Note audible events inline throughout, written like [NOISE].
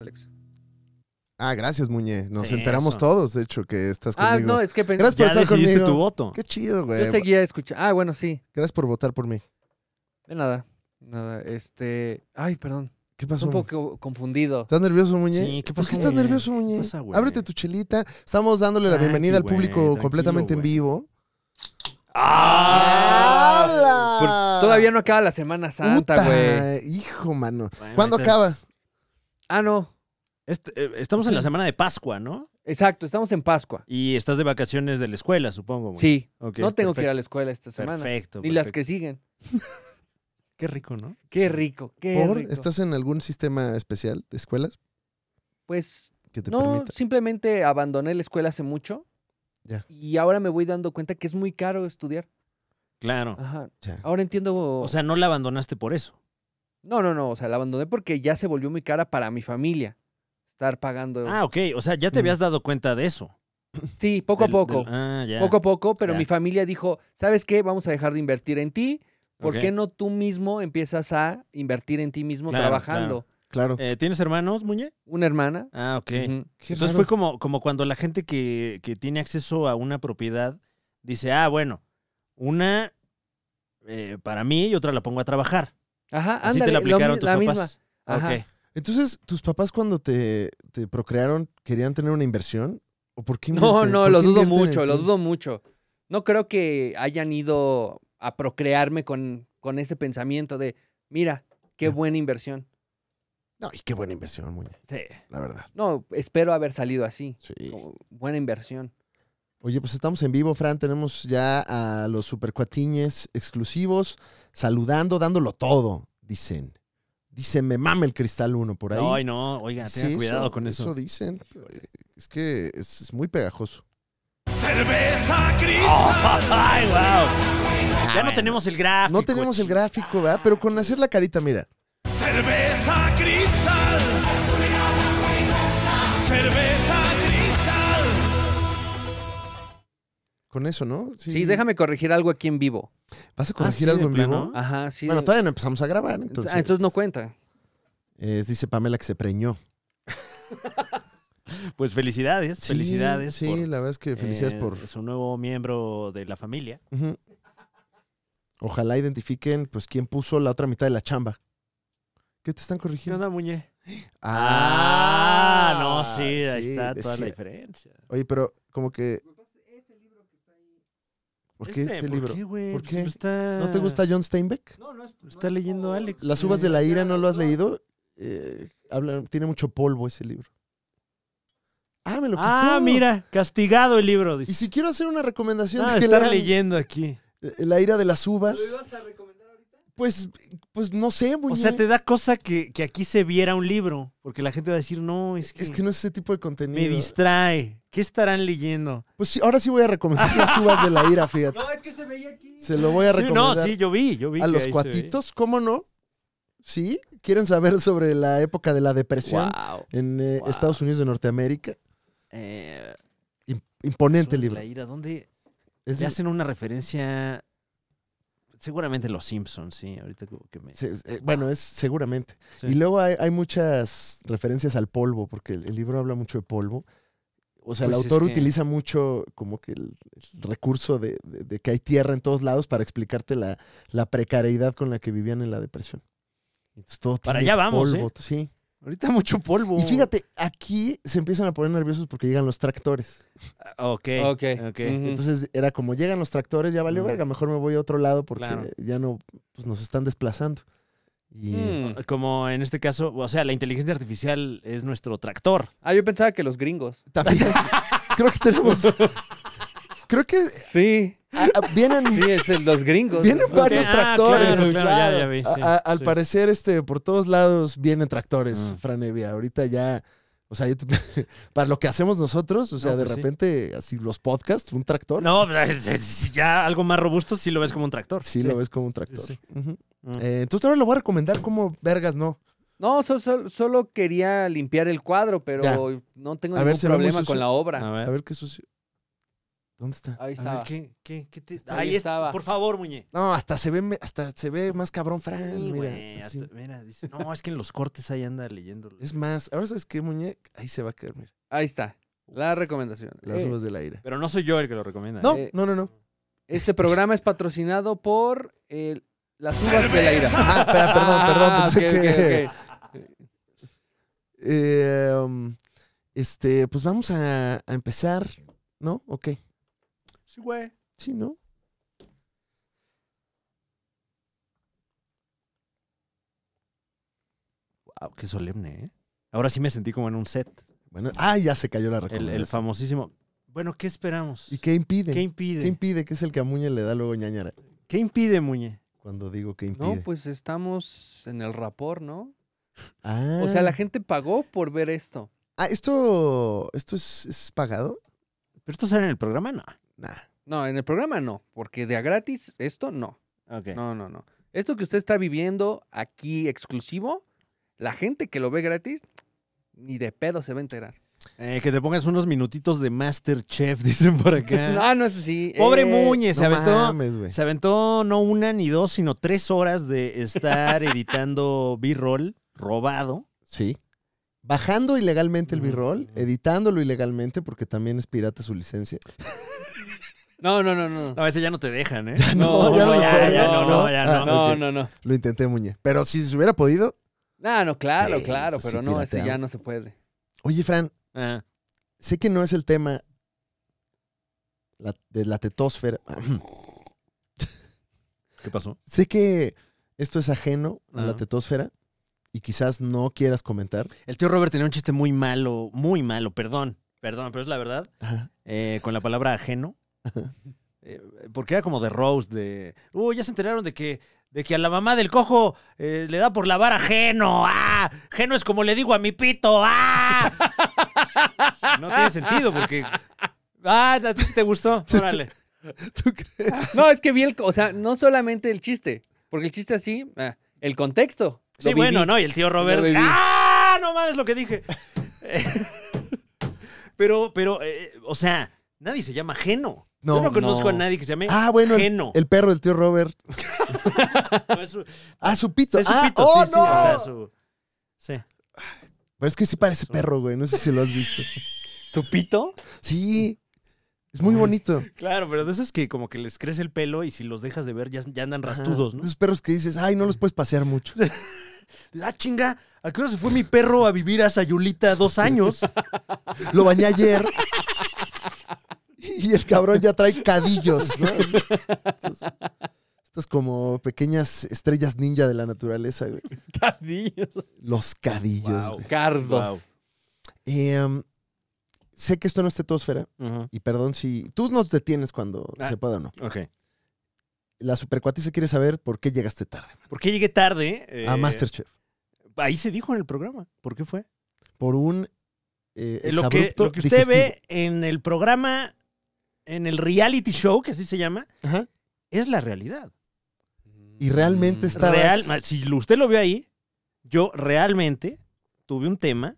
Alex. Ah, gracias, Muñe. Nos Sí, enteramos eso. todos, de hecho, que estás Ah, conmigo. no, es que pensé. Gracias por Ya estar decidiste conmigo. tu voto. Qué chido, güey. Yo seguía escuchando. Ah, bueno, sí. Gracias por votar por mí. De nada. Nada. Este. Ay, perdón. ¿Qué pasó? un poco confundido. ¿Estás nervioso, Muñe? Sí, ¿qué ¿Por pasó, qué estás nervioso, Muñe? ¿Qué pasa? Ábrete tu chelita. Estamos dándole la bienvenida al público completamente en vivo. ¡Ah! Por- Todavía no acaba la Semana Santa, Puta, güey. Hijo, mano. Bueno, ¿Cuándo acaba? es- Ah, no. Este, eh, estamos en la semana de Pascua, ¿no? Exacto, estamos en Pascua. Y estás de vacaciones de la escuela, supongo. güey. Sí. Ok, no tengo que ir a perfecto, la escuela esta semana. Perfecto. Ni las perfecto. que siguen. [LAUGHS] Qué rico, ¿no? Qué rico, qué ¿Por? rico. ¿Estás en algún sistema especial de escuelas Pues que te no, permita? simplemente abandoné la escuela hace mucho. Ya. Y ahora me voy dando cuenta que es muy caro estudiar. Claro. Ajá. Ya. Ahora entiendo. O sea, no la abandonaste por eso. No, no, no. O sea, la abandoné porque ya se volvió muy cara para mi familia. Estar pagando. Ah, ok. O sea, ya te Mm. habías dado cuenta de eso. sí, poco a poco. del- ah, ya. Poco a poco, pero Ya. mi familia dijo, ¿sabes qué? Vamos a dejar de invertir en ti. ¿Por qué no tú mismo empiezas a invertir en ti mismo Claro, trabajando? Claro. Eh, ¿Tienes hermanos, Muñe? Una hermana. Ah, ok. Entonces raro. fue como, como cuando la gente que, que tiene acceso a una propiedad dice, ah, bueno, una eh, para mí y otra la pongo a trabajar. Ajá, Así ándale, te la lo aplicaron mi- tus la papás. misma. Ajá. Entonces, ¿tus papás cuando te, te procrearon querían tener una inversión? ¿O por qué No, invierten- no, por lo qué dudo mucho, lo dudo mucho. No creo que hayan ido a procrearme con, con ese pensamiento de, mira, qué buena inversión. No, y qué buena inversión, Muñe, Sí. la verdad. No, espero haber salido así. Sí. como buena inversión. Oye, pues estamos en vivo, Fran. Tenemos ya a los supercuatiñes exclusivos saludando, dándolo todo, dicen. Dicen, me mame el cristal uno por ahí. Ay, no, oiga, tenga Sí, cuidado con eso. Eso dicen. Eh, Es que es, es muy pegajoso. [LAUGHS] ¡Ay, wow! Ya no tenemos el gráfico. No tenemos el gráfico, ¿verdad? Pero con hacer la carita, mira. Cerveza cristal. Cerveza Con eso, ¿no? Sí. déjame corregir algo aquí en vivo. ¿Vas a Ah, corregir ¿sí, algo en vivo? Ajá, sí. Bueno, todavía no empezamos a grabar, entonces. Ah, entonces no cuenta. Eh, dice Pamela que se preñó. [LAUGHS] Pues felicidades, Sí, felicidades. Sí, por, la verdad es que felicidades eh, por. su nuevo miembro de la familia. Ojalá identifiquen, pues, quién puso la otra mitad de la chamba. ¿Qué te están ¿Qué corrigiendo? onda, Muñe? Ah, no, sí, ahí sí, está toda la diferencia. Oye, pero como que. ¿Por qué este, libro? ¿Por qué, güey? ¿Por Pues qué? lo está- ¿No te gusta John Steinbeck? No, no es. Lo está leyendo Alex. Las uvas de la ira, ¿no lo has leído? Eh, habla- tiene mucho polvo ese libro. Ah, me lo quitó. Ah, mira, castigado el libro. Y si quiero hacer una recomendación Ah, de que estar lean leyendo aquí. La ira de las uvas, pues, pues no sé, O muñe. sea, te da cosa que, que aquí se viera un libro. Porque la gente va a decir, no, es que, Es que no es ese tipo de contenido. me distrae. ¿Qué estarán leyendo? Pues sí, ahora sí voy a recomendar las [LAUGHS] uvas de la ira, fíjate. es que se veía aquí. Se lo voy a Sí, recomendar no, sí, yo vi, yo vi. a que los cuatitos, ¿cómo no? ¿Sí? ¿Quieren saber sobre la época de la depresión Wow. en eh, Wow. Estados Unidos de Norteamérica? Eh, Im- imponente libro. La ira, ¿dónde Es le hacen una referencia? Seguramente los Simpsons, sí. Ahorita como que me. se- eh, bueno, es seguramente. Sí. Y luego hay, hay muchas referencias al polvo, porque el, el libro habla mucho de polvo. O sea, el Pues es autor que- utiliza mucho como que el, el recurso de, de- de que hay tierra en todos lados para explicarte la, la precariedad con la que vivían en la depresión. Entonces, todo Para allá vamos, polvo, ¿eh? sí. Ahorita mucho polvo. Y fíjate, aquí se empiezan a poner nerviosos porque llegan los tractores. Ah, Ok. Ok. ok. Ujú. Entonces era como llegan los tractores, ya valió verga, mejor me voy a otro lado porque Claro. ya no pues, nos están desplazando. Y Mm. Como en este caso, o sea, la inteligencia artificial es nuestro tractor. Ah, yo pensaba que los gringos. también [LAUGHS] creo que tenemos. Creo que Sí, vienen, sí, es el- los gringos. Vienen varios Ah, tractores. Claro, claro, ya, Claro. ya vi. a- sí, a- al sí. parecer, este, por todos lados vienen tractores, Mm. Fran Evia. Ahorita ya, o sea, [LAUGHS] para lo que hacemos nosotros, o sea, No, de pues sí. repente, así los podcasts, un tractor, No, [LAUGHS] es- es- ya algo más robusto sí lo ves como un tractor. sí, lo ves como un tractor. sí. Mm. Eh, entonces ahora lo voy a recomendar como vergas, no. No, so- so- solo quería limpiar el cuadro, pero Ya. no tengo A ningún problema con la obra. A A ver. ver qué sucio. ¿Dónde está? Ahí A ver, estaba. ¿qué, qué, qué te- Ahí Ahí estaba. Por favor, Muñe. No, hasta se ve, hasta se ve más cabrón, Fran. Sí, mira, hasta- mira, dice, no, es que en los cortes ahí anda leyendo. Es más, ahora sabes qué, Muñe, ahí se va a caer, mira. Ahí está. La recomendación. Las Eh, uvas del aire. Pero no soy yo el que lo recomienda. No, eh, no, no, no. este programa es patrocinado por eh, las uvas de la ira. Ah, espera, perdón, perdón, Ah, pensé que-. Eh, um, este, pues vamos a, a empezar, ¿no? Ok. Sí, güey. Sí, ¿no? Wow, qué solemne, ¿eh? Ahora sí me sentí como en un set. Bueno, ah, ya se cayó la recomendación. el famosísimo. Bueno, ¿qué esperamos? ¿Y qué impide? ¿Qué impide? ¿Qué impide? Que es el que a Muñe le da luego ñañara. ¿Qué impide, Muñe? Cuando digo que impide. No, pues estamos en el rapor, ¿no? ah. O sea, la gente pagó por ver esto. Ah, ¿esto, esto es, es pagado? ¿Pero esto sale en el programa? No. Nah. No, en el programa no, porque de a gratis esto no. No, no, no. Esto que usted está viviendo aquí exclusivo, la gente que lo ve gratis, ni de pedo se va a enterar. Eh, que te pongas unos minutitos de Masterchef, [LAUGHS] dicen por acá. [LAUGHS] No, no es así. Pobre eh, Muñe, se no aventó. mames. Se aventó no una ni dos, sino tres horas de estar [LAUGHS] editando B-roll robado. Sí. Bajando ilegalmente el B-roll, Mm. editándolo ilegalmente, porque también es pirata su licencia. No, no, no, no. No, a veces ya no te dejan, ¿eh? [LAUGHS] No, ya no ya, no, no, no, no. ya Ah, no. No, ok. no, no. Lo intenté, Muñe. Pero si se hubiera podido. No, no, claro, Sí, claro, pues pero sí, no, ese ya no se puede. Oye, Fran, Ah, sé que no es el tema la- de la tetósfera. [CLEARS THROAT] ¿Qué pasó? sé que esto es ajeno a la tetósfera y quizás no quieras comentar. El tío Robert tenía un chiste muy malo, muy malo, perdón, perdón, pero es la verdad, Ajá. eh, con la palabra ajeno. [LAUGHS] Eh, porque era como de Rose, de, uy, ya se enteraron de que, de que a la mamá del cojo eh, le da por lavar ajeno, ¡ah! Ajeno es como le digo a mi pito, ¡ah! [LAUGHS] No tiene sentido porque, ah, ¿a ti sí te gustó? [LAUGHS] Órale. ¿Tú crees? No, es que vi el, o sea, no solamente el chiste, porque el chiste así, ah, el contexto. Sí, bueno. ¿no? Y el tío Robert. ¡ah! No mames lo que dije. pero, pero, eh, o sea, nadie se llama ajeno. No, Yo no conozco no. a nadie que se llame Ah, bueno, el, el perro del tío Robert. [LAUGHS] No, es su- Ah, su pito. es su ah, pito, ¡oh, sí, sí, no! o sea, su... Sí. Pero es que sí parece perro, güey. No sé si lo has visto. ¿Su pito? Sí. Es muy bonito. Claro, pero de esos que como que les crece el pelo y si los dejas de ver ya, ya andan rastudos, ¿no? Esos perros que dices, ay, no los puedes pasear mucho. La chinga, ¿a qué hora se fue mi perro a vivir a Sayulita dos años? Lo bañé ayer. [LAUGHS] Y el cabrón ya trae cadillos, ¿no? Estas, estas como pequeñas estrellas ninja de la naturaleza, güey. Cadillos. Los cadillos, Wow. güey. Cardos. Wow. Em, sé que esto no es tetósfera, Ujú. y perdón si... Tú nos detienes cuando Ah. se pueda o no. Ok. La supercuatiza quiere saber por qué llegaste tarde ¿Por qué llegué tarde? Eh, a Masterchef. Ahí se dijo en el programa. ¿Por qué fue? Por un eh, Eh, lo, que, lo que usted digestivo. ve en el programa, en el reality show, que así se llama, Ajá. es la realidad. Y realmente Mm. Estabas- Real, si lo- usted lo vio ahí, yo realmente tuve un tema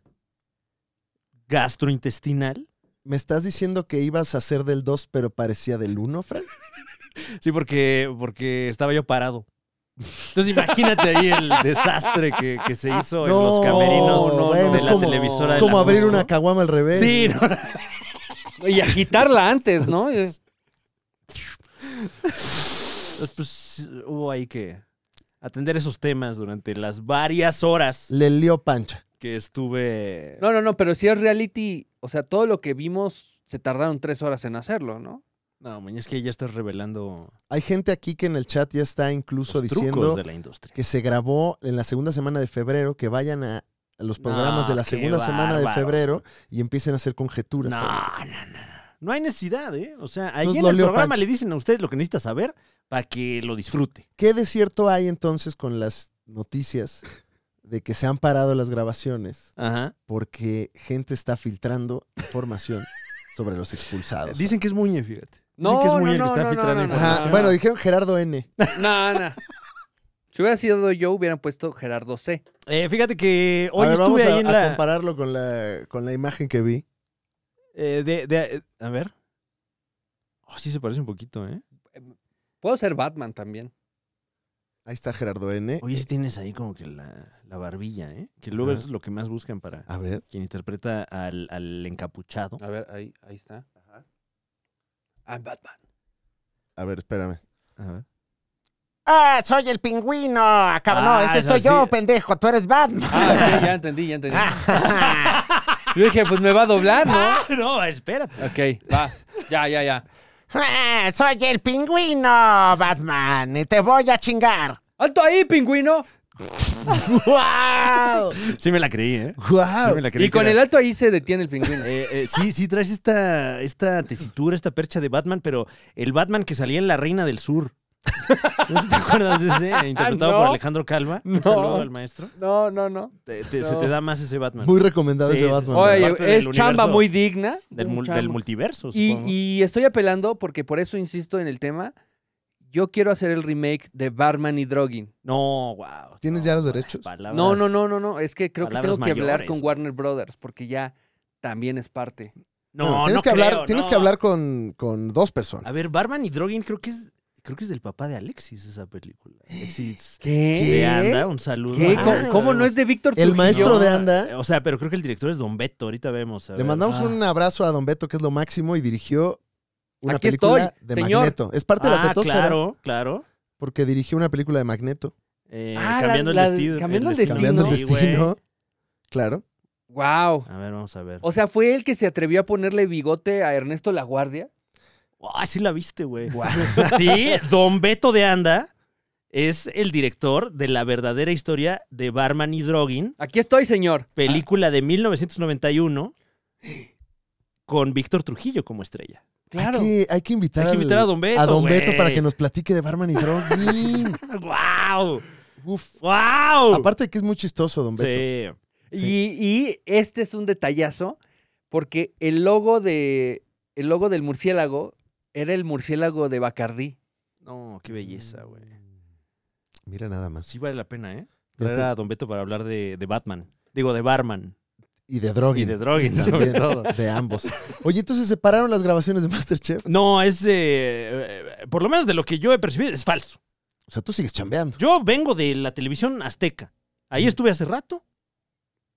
gastrointestinal. ¿Me estás diciendo que ibas a ser del 2, pero parecía del 1, Fran? [LAUGHS] Sí, porque, porque estaba yo parado. Entonces imagínate ahí el desastre que, que se hizo en los camerinos no, bueno, de la como- televisora. Es de como la abrir una caguama al revés. Sí, no, [LAUGHS] Y agitarla antes, ¿no? [LAUGHS] Eh, pues hubo ahí que atender esos temas durante las varias horas Le lió pancha. que estuve. No, no, no, pero si es reality, o sea, todo lo que vimos se tardaron tres horas en hacerlo, ¿no? No, mañana es que ya estás revelando Hay gente aquí que en el chat ya está incluso los diciendo de la industria. que se grabó en la segunda semana de febrero, que vayan a los programas No, de la segunda semana de febrero y empiecen a hacer conjeturas. No, no, no. No hay necesidad, ¿eh? O sea, ahí Entonces en el programa Pancho. le dicen a usted lo que necesita saber para que lo disfrute. ¿Qué de cierto hay entonces con las noticias de que se han parado las grabaciones Ajá. porque gente está filtrando información sobre los expulsados? Dicen que es Muñe, fíjate. No, Dicen que es no, Muñe el no, que está no, filtrando no, no, Ajá, información. Bueno, dijeron Gerardo N. No, no. Si hubiera sido yo, hubieran puesto Gerardo C. Eh, fíjate que A hoy ver, estuve vamos a, ahí en a la. compararlo con la, con la imagen que vi. eh, de, de- a ver. Oh, sí se parece un poquito, ¿eh? Puedo ser Batman también. Ahí está Gerardo N. Oye, sí tienes ahí como que la, la barbilla, ¿eh? Que luego Ajá. es lo que más buscan para A ver. quien interpreta al, al encapuchado. A ver, ahí, ahí está. I'm Batman. A ver, espérame. A ver. Ah, soy el pingüino. Acá, no, Ah, ese soy yo, pendejo. Tú eres Batman. Ah, ya entendí, ya entendí. Ah, [LAUGHS] Yo dije, pues me va a doblar, ¿no? no, espérate. Ok, va. Ya, ya, ya. ah, soy el pingüino, Batman. Y te voy a chingar. ¡Alto ahí, pingüino! ¡Wow! Sí me la creí, ¿eh? Sí ¡Wow! me la creí Y con era- el alto ahí se detiene el pingüino. Eh, eh, sí, sí, traes esta, esta tesitura, esta percha de Batman, pero el Batman que salía en La Reina del Sur. [LAUGHS] ¿No sé si te acuerdas de ese? Interpretado por. Alejandro Calva. Un No. saludo al maestro. No, no, no. Te- te- Se te da más ese Batman. Muy recomendado Sí, ese sí, Batman. sí. Oye, es chamba muy digna. del, un mul- chamba. del multiverso, Y, estoy apelando porque por eso insisto en el tema. Yo quiero hacer el remake de Batman y Drogin. No, wow. ¿Tienes no, ya los derechos? palabras- No, no, no, no, no. Es que creo que tengo que hablar con. Warner Brothers porque ya también es parte. No, Bueno, tienes no que hablar, tienes que hablar con, con dos personas. A ver, Batman y Drogin creo que es creo que es del papá de Alexis esa película. Alexis ¿Qué? ¿Qué? de Anda, un saludo. ¿Qué? Ah, ¿Cómo, no es de Víctor El Trujillo? maestro de Anda. O sea, pero creo que el director es Don Beto, ahorita vemos. a Le ver. mandamos Ah. un abrazo a Don Beto, que es lo máximo, y dirigió una Aquí película estoy, de señor. Magneto. Es parte de la Ah, tetosfera, claro, claro. porque dirigió una película de Magneto. Eh, Ah, cambiando la- el la- destino. cambiando el Cambiando el Sí, destino. [LAUGHS] Claro. Wow. A ver, vamos a ver. O sea, fue el que se atrevió a ponerle bigote a Ernesto La Ah, sí la viste, güey. [LAUGHS] Sí, Don Beto de Anda es el director de la verdadera historia de Barman y Drogin, Aquí estoy, señor. película de 1991 con Víctor Trujillo como estrella. Claro. Hay que, hay que invitar, Hay que al- invitar a Don Beto, a Don Beto para que nos platique de Barman y Drogin. ¡Wow! [LAUGHS] Uf. ¡Wow! Aparte de que es muy chistoso, Don Beto. Sí. Y, y este es un detallazo porque el logo de el logo del murciélago era el murciélago de Bacardí. No, qué belleza, güey. Mira nada más. Sí vale la pena, ¿eh? Traer te- a Don Beto para hablar de, de Batman. Digo, de Barman. Y de Drogin. Y de Drogin, También, [LAUGHS] sobre todo. De ambos. Oye, entonces separaron las grabaciones de Masterchef. No, es... eh, eh, por lo menos de lo que yo he percibido, es falso. O sea, tú sigues chambeando. Yo vengo de la televisión azteca. Ahí estuve hace rato.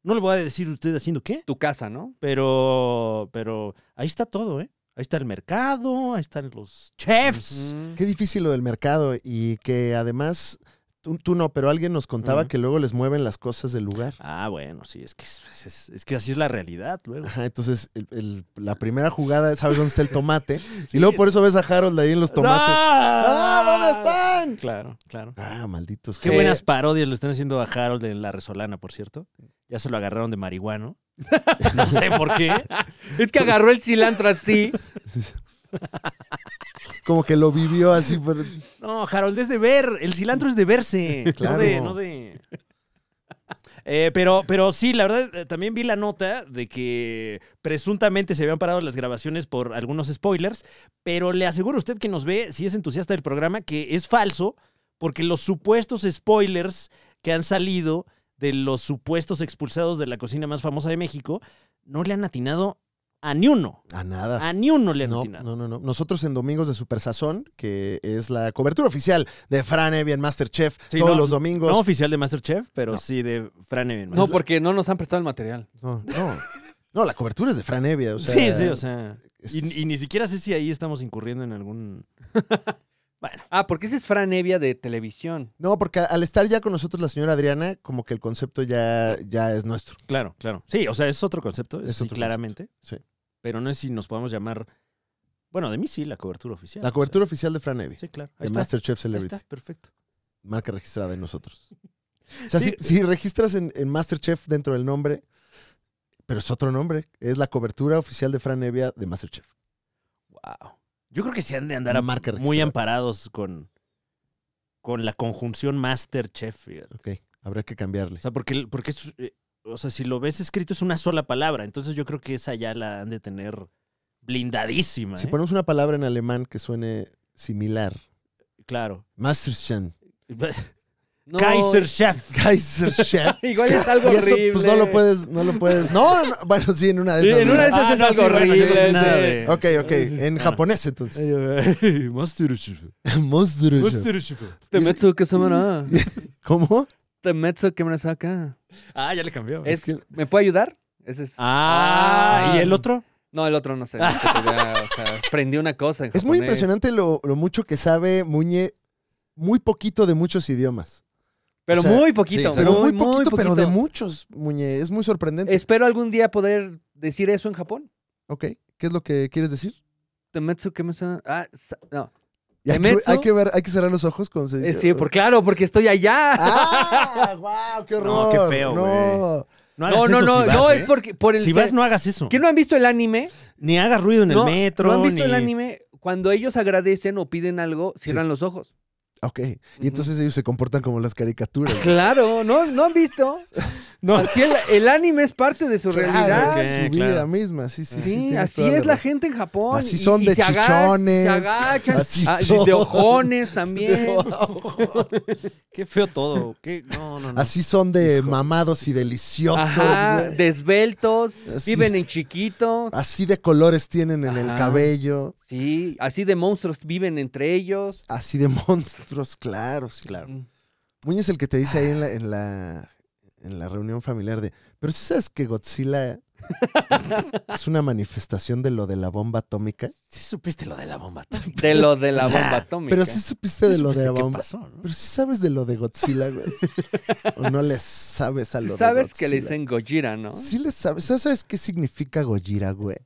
No le voy a decir a usted haciendo qué, Tu casa, ¿no? pero, pero ahí está todo, ¿eh? Ahí está el mercado, ahí están los chefs. Qué difícil lo del mercado y que además, tú, tú no, pero alguien nos contaba que luego les mueven las cosas del lugar. Ah, bueno, sí, es que, es, es- es que así es la realidad luego. Ajá, entonces el- el- la primera jugada, sabes dónde está el tomate. [LAUGHS] Y luego por eso ves a Harold ahí en los tomates. ¡Ah! ¿Dónde están? Claro, claro. Ah, malditos. Qué buenas parodias le están haciendo a Harold en La Resolana, por cierto. Ya se lo agarraron de marihuano. [LAUGHS] No sé por qué. Es que agarró el cilantro así. Como que lo vivió así. pero- No, Harold, es de ver. El cilantro es de verse. Claro. No de. No de... Eh, pero, pero sí, la verdad, eh, también vi la nota de que presuntamente se habían parado las grabaciones por algunos spoilers, pero le aseguro a usted que nos ve, si es entusiasta del programa, que es falso, porque los supuestos spoilers que han salido de los supuestos expulsados de la cocina más famosa de México, no le han atinado a ni uno. A nada. A ni uno le han No, atinado. no, no, no. Nosotros en Domingos de Super Sazón, que es la cobertura oficial de Fran Evia en Masterchef, Sí, todos no, los domingos. No oficial de Masterchef, pero No. sí de Fran Evin. No, porque no nos han prestado el material. No, no. No, la cobertura es de Fran Evia. O sea, sí, sí, o sea. es- Y, y ni siquiera sé si ahí estamos incurriendo en algún. [LAUGHS] bueno, Ah, porque ese es Fran Evia de televisión. No, porque al estar ya con nosotros la señora Adriana, como que el concepto ya, ya es nuestro. claro, claro. Sí, o sea, es otro concepto, Es sí, otro claramente. Sí. Pero no sé si nos podemos llamar. Bueno, de mí sí, la cobertura oficial. La o cobertura oficial de Fran Evia. sí, claro. de Ahí está. Masterchef Ahí Celebrity. está, perfecto. Marca registrada en nosotros. O sea, Sí. si, si registras en, en Masterchef dentro del nombre, pero es otro nombre, es la cobertura oficial de Fran Evia de Masterchef. Wow. Yo creo que se han de andar Marca muy registrada. amparados con, con la conjunción Masterchef. fíjate. Ok, habrá que cambiarle. O sea, porque, porque es, eh, o sea, si lo ves escrito es una sola palabra. Entonces yo creo que esa ya la han de tener blindadísima. Si ¿eh? ponemos una palabra en alemán que suene similar, Claro. Masterchef. [LAUGHS] No, Kaiser Chef. [LAUGHS] Kaiser Chef. [LAUGHS] Igual es algo Y eso, horrible. pues no lo puedes, no lo puedes. No, no, bueno, sí, en una de Sí, esas. en una de esas Ah, es no, algo sí, horrible. sí, sí, sí. de- Ok, ok. En japonés, entonces. Master Chef. Monstruo. [LAUGHS] Master Chef. Temetsu que samana. ¿Cómo? Temetsu que me saca. Ah, ya le cambió. Es, que- ¿Me puede ayudar? Ese es. Ah, ¿y el otro? No, el otro no sé. es que ya, o sea, aprendí una cosa en Es muy impresionante lo, lo mucho que sabe Muñe, muy poquito de muchos idiomas. Pero O sea, muy poquito. sí, Pero muy, muy poquito, muy pero de muchos, Muñe. Es muy sorprendente. Espero algún día poder decir eso en Japón. Ok. ¿Qué es lo que quieres decir? Temetsu que me sa- Ah, sa- no. Y hay, que, Temetsu. hay que ver, hay que cerrar los ojos cuando se Eh, dice. sí, por claro, porque estoy allá. ¡Ah! [LAUGHS] ¡Wow! ¡Qué No, horror! qué feo, No. No, hagas no, no, eso no, si vas, no, ¿eh? es porque por el Si vas, no hagas eso. ¿Qué no han visto el anime? Ni hagas ruido en no, el metro. ¿No han visto ni- el anime? Cuando ellos agradecen o piden algo, cierran los ojos. Ok. Y entonces ellos se comportan como las caricaturas. [LAUGHS] Claro, ¿no? ¿No han visto? No. Así el, el anime es parte de su Claro, realidad. ok, su claro. vida misma. Sí, sí, Sí, así es la gente en Japón. Así son y de se chichones, Se agachan. así ah, son. de ojones también. [LAUGHS] Qué feo todo. Qué... No, no, no. Así son de mamados y deliciosos, Ajá, Así. viven en chiquito. Así de colores tienen en el cabello. Sí, así de monstruos viven entre ellos. Así de [LAUGHS] monstruos, claro. sí. Claro. Mm. Muñe es el que te dice ahí en la, en la, en la reunión familiar de, pero si sabes que Godzilla [LAUGHS] es una manifestación de lo de la bomba atómica. Sí supiste lo de la bomba atómica. De lo de la bomba atómica. Pero sí supiste de Sí lo de la qué bomba. pasó, ¿no? Pero sí sabes de lo de Godzilla, güey. [LAUGHS] o no le sabes a Sí lo de sabes que le Godzilla? dicen Gojira, ¿no? Sí le sabes. ¿Sabes qué significa Gojira, güey?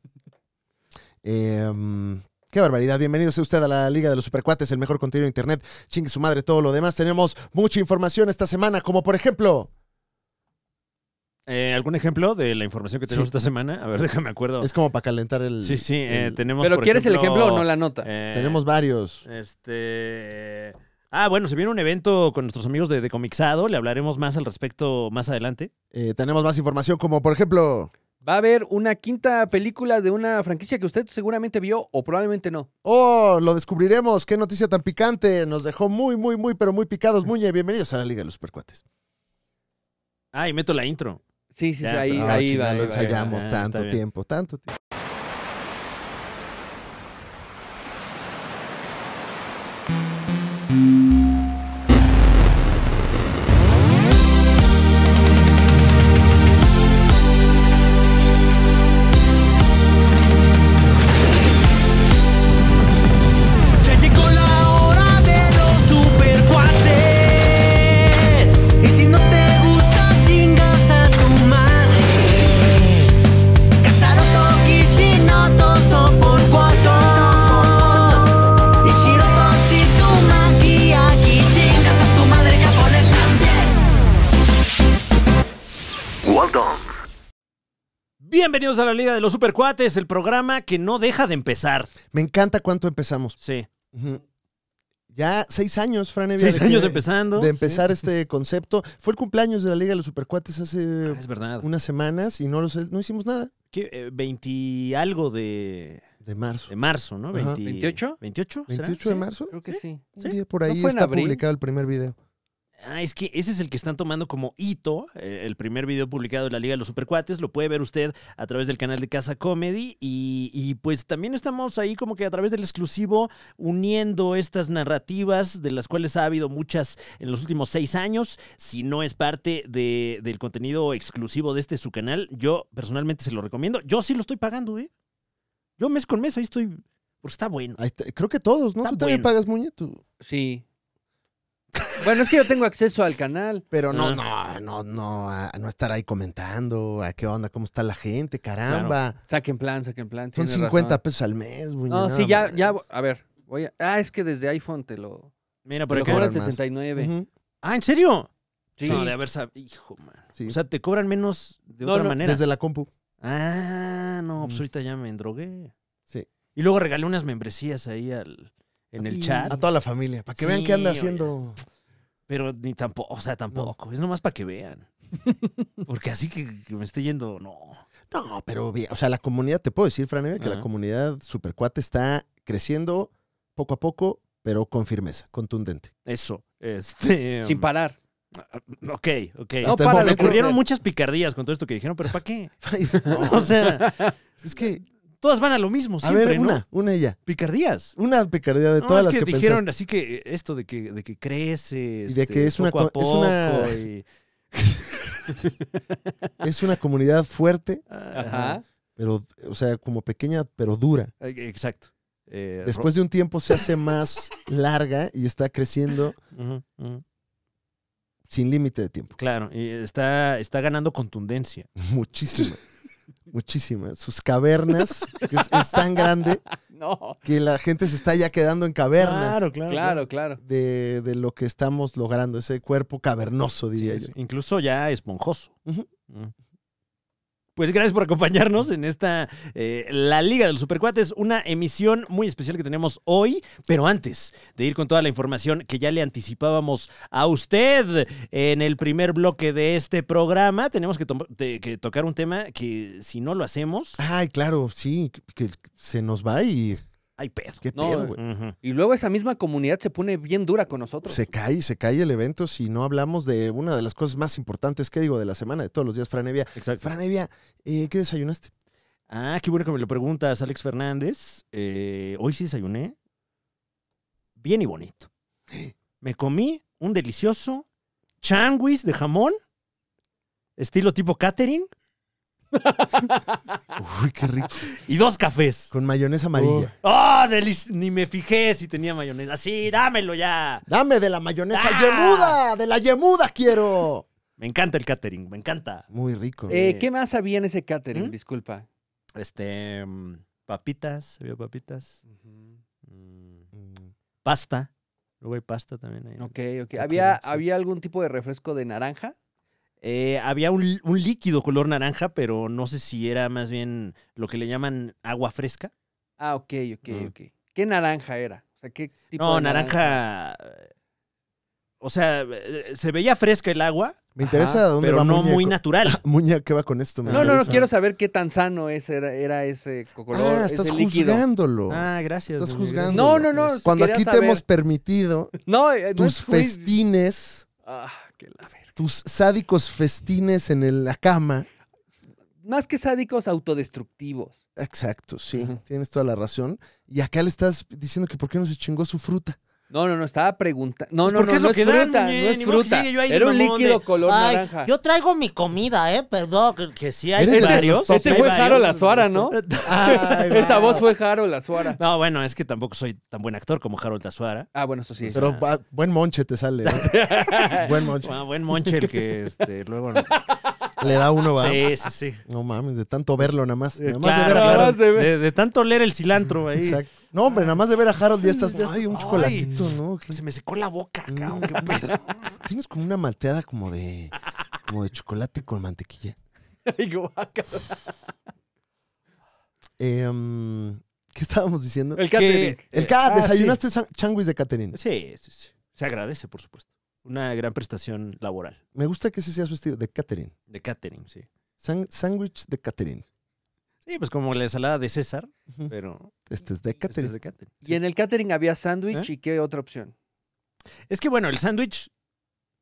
Em, qué barbaridad. Bienvenido sea usted a la Liga de los Supercuates, el mejor contenido de internet. Chingue su madre todo lo demás. Tenemos mucha información esta semana, como por ejemplo, Eh, ¿Algún ejemplo de la información que tenemos Sí. esta semana? A ver, déjame acuerdo. es como para calentar el. Sí, sí, eh, el- tenemos. Pero por ¿quieres el ejemplo o no la nota? eh, Tenemos varios. Este. Ah, bueno, se viene un evento con nuestros amigos de, de Comixado. Le hablaremos más al respecto más adelante. Eh, tenemos más información, como por ejemplo. Va a haber una quinta película de una franquicia que usted seguramente vio o probablemente no. Oh, lo descubriremos. Qué noticia tan picante. Nos dejó muy, muy, muy, pero muy picados. Muñe, bienvenidos a la Liga de los Supercuates. Ah, y meto la intro. Sí, sí, sí, Ya, ahí, pero- Ah, ahí va. ahí lo va, ahí va. ensayamos Ah, tanto tiempo, tanto tiempo. Bienvenidos a la Liga de los Supercuates, el programa que no deja de empezar. Me encanta cuánto empezamos. Sí. Ya seis años, Fran Evia, Seis de que- años empezando. de empezar este [LAUGHS] concepto. Fue el cumpleaños de la Liga de los Supercuates hace Ah, es verdad. unas semanas y no, lo sé- no hicimos nada. ¿Qué? Eh, 20 algo de, De marzo. de marzo, ¿no? Ajá. 20 ¿28? ¿28? será? 28 de Sí. marzo. Creo que sí. Un ¿Sí? día por ¿No ahí está publicado el primer video. Ah, es que ese es el que están tomando como hito, eh, el primer video publicado de la Liga de los Supercuates. Lo puede ver usted a través del canal de Casa Comedy. Y, y, pues también estamos ahí como que a través del exclusivo uniendo estas narrativas, de las cuales ha habido muchas en los últimos seis años. Si no es parte de- del contenido exclusivo de este su canal, yo personalmente se lo recomiendo. Yo sí lo estoy pagando, ¿eh? Yo mes con mes ahí estoy, porque está bueno. Ahí está. Creo que todos, ¿no? Está ¿Tú también pagas, Muñe? Tú- Sí. Bueno, es que yo tengo acceso al canal. Pero no, Ah. no, no, no, a no estar ahí comentando a qué onda, cómo está la gente, caramba. Saquen plan, saquen plan. Son tiene 50 razón. pesos al mes, Muñe. No, sí, ya, ya, a ver. Voy a, ah, es que desde iPhone te lo, Mira te por acá. cobran cobran más. 69. Ujú, Ah, ¿en serio? Sí. No, de haber sabido. Hijo, man. sí. O sea, te cobran menos de No, otra no, manera. Desde la compu. Ah, no, pues ahorita ya me endrogué. Sí. Y luego regalé unas membresías ahí al, en el chat. A toda la familia, para que vean qué anda oye. haciendo. Pero ni tampoco, o sea, tampoco. Es nomás para que vean. [LAUGHS] Porque así que, que me esté yendo, no. No, pero bien, o sea, la comunidad, te puedo decir, Fran, que la comunidad Supercuate está creciendo poco a poco, pero con firmeza, contundente. Eso. Este. Sin um, parar. Ok, ok. No, me momento- ocurrieron muchas picardías con todo esto que dijeron, pero ¿para qué? [LAUGHS] No, [LAUGHS] O sea, es que, todas van a lo mismo a siempre, ver, ¿no? una, una ella. Picardías. Una picardía de No, todas es las que, que, dijeron pensaste. así que esto de que, de que crece. Y de este, que es una poco a co- es una- y- [LAUGHS] Es una comunidad fuerte, Ajá. pero, o sea, como pequeña, pero dura. Exacto. Eh, Después de un tiempo se hace más [LAUGHS] larga y está creciendo sin límite de tiempo. Claro, y está, está ganando contundencia. [LAUGHS] Muchísima. Muchísima. Sus cavernas, que es, es tan grande [LAUGHS] No. que la gente se está ya quedando en cavernas claro. Claro, claro. de, de lo que estamos logrando, ese cuerpo cavernoso, diría sí, yo. Incluso ya esponjoso. Pues gracias por acompañarnos en esta eh, La Liga de los Supercuates, una emisión muy especial que tenemos hoy. Pero antes de ir con toda la información que ya le anticipábamos a usted en el primer bloque de este programa, tenemos que, que tocar un tema que si no lo hacemos, Ay, claro, sí, que se nos va y hay pedo. qué No, pedo, güey. Ujú. Y luego esa misma comunidad se pone bien dura con nosotros. Se cae, se cae el evento si no hablamos de una de las cosas más importantes, que digo, de la semana, de todos los días, Franevia. Exacto. Franevia, eh, ¿qué desayunaste? Ah, qué bueno que me lo preguntas, Alex Fernández. Eh, hoy sí desayuné bien y bonito. Me comí un delicioso changuis de jamón, estilo tipo catering, Uy, qué rico. y dos cafés. Con mayonesa amarilla. ¡Ah, delic- Ni me fijé si tenía mayonesa. Sí, dámelo ya. Dame de la mayonesa ¡Ah! yemuda, de la yemuda quiero. Me encanta el catering, me encanta. Muy rico. Eh, ¿Qué más había en ese catering? ¿Mm? Disculpa. Este, mm, papitas, había papitas. mm, Mm, pasta. Luego hay pasta también ahí. Ok, ok. ¿Había. ¿Había algún tipo de refresco de naranja? Eh, había un, un líquido color naranja, pero no sé si era más bien lo que le llaman agua fresca. Ah, ok, ok, Mm. ok. ¿Qué naranja era? O sea, ¿qué tipo No, de naranja. eh, O sea, eh, se veía fresca el agua, Me interesa Ajá, a dónde pero va no muy natural. [LAUGHS] Muñe, ¿qué va con esto? Me No, no, no, quiero saber qué tan sano es, era, era ese color, Ah, estás ese líquido. juzgándolo. Ah, gracias. Estás juzgando. No, no, no. Cuando quería aquí te hemos permitido [LAUGHS] No, eh, no tus festines, Ah, qué la. Tus sádicos festines en el- la cama. Más que sádicos, autodestructivos. Exacto, sí, tienes toda la razón. Y acá le estás diciendo que por qué no se chingó su fruta. No, no, no, estaba preguntando. No, Pues no, porque no, es no lo es que dan, fruta, no es fruta. Era un líquido de, color Ay, naranja. yo traigo mi comida, ¿eh? Perdón. que- Que sí hay varios. Ese fue. Jaro Lazuara, ¿no? [LAUGHS] Ay, [LAUGHS] Esa voz fue Jaro Lazuara. No, bueno, es que tampoco soy tan buen actor como Harold Lazuara. Ah, bueno, eso sí. Pero va- buen monche te sale. ¿eh? [LAUGHS] buen monche. Ah, buen moncher que este, luego... Le da uno, va. Sí, sí, sí. No mames, de tanto verlo nada más. Nada más de claro, ver de tanto leer el cilantro ahí. Exacto. No, hombre, nada más de ver a Harold ya estás. Ya Ay, un chocolatito, ¿no? ¿Qué? Se me secó la boca, Mm, cabrón. qué pedo. [LAUGHS] Tienes como una malteada como de. como de chocolate con mantequilla. [LAUGHS] Ay. Em, ¿Qué estábamos diciendo? El catering. El eh, K, ah, desayunaste san- changuis de Catherine. Sí, sí, sí. Se agradece, por supuesto. Una gran prestación laboral. Me gusta que ese sea su estilo, de Catherine. De catering, sí. San- Sándwich de Catherine. Sí, pues como la ensalada de César, pero Este es de este Catherine. es de catering. Y en el catering había sándwich ¿Eh? y qué otra opción. Es que bueno, el sándwich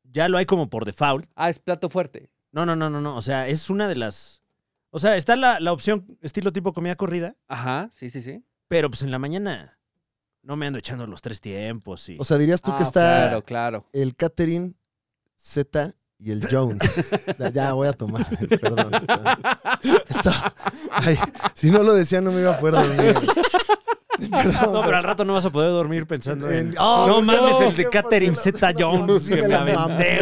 ya lo hay como por default. Ah, es plato fuerte. No, no, no, no, no. O sea, es una de las. O sea, está la, la opción estilo tipo comida corrida, Ajá, sí, sí, sí. pero pues en la mañana no me ando echando los tres tiempos y. O sea, dirías tú Ah, que está Claro, claro. el Catherine, Z y el Jones. ya, voy a tomar. Perdón. Ay, si no lo decía, no me iba a poder dormir. Perdón. no, pero al rato no vas a poder dormir pensando en. En- oh, no ¿por qué mames, no? el de. Catherine. Zeta Jones que me me la aventé.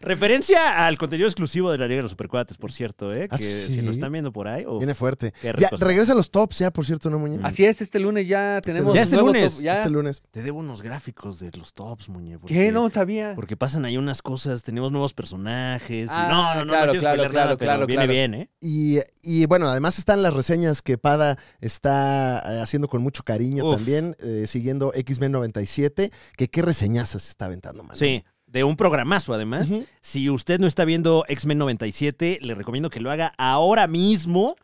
Referencia al contenido exclusivo de la Liga de los Supercuates, por cierto, ¿eh? ¿Ah, Que sí? si lo están viendo por ahí. uf, Viene fuerte. Ya, regresan los tops ya, por cierto, ¿no, Muñe? Así es, este lunes ya tenemos. Ya este lunes, top, ya. Este lunes. Te debo unos gráficos de los tops, muñe. porque- ¿Qué? No sabía. Porque pasan ahí unas cosas, tenemos nuevos personajes. y Ah, no, no, no, claro, no claro, claro, nada, pero viene claro. bien, ¿eh? Y, y, bueno, además están las reseñas que Pada está eh, haciendo con mucho cariño Uf. también, eh, siguiendo X-Men 97, que qué reseñazas se está aventando, man. Sí, de un programazo además. Si usted no está viendo X-Men 97, le recomiendo que lo haga ahora mismo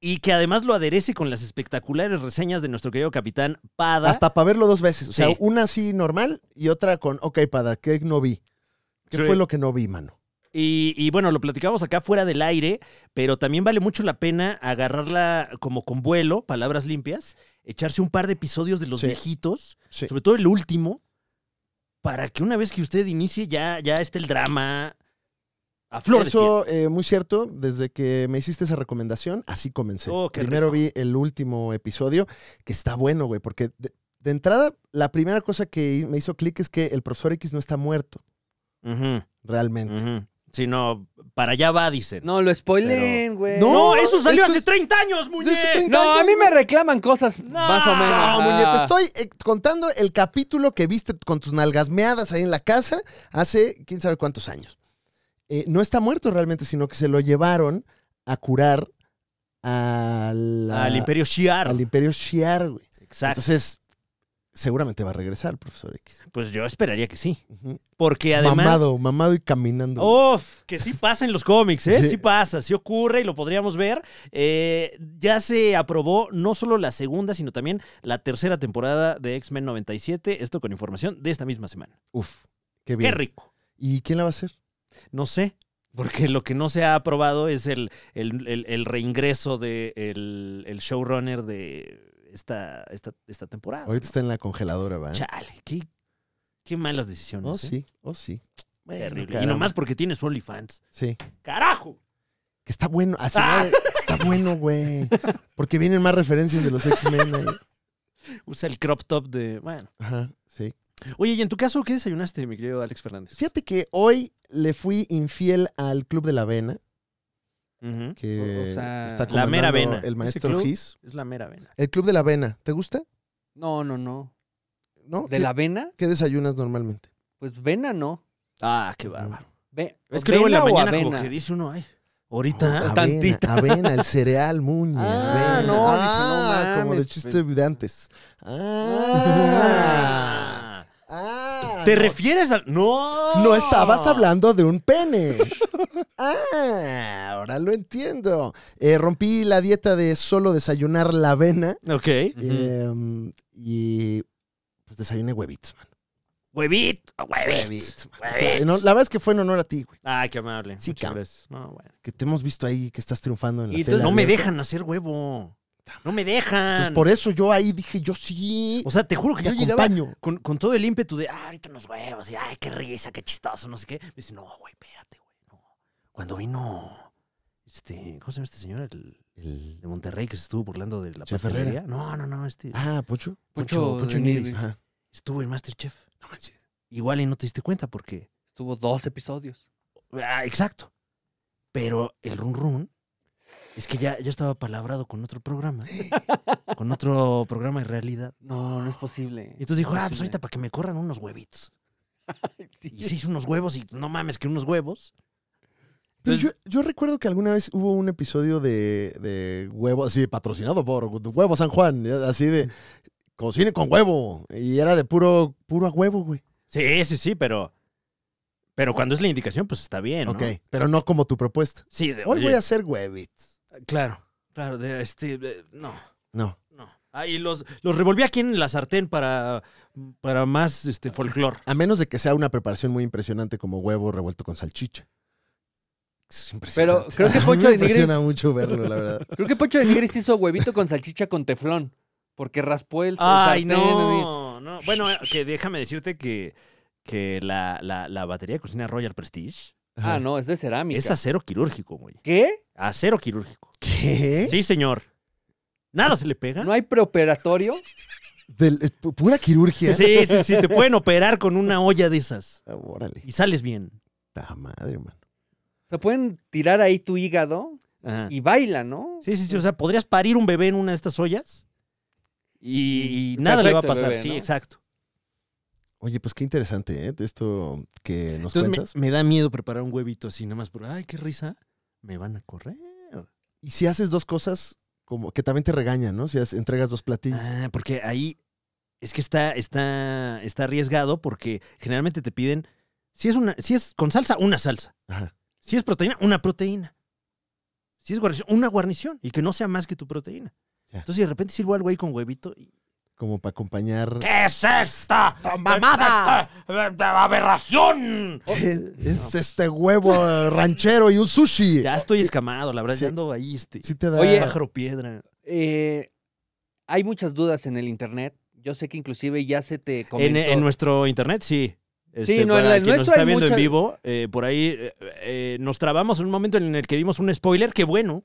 Y que además lo aderece con las espectaculares reseñas de nuestro querido capitán Pada. Hasta para verlo dos veces. O sea, Sí. una así normal y otra con, ok, Pada, ¿qué no vi? ¿Qué Sí. fue lo que no vi, mano? Y, y bueno, lo platicamos acá fuera del aire, pero también vale mucho la pena agarrarla como con vuelo, palabras limpias, echarse un par de episodios de los Sí. viejitos, sobre todo el último, para que una vez que usted inicie ya, ya esté el drama a flor de Eso, eh, muy cierto, desde que me hiciste esa recomendación, así comencé. Oh, Primero rico. vi el último episodio, que está bueno, güey, porque de, de entrada, la primera cosa que me hizo clic es que el profesor X no está muerto, realmente. No, para allá va, dicen. No, lo spoilen, güey. No, No, eso salió esto hace es- 30 años, muñe. Hace 30 No, a años, mí me reclaman cosas más o menos. No, Muñe, te estoy eh, contando el capítulo que viste con tus nalgas meadas ahí en la casa hace quién sabe cuántos años. Eh, no está muerto realmente, sino que se lo llevaron a curar a la- Al Imperio Shiar. al Imperio Shiar, güey. Exacto. Entonces, seguramente va a regresar el profesor X. pues yo esperaría que sí. Porque además. Mamado, mamado y caminando. Uf, que sí pasa en los cómics, ¿eh? Sí. Sí. pasa, sí ocurre y lo podríamos ver. Eh, ya se aprobó no solo la segunda, sino también la tercera temporada de X-Men 97. Esto con información de esta misma semana. Uf, qué bien. Qué rico. ¿Y quién la va a hacer? No sé, porque lo que no se ha aprobado es el, el- el- el reingreso del de el showrunner de esta, esta, esta temporada. Ahorita está en la congeladora, ¿va? Chale, qué, qué malas decisiones. Oh, ¿eh? sí, oh, sí. Terrible. Y nomás porque tiene su OnlyFans. Sí. ¡Carajo! Que está bueno. Así, Ah. Está bueno, güey. Porque vienen más referencias de los X-Men ahí. [LAUGHS] Usa el crop top de. Bueno. Ajá, sí. Oye, y en tu caso, ¿qué desayunaste, mi querido Alex Fernández? Fíjate que hoy le fui infiel al Club de la Avena, Ujú. que O- o sea, está La mera avena. el maestro? Gis. Es la mera vena. El Club de la Avena, ¿te gusta? No, no, no. ¿No? ¿De ¿Qué, la avena? qué desayunas normalmente? Pues vena no. Ah, qué bárbaro. Ve- Es que luego en la ¿vena mañana como avena? que dice uno, ay, ahorita. Oh, avena, tantita. avena, el cereal, muñe. Ah, avena. no, dije, no Ah, como de mames, chiste pues. de antes. Ah. Ah. Ah, ¿Te no. refieres al.? ¡No! No estabas hablando de un pene. [LAUGHS] Ah, ahora lo entiendo. Eh, rompí la dieta de solo desayunar la avena Ok. eh, y pues desayuné huevitos, man. Huevito, huevito. No, la verdad es que fue en honor a ti, güey. Ay, qué amable. Sí, cabrón. No, bueno. Que te hemos visto ahí que estás triunfando en la Y tele. entonces No me dejan hacer huevo. No me dejan. Entonces, por eso yo ahí dije, yo sí. O sea, te juro que te yo llegaba acompaño. con, con todo el ímpetu de, ah, ahorita unos huevos, y ay, qué risa, qué chistoso, no sé qué. Me dice, no, güey, espérate, güey, no. Cuando vino, este, ¿cómo se llama este señor? El El- de Monterrey que se estuvo burlando de la pastelería. No, no, no, este. Ah, Pocho. De Nigris. Nigris. Ajá. Estuvo en Masterchef. No manches. Igual y no te diste cuenta porque. Estuvo dos episodios. Ah, exacto. Pero el run run es que ya, ya estaba palabrado con otro programa. con otro programa de realidad. No, no es posible. Y entonces dijo, No ah, pues ahorita para que me corran unos huevitos. Sí. Y se hizo unos huevos y no mames que unos huevos. Pero Entonces- yo, yo recuerdo que alguna vez hubo un episodio de, de huevos, así, patrocinado por Huevo San Juan, así de cocine con huevo. Y era de puro, puro a huevo, güey. Sí, sí, sí, pero. Pero cuando es la indicación, pues está bien, ¿no? Ok, pero no como tu propuesta. Sí, de, Hoy oye, voy a hacer huevitos. Claro, claro, de este. de- no, No. no. Ah, y los, los revolví aquí en la sartén para, para más este folclor. A menos de que sea una preparación muy impresionante como huevo revuelto con salchicha. Es impresionante. Pero creo que [LAUGHS] Poncho me de Nigris- impresiona mucho verlo, la verdad. [LAUGHS] Creo que Poncho de Nigris hizo huevito con salchicha con teflón. Porque raspó el, el Ay, sartén. así. no, no. Bueno, que déjame decirte que, que la, la, la batería de cocina Royal Prestige Ah, no, es de cerámica. es acero quirúrgico, güey. ¿Qué? Acero quirúrgico. ¿Qué? Sí, señor. Nada se le pega. ¿No hay preoperatorio? Del- pu- pura quirurgia. Sí, sí, sí. Te pueden operar con una olla de esas. Ah, órale. Y sales bien. Ta madre, man. O sea, pueden tirar ahí tu hígado Ajá. y baila, ¿no? Sí, sí, sí. O sea, podrías parir un bebé en una de estas ollas y, y Mm, nada le va a perfecto el pasar. bebé, sí, ¿no? exacto. Oye, pues qué interesante, ¿eh? Esto que nos Entonces me, cuentas. me da miedo preparar un huevito así, nada más por, ay, qué risa. Me van a correr. Y si haces dos cosas, como que también te regañan, ¿no? Si has- entregas dos platillos. Ah, porque ahí es que está, está, está arriesgado porque generalmente te piden, si es, una, si es con salsa, una salsa. Ajá. Si es proteína, una proteína. Si es guarnición, una guarnición y que no sea más que tu proteína. Ya. Entonces de repente sirvo algo ahí con huevito y... Como para acompañar. ¿Qué es esta? mamada! ¡Esta aberración! Es, [LAUGHS] es este huevo ranchero y un sushi. Ya estoy escamado, la verdad, Sí. ya ando ahí, este, Sí te da. Oye, pájaro piedra. Eh, hay muchas dudas en el internet. Yo sé que inclusive ya se te En, comentó. en nuestro internet, sí. Este, Sí, no, en para el quien nos nuestro está viendo en vivo, eh, por ahí eh, eh, nos trabamos en un momento en el que dimos un spoiler, que bueno.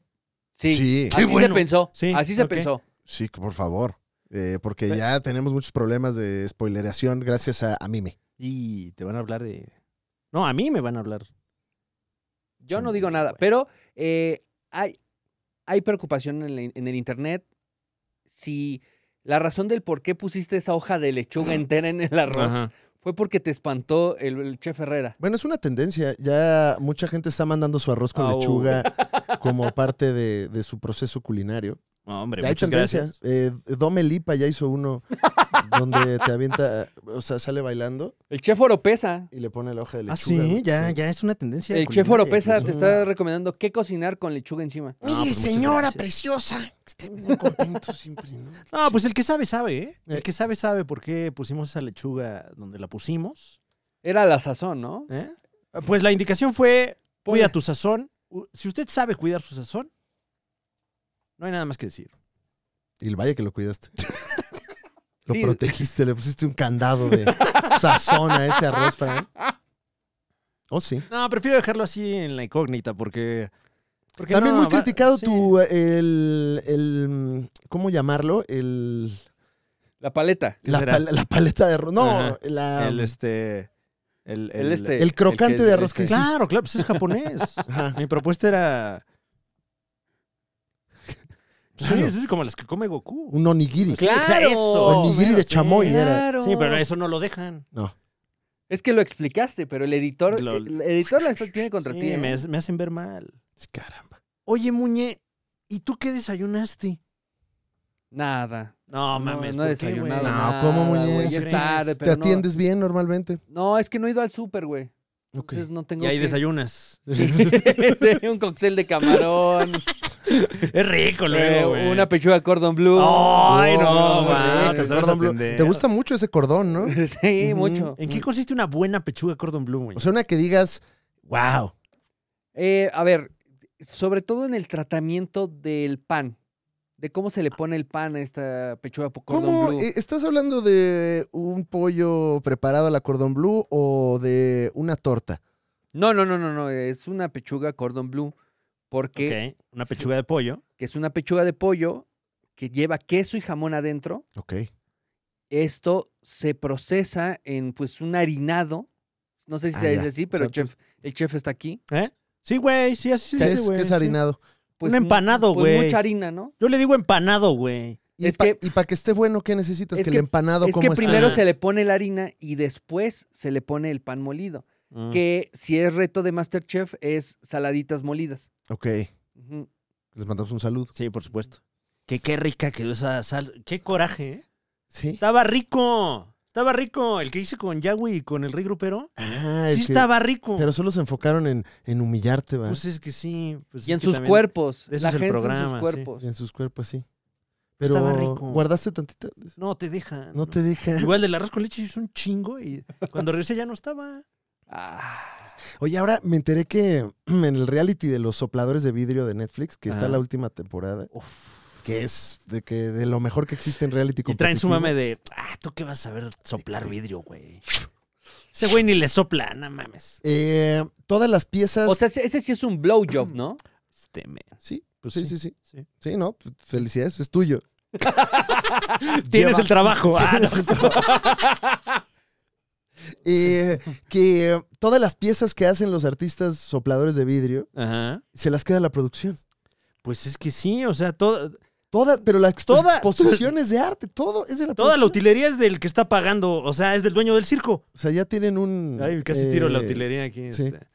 Sí, Sí. así Qué bueno. se pensó. Sí, así se pensó. Sí, que por favor. Eh, porque ya tenemos muchos problemas de spoileración gracias a, a Mime. Y te van a hablar de... No, a mí me van a hablar. Yo no digo nada, pero eh, hay, hay preocupación en, la- en el internet. Si la razón del por qué pusiste esa hoja de lechuga [CLEARS THROAT] entera en el arroz Ajá. fue porque te espantó el, el chef Herrera. Bueno, es una tendencia. Ya mucha gente está mandando su arroz con Au. lechuga como [LAUGHS] parte de, de su proceso culinario. No, hombre, Ya hay muchas tendencia. gracias. Eh, Dome Lipa ya hizo uno [LAUGHS] donde te avienta, o sea, sale bailando El chef Oropesa. y le pone la hoja de lechuga. Ah, sí, ya, ya es una tendencia. El chef Oropesa te está recomendando qué cocinar con lechuga encima. No, Mire, pues, muchas señora gracias. preciosa. que Estén bien contentos siempre, ¿no? [LAUGHS] No, pues el que sabe, sabe, ¿eh? Eh. El que sabe, sabe por qué pusimos esa lechuga donde la pusimos. Era la sazón, ¿no? ¿eh? Pues la indicación fue, cuida Ponle. tu sazón. Si usted sabe cuidar su sazón, no hay nada más que decir. Y el vaya que lo cuidaste. [LAUGHS] Lo Sí. protegiste, le pusiste un candado de sazón a ese arroz, Fran. [LAUGHS] Oh, sí. No, prefiero dejarlo así en la incógnita porque... porque También no, muy va- criticado sí. tu, el, el, ¿cómo llamarlo? El, La paleta. ¿Qué la, pal- la paleta de arroz. No, Ajá. la- El este... El, El este. el crocante que- de arroz que este. hiciste. Claro, claro, pues es japonés. [LAUGHS] Ajá. Mi propuesta era... Sí, Claro. es como las que come Goku. un onigiri. Sí, o sea, Claro. eso. Onigiri de Sí. chamoy era. Claro. Sí, pero eso no lo dejan. No. Es que lo explicaste, pero el editor, Lo- el editor la está- tiene contra Sí, ti. ¿eh? me, me hacen ver mal. Caramba. Oye, Muñe, ¿y tú qué desayunaste? Nada. No, mames, no he ¿por qué, desayunado. No, nada, ¿cómo, muñe? güey, Ya ¿Cómo es tarde? ¿Te no. atiendes bien normalmente? No, es que no he ido al súper, güey. No tengo Y ahí que- desayunas. [LAUGHS] Sí, un cóctel de camarón, [LAUGHS] Es rico eh, una pechuga cordon bleu. Ay, Oh, no, man, rico, te bleu. gusta mucho ese cordón, ¿no? [LAUGHS] sí, mucho. ¿En qué consiste una buena pechuga cordon bleu, güey? O sea, una que digas, wow. Eh, a ver, sobre todo en el tratamiento del pan. De cómo se le pone el pan a esta pechuga cordon ¿Cómo? bleu. Eh, ¿Estás hablando de un pollo preparado a la cordon bleu o de una torta? No, no, no, no, no. Es una pechuga cordon bleu. Porque Ok, una pechuga de pollo. que es una pechuga de pollo que lleva queso y jamón adentro. Ok. Esto se procesa en pues un harinado. No sé si Ah, se dice así, O pero sea, el, chef, el chef está aquí. ¿Eh? Sí, güey, sí, así se ¿Qué dice, es, güey. qué es sí. Pues, Un empanado, pues, güey. mucha harina, ¿no? Yo le digo empanado, güey. Y Es para que- que, esté bueno, ¿qué necesitas? es que, que- el empanado, Es ¿cómo que está? primero se le pone la harina y después se le pone el pan molido. Mm. Que si es reto de Masterchef es saladitas molidas. Ok. Les mandamos un saludo. Sí, por supuesto. Que qué rica quedó esa sal. Qué coraje, ¿eh? Sí. Estaba rico. Estaba rico. El que hice con Yahweh y con el Rey Grupero. Ah, sí que- estaba rico. Pero solo se enfocaron en, en humillarte, ¿va? Pues es que sí. pues Y es en que sus también- cuerpos. de eso La es el gente en programa, sus sí. cuerpos. Y en sus cuerpos, sí. Pero Estaba rico. guardaste tantito. No te deja. No te deja. Igual del arroz con leche hizo un chingo y cuando regresé ya no estaba. Ah, Oye, ahora me enteré que [CLEARS THROAT] en el reality de los sopladores de vidrio de Netflix, que está Ajá. la última temporada, que es de que de lo mejor que existe en reality Y traen su mame de, ah, ¿tú qué vas a saber soplar vidrio, güey? Ese güey ni le sopla, no mames. Eh, todas las piezas. O sea, ese, ese sí es un blowjob, ¿no? Este, me- sí, pues sí, sí, sí, sí. sí. no, felicidades, es tuyo. [LAUGHS] Tienes Lleva- el trabajo. Ah, no. Eh, que todas las piezas que hacen los artistas sopladores de vidrio Ajá. se las queda la producción. Pues es que sí, o sea, toda, Todas, pero las Toda- exposiciones [LAUGHS] de arte, todo es de la toda la utilería es del que está pagando, o sea, es del dueño del circo. O sea, ya tienen un. Ay, casi tiro la eh, utilería aquí. sí. este.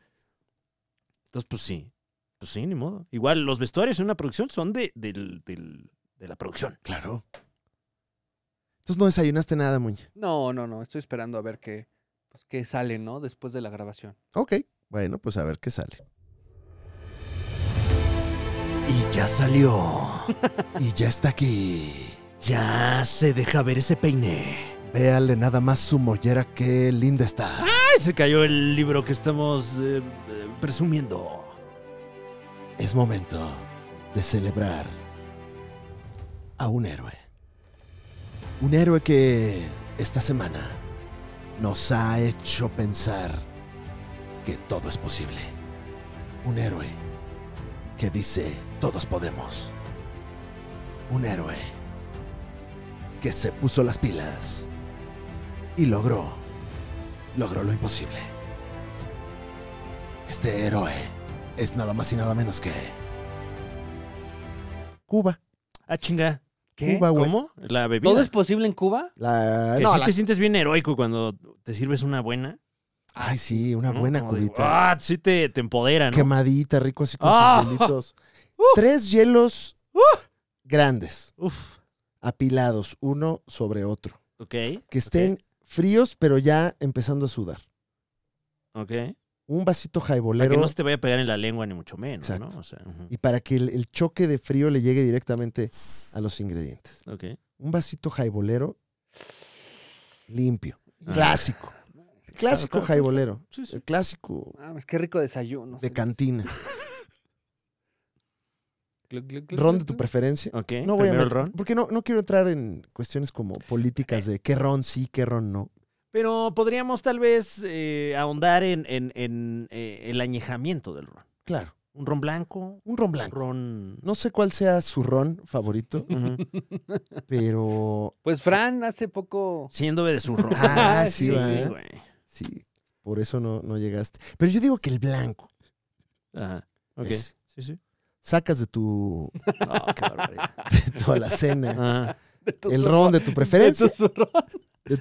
Entonces, pues sí. Pues sí, ni modo. Igual los vestuarios en una producción son de, del- del- de la producción. Claro. Entonces no desayunaste nada, Muñe. No, no, no. Estoy esperando a ver qué, pues, qué sale, ¿no? Después de la grabación. Ok. Bueno, pues a ver qué sale. Y ya salió. [LAUGHS] Y ya está aquí. Ya se deja ver ese peine. Véale nada más su mollera, qué linda está. Ay, se cayó el libro que estamos eh, eh, presumiendo. Es momento de celebrar a un héroe. Un héroe que esta semana nos ha hecho pensar que todo es posible. Un héroe que dice todos podemos. Un héroe que se puso las pilas y logró, logró lo imposible. Este héroe es nada más y nada menos que Cuba. Ah, chinga. ¿Qué? Cuba, güey. ¿Cómo? La bebida. ¿Todo es posible en Cuba? La, Que no, sí la- te sientes bien heroico cuando te sirves una buena. Ay, sí, una ¿no? buena de, cubita. ah, sí te, te empodera, ¿no? Quemadita, rico así con Ah. sus Tres hielos grandes, Uf. apilados, uno sobre otro. Ok. Que estén fríos, pero ya empezando a sudar. Ok. Un vasito Para jaibolero. que no se te vaya a pegar en la lengua, ni mucho menos, Exacto. ¿no? O sea. Y para que el, el choque de frío le llegue directamente a los ingredientes. Ok. Un vasito jaibolero limpio. Ah. Clásico. Clásico claro, claro. jaibolero. Sí, sí. El clásico Ah, qué rico desayuno. de sí. cantina. [LAUGHS] Ron de tu preferencia. Ok. No voy a Primero el meter- ron. Porque no, no quiero entrar en cuestiones como políticas de qué ron sí, qué ron no. Pero podríamos tal vez eh, ahondar en, en- en, eh, el añejamiento del ron. Claro, Un ron blanco. un ron Un blanco. ron. No sé cuál sea su ron favorito, [LAUGHS] Ujú. pero Pues Fran hace poco. Siendo de su ron. [LAUGHS] Ah, sí, sí, ¿verdad? güey. sí, por eso no, no llegaste. Pero yo digo que el blanco. Ajá. Ok. Sí, sí. Sacas de tu, Oh, [LAUGHS] qué barbaridad. de tu alacena de tu el ron de tu de preferencia. tu zurrón.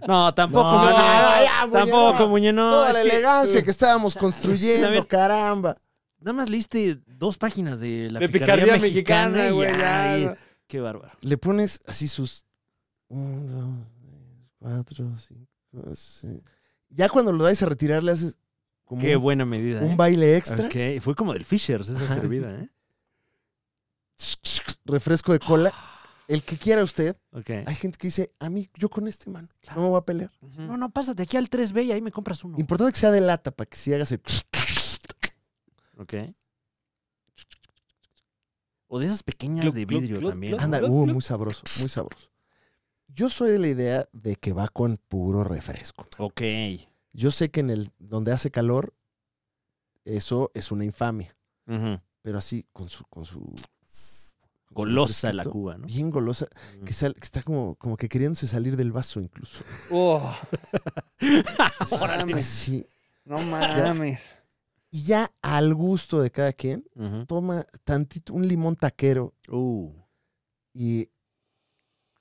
No, tampoco, No, Muñe. no, ya, Tampoco, no. Muñe, no. Toda la elegancia que estábamos construyendo, ver. caramba. Nada más leíste dos páginas de la De picardía, picardía mexicana, güey. no. Qué bárbaro. Le pones así sus. uno, dos, tres, cuatro, cinco, seis. Ya cuando lo vais a retirar, le haces como Qué un, buena medida. un ¿eh? baile extra. Ok, Fue como del Fishers esa Ajá. servida, ¿eh? Refresco de cola. El que quiera usted. Hay gente que dice, a mí, yo con este, man, no me voy a pelear. Ujú. No, no, pásate aquí al 3B y ahí me compras uno. Importante que sea de lata para que si hagas el... Ok. O de esas pequeñas de vidrio también. Anda, uh, muy sabroso, muy sabroso. Yo soy de la idea de que va con puro refresco. Ok. Yo sé que en el donde hace calor, eso es una infamia. Pero así. Con su con su Golosa la Cuba, ¿no? Bien golosa. Que, sal- que está como, como que queriéndose salir del vaso incluso. Oh, [LAUGHS] así. no mames. Y ya al gusto de cada quien, toma tantito, un limón taquero Uh. y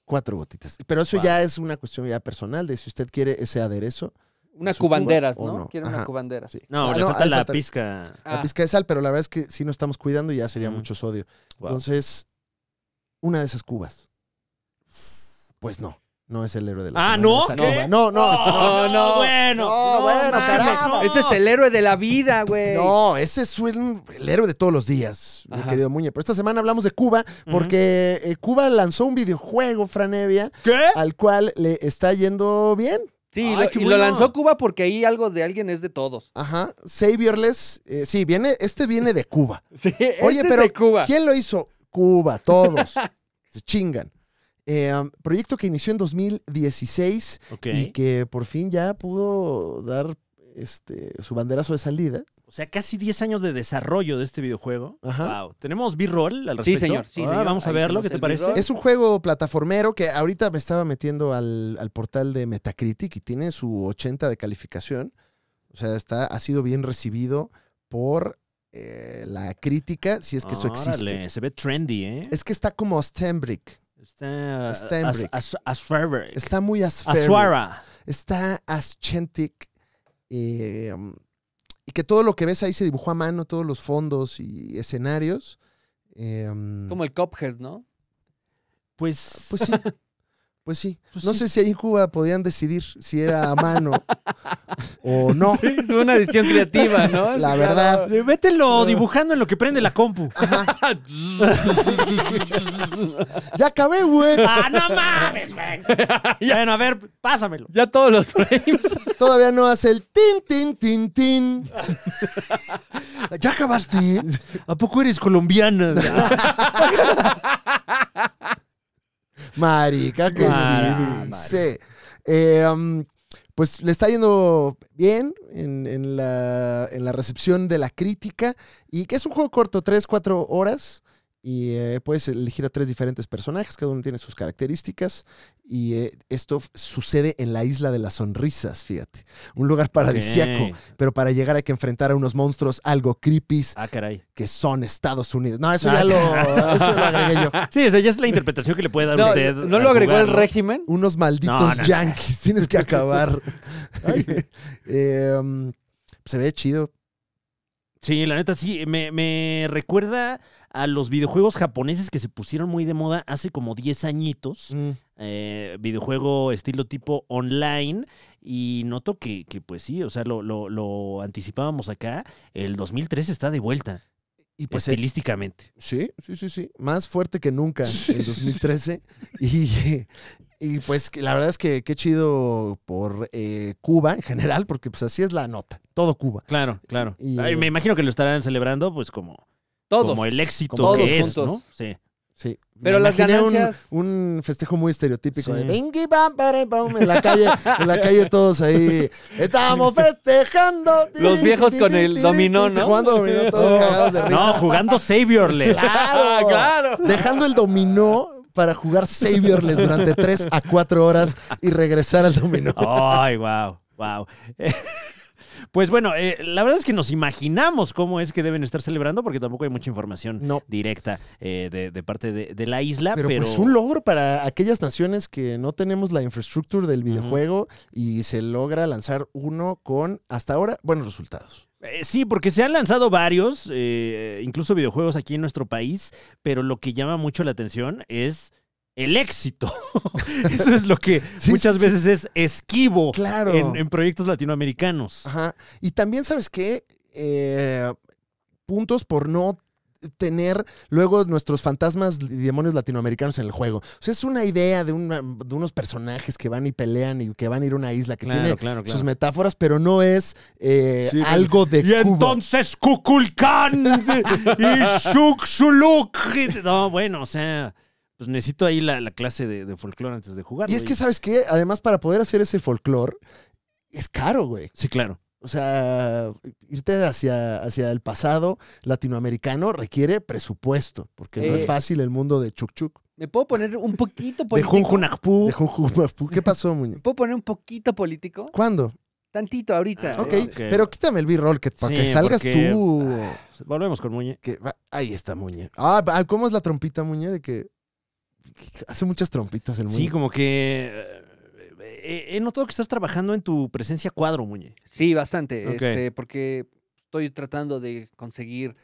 cuatro gotitas. Pero eso Wow. ya es una cuestión ya personal de si usted quiere ese aderezo. Una ¿Su Cuba cubanderas, ¿no? no? Quiere una cubanderas. Sí. No, Ah, le falta ahí la falta pizca. La Ah, pizca de sal, pero la verdad es que si no estamos cuidando ya sería mucho sodio. Wow. Entonces, una de esas cubas. Pues no, no es el héroe de la Ah, ¿no? esa ¿Qué? cuba. No, no, no. No, no. bueno. No, bueno, mames, caramba. Ese es el héroe de la vida, güey. No, ese es el héroe de todos los días, mi Ajá. querido Muñe. Pero esta semana hablamos de Cuba porque eh, Cuba lanzó un videojuego, Franevia, ¿Qué? al cual le está yendo bien. Sí, Ay, lo- y lo lanzó Cuba porque ahí algo de alguien es de todos. Ajá. Saviorless. eh, sí, viene, este viene de Cuba. Sí, Oye, este es pero de Cuba. ¿quién lo hizo? Cuba, todos. [LAUGHS] Se chingan. Eh, um, proyecto que inició en 2016 Ok. y que por fin ya pudo dar este, su banderazo de salida. O sea, casi 10 años de desarrollo de este videojuego. Ajá. Wow. ¿Tenemos B-roll al Sí, respecto? señor, sí, Ah, señor. Vamos a Ahí verlo, ¿qué te parece? Es un juego plataformero que ahorita me estaba metiendo al, al portal de Metacritic y tiene su 80 de calificación. O sea, está, ha sido bien recibido por eh, la crítica, si es que eso existe. Se ve trendy, ¿eh? Es que está como Stembrick. Está... Stanbrick. As. Está muy. Aswara. Está aschentic. eh, um, y que todo lo que ves ahí se dibujó a mano, todos los fondos y escenarios. eh, um, Como el Cuphead, ¿no? Pues... Pues sí. [LAUGHS] Pues sí. Pues no sí. sé si ahí en Cuba podían decidir si era a mano o no. Sí, es una decisión creativa, ¿no? La verdad. Eh, Vételo dibujando en lo que prende la compu. claro. [LAUGHS] Ya acabé, güey. ¡Ah, no mames, güey! [LAUGHS] bueno, a ver, pásamelo. ya todos los frames. [LAUGHS] Todavía no hace el tin, tin, tin, tin. ¿Ya acabaste? ¿A poco eres colombiana? Marica, que Mara, sí, dice. Eh, um, pues le está yendo bien en, en la, en la recepción de la crítica y que es un juego corto, 3, 4 horas. Y eh, puedes elegir a tres diferentes personajes, cada uno tiene sus características. Y eh, esto sucede en la isla de las sonrisas, fíjate. Un lugar paradisiaco. Pero para llegar hay que enfrentar a unos monstruos algo creepy Ah, caray. que son Estados Unidos. No, eso Ah, ya lo, [LAUGHS] eso lo agregué yo. Sí, o sea, ya es la interpretación que le puede dar No, usted. ¿no lo agregó el régimen? Unos malditos No, yankees. Tienes que acabar. [LAUGHS] Eh, um, se ve chido. Sí, la neta sí, me, me recuerda a los videojuegos japoneses que se pusieron muy de moda hace como 10 añitos. Mm. eh, videojuego estilo tipo online. Y noto que, que pues sí, o sea, lo, lo, lo anticipábamos acá. El 2003 está de vuelta, Y pues eh, estilísticamente. sí, sí, sí, sí. Más fuerte que nunca [LAUGHS] en 2013. y, y pues la verdad es que qué chido por eh, Cuba en general, porque pues así es la nota. Todo Cuba. Claro, claro. Y- Ay, me imagino que lo estarán celebrando, pues como, Todos. como el éxito Todos que es, juntos. ¿no? Sí. Sí. Pero Me las imaginé ganancias- Un, festejo muy estereotípico Sí. de "Bingy bam, bam", en la calle, en la calle todos ahí. Estamos festejando. Los viejos con el dominó, ¿no? Jugando dominó todos Oh. cagados de risa. No, jugando Saviorless. ¡Claro! claro. Dejando el dominó para jugar Saviorless durante 3 a 4 horas y regresar al dominó. Ay, wow, wow. Pues bueno, eh, la verdad es que nos imaginamos cómo es que deben estar celebrando, porque tampoco hay mucha información No. directa eh, de, de parte de, de la isla, Pero, pero, pues un logro para aquellas naciones que no tenemos la infraestructura del videojuego y se logra lanzar uno con, hasta ahora, buenos resultados. Eh, sí, porque se han lanzado varios, incluso videojuegos aquí en nuestro país, pero lo que llama mucho la atención es el éxito. [LAUGHS] Eso es lo que Sí, muchas sí, sí. veces es esquivo Claro. en, en proyectos latinoamericanos. Ajá. Y también, ¿sabes qué? Eh, puntos por no tener luego nuestros fantasmas y demonios latinoamericanos en el juego. O sea, es una idea de, una- de unos personajes que van y pelean y que van a ir a una isla que tiene claro, sus metáforas, pero no es eh, Sí, algo de Y Cuba. entonces Kukulkan [LAUGHS] y Shukshuluk. No, bueno, o sea, pues necesito ahí la, la clase de, de folclore antes de jugar. Y es que, ¿sabes qué? Además, para poder hacer ese folclore, es caro, güey. Sí, claro. O sea, irte hacia, hacia el pasado latinoamericano requiere presupuesto, porque no es fácil el mundo de Chuk Chuk. ¿Me puedo poner un poquito [LAUGHS] De político? Junjunacpú. De Junjumapu. ¿Qué pasó, Muñe? ¿Me puedo poner un poquito político? ¿Cuándo? Tantito ahorita. Ah, Ok, Eh, pero quítame el B-roll que, para Sí, que salgas porque- tú. Volvemos con Muñe. que ahí está, Muñe. Ah, ¿cómo es la trompita, Muñe? De que hace muchas trompitas el Muñe. Sí, como que eh, eh, he notado que estás trabajando en tu presencia cuadro, Muñe. Sí, bastante. Este, porque estoy tratando de conseguir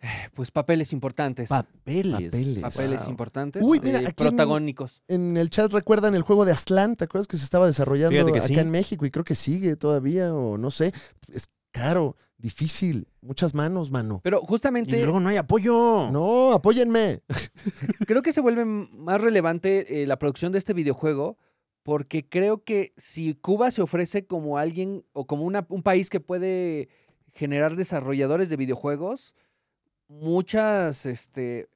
eh, pues papeles importantes. Papeles. Papeles. papeles Wow. importantes. Uy, mira, eh, aquí en- protagónicos. En el chat recuerdan el juego de Aztlán, ¿te acuerdas que se estaba desarrollando acá sí. en México? Y creo que sigue todavía, o no sé. Es caro, difícil, muchas manos, mano. Pero Y justamente luego no hay apoyo. No, apóyenme. [LAUGHS] creo que se vuelve más relevante eh, la producción de este videojuego porque creo que si Cuba se ofrece como alguien o como una- un país que puede generar desarrolladores de videojuegos, muchas, este,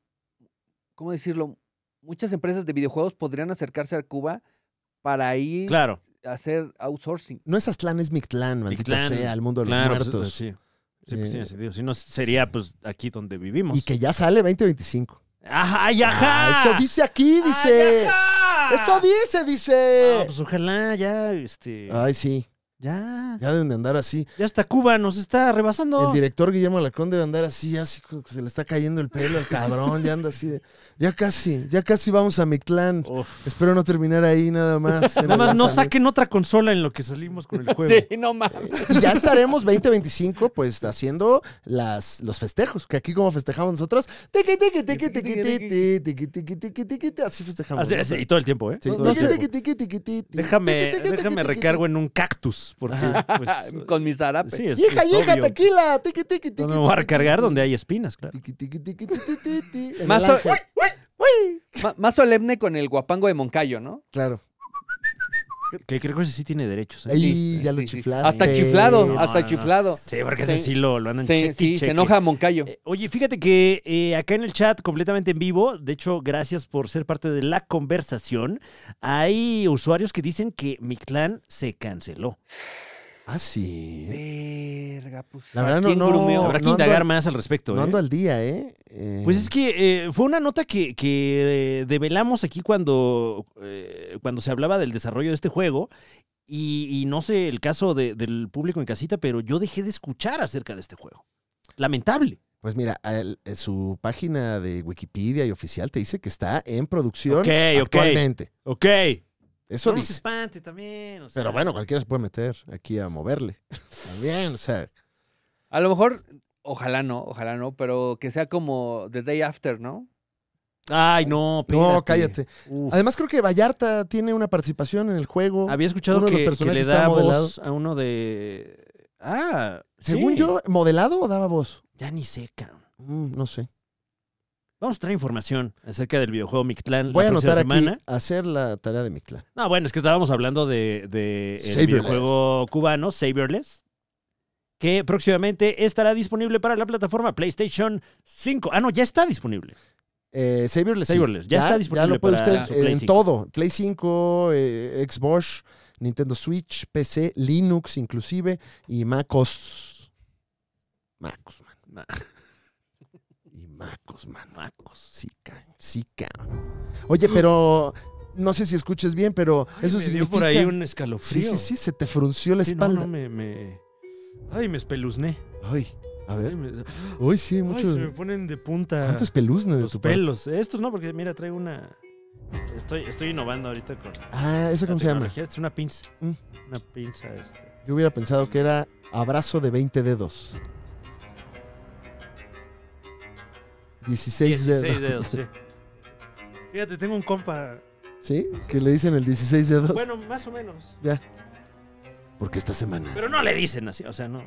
¿cómo decirlo? Muchas empresas de videojuegos podrían acercarse a Cuba para ir Claro. Hacer outsourcing. No es Aztlán, es Mictlán, maldita Mictlán, sea, el mundo de los Claro, pues, muertos. sí. Sí, pues Eh, tiene sentido. Si no, sería pues aquí donde vivimos. Y que ya sale 2025. ¡Ajá, ay, ajá! Ah, eso dice aquí, dice. ¡Ay, ajá! Eso dice, dice. No, pues ojalá ya, este... Ay, sí. Ya. Ya deben de andar así. Ya hasta Cuba nos está rebasando. El director Guillermo Alacrón debe andar así, así se le está cayendo el pelo al cabrón, ya anda así de, ya casi, ya casi vamos a Mictlán. Uf. Espero no terminar ahí nada más. Nada más no saquen otra consola en lo que salimos con el juego. sí, no mames. Y ya estaremos 2025 pues haciendo las los festejos, que aquí como festejamos nosotros, tiqui tiqui tiqui tiqui tiqui tiqui tiqui así festejamos. Así, así, y todo el tiempo, ¿eh? Sí, no, todo el tiempo. Déjame déjame recargo en un cactus porque pues, [LAUGHS] Con mi zarape. sí, es, Hija, es hija, obvio. tequila, tiqui, tiqui, tiqui. No me voy a recargar donde hay espinas, claro. tiqui, tiqui, tiqui, tiqui, tiqui, Más el o- ángel. Uy. Ma- más solemne con el guapango de Moncayo, ¿no? Claro. Que creo que ese sí tiene derechos. ¿eh? Sí, ya lo sí, chiflaste. Hasta chiflado, No, hasta no, no. chiflado. Sí, porque ese Sí. lo, lo andan Sí, cheque sí, se enoja Moncayo. Eh, Oye, fíjate que eh, acá en el chat, completamente en vivo, de hecho, gracias por ser parte de la conversación, hay usuarios que dicen que Mictlán se canceló. Ah, sí. Verga, pues. La ¿a verdad no- no-? Habrá que no indagar al- más al respecto. No ¿eh? ando al día, ¿eh? Eh, Pues es que eh, fue una nota que, que, eh, develamos aquí cuando, eh, cuando se hablaba del desarrollo de este juego. Y, y no sé el caso de- del público en casita, pero yo dejé de escuchar acerca de este juego. Lamentable. Pues mira, el- su página de Wikipedia y oficial te dice que está en producción Ok, ok. actualmente. Ok. Eso no se dice. espante también. o sea. Pero bueno, cualquiera se puede meter aquí a moverle. [LAUGHS] También, o sea. A lo mejor, ojalá no, ojalá no, pero que sea como The Day After, ¿no? Ay, no, No, espérate. cállate. Uf. Además, creo que Vallarta tiene una participación en el juego. Había escuchado uno de los que, le da modelado. voz a uno de. Ah, Según sí. yo, ¿modelado o daba voz? Ya ni sé, cabrón. Mm, no sé. Vamos a traer información acerca del videojuego Mictlán Voy a la próxima anotar aquí, semana. hacer la tarea de mi clan. No, bueno, es que estábamos hablando de, de el Saberless. videojuego cubano, Saberless, que próximamente estará disponible para la plataforma PlayStation 5. Ah, no, ya está disponible. Eh, Saberless, sí. Saberless, ya está disponible Ya lo puede para usted en 5. todo. Play 5, eh, Xbox, Nintendo Switch, PC, Linux inclusive y MacOS. MacOS, man. Y MacOS, man. Macos. Sí, cabrón. Sí, cabrón. Oye, pero no sé si escuches bien, pero eso me dio significa... por ahí un Sí, escalofrío. sí, sí, se te frunció la Sí, no, espalda. no, me, me- Ay, me espeluzné. Ay, a Ay, ver. me- Uy, sí, Ay, mucho. se me ponen de punta ¿Cuánto es peluzne de tu parte? pelos. Estos no, porque mira, traigo una... Estoy, estoy innovando ahorita con Ah, ¿eso cómo se llama? Es una pinza. Mm. Una pinza, este. Yo hubiera pensado que era abrazo de 20 dedos. 16, 16 dedos. dedos, [LAUGHS] sí. Fíjate, tengo un compa. ¿Sí? Que le dicen el 16 dedos. Bueno, más o menos. Porque esta semana. Pero no le dicen así, o sea, no.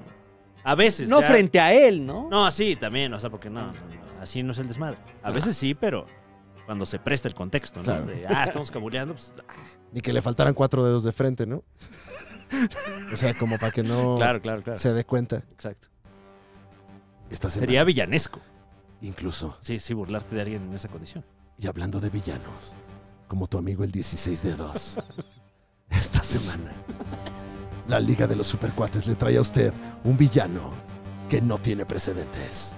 A veces. No ya- frente a él, ¿no? No, sí, también, o sea, porque no, así no es el desmadre. A veces sí, pero cuando se presta el contexto, ¿no? Claro. De, ah, estamos cabuleando, pues. Ni que le faltaran cuatro dedos de frente, ¿no? o sea, como para que no Claro, claro, claro. se dé cuenta. Exacto. Esta semana. Sería villanesco. Incluso. Sí, sí, burlarte de alguien en esa condición. Y hablando de villanos, como tu amigo el 16 dedos. [LAUGHS] esta semana. La Liga de los Supercuates le trae a usted un villano que no tiene precedentes.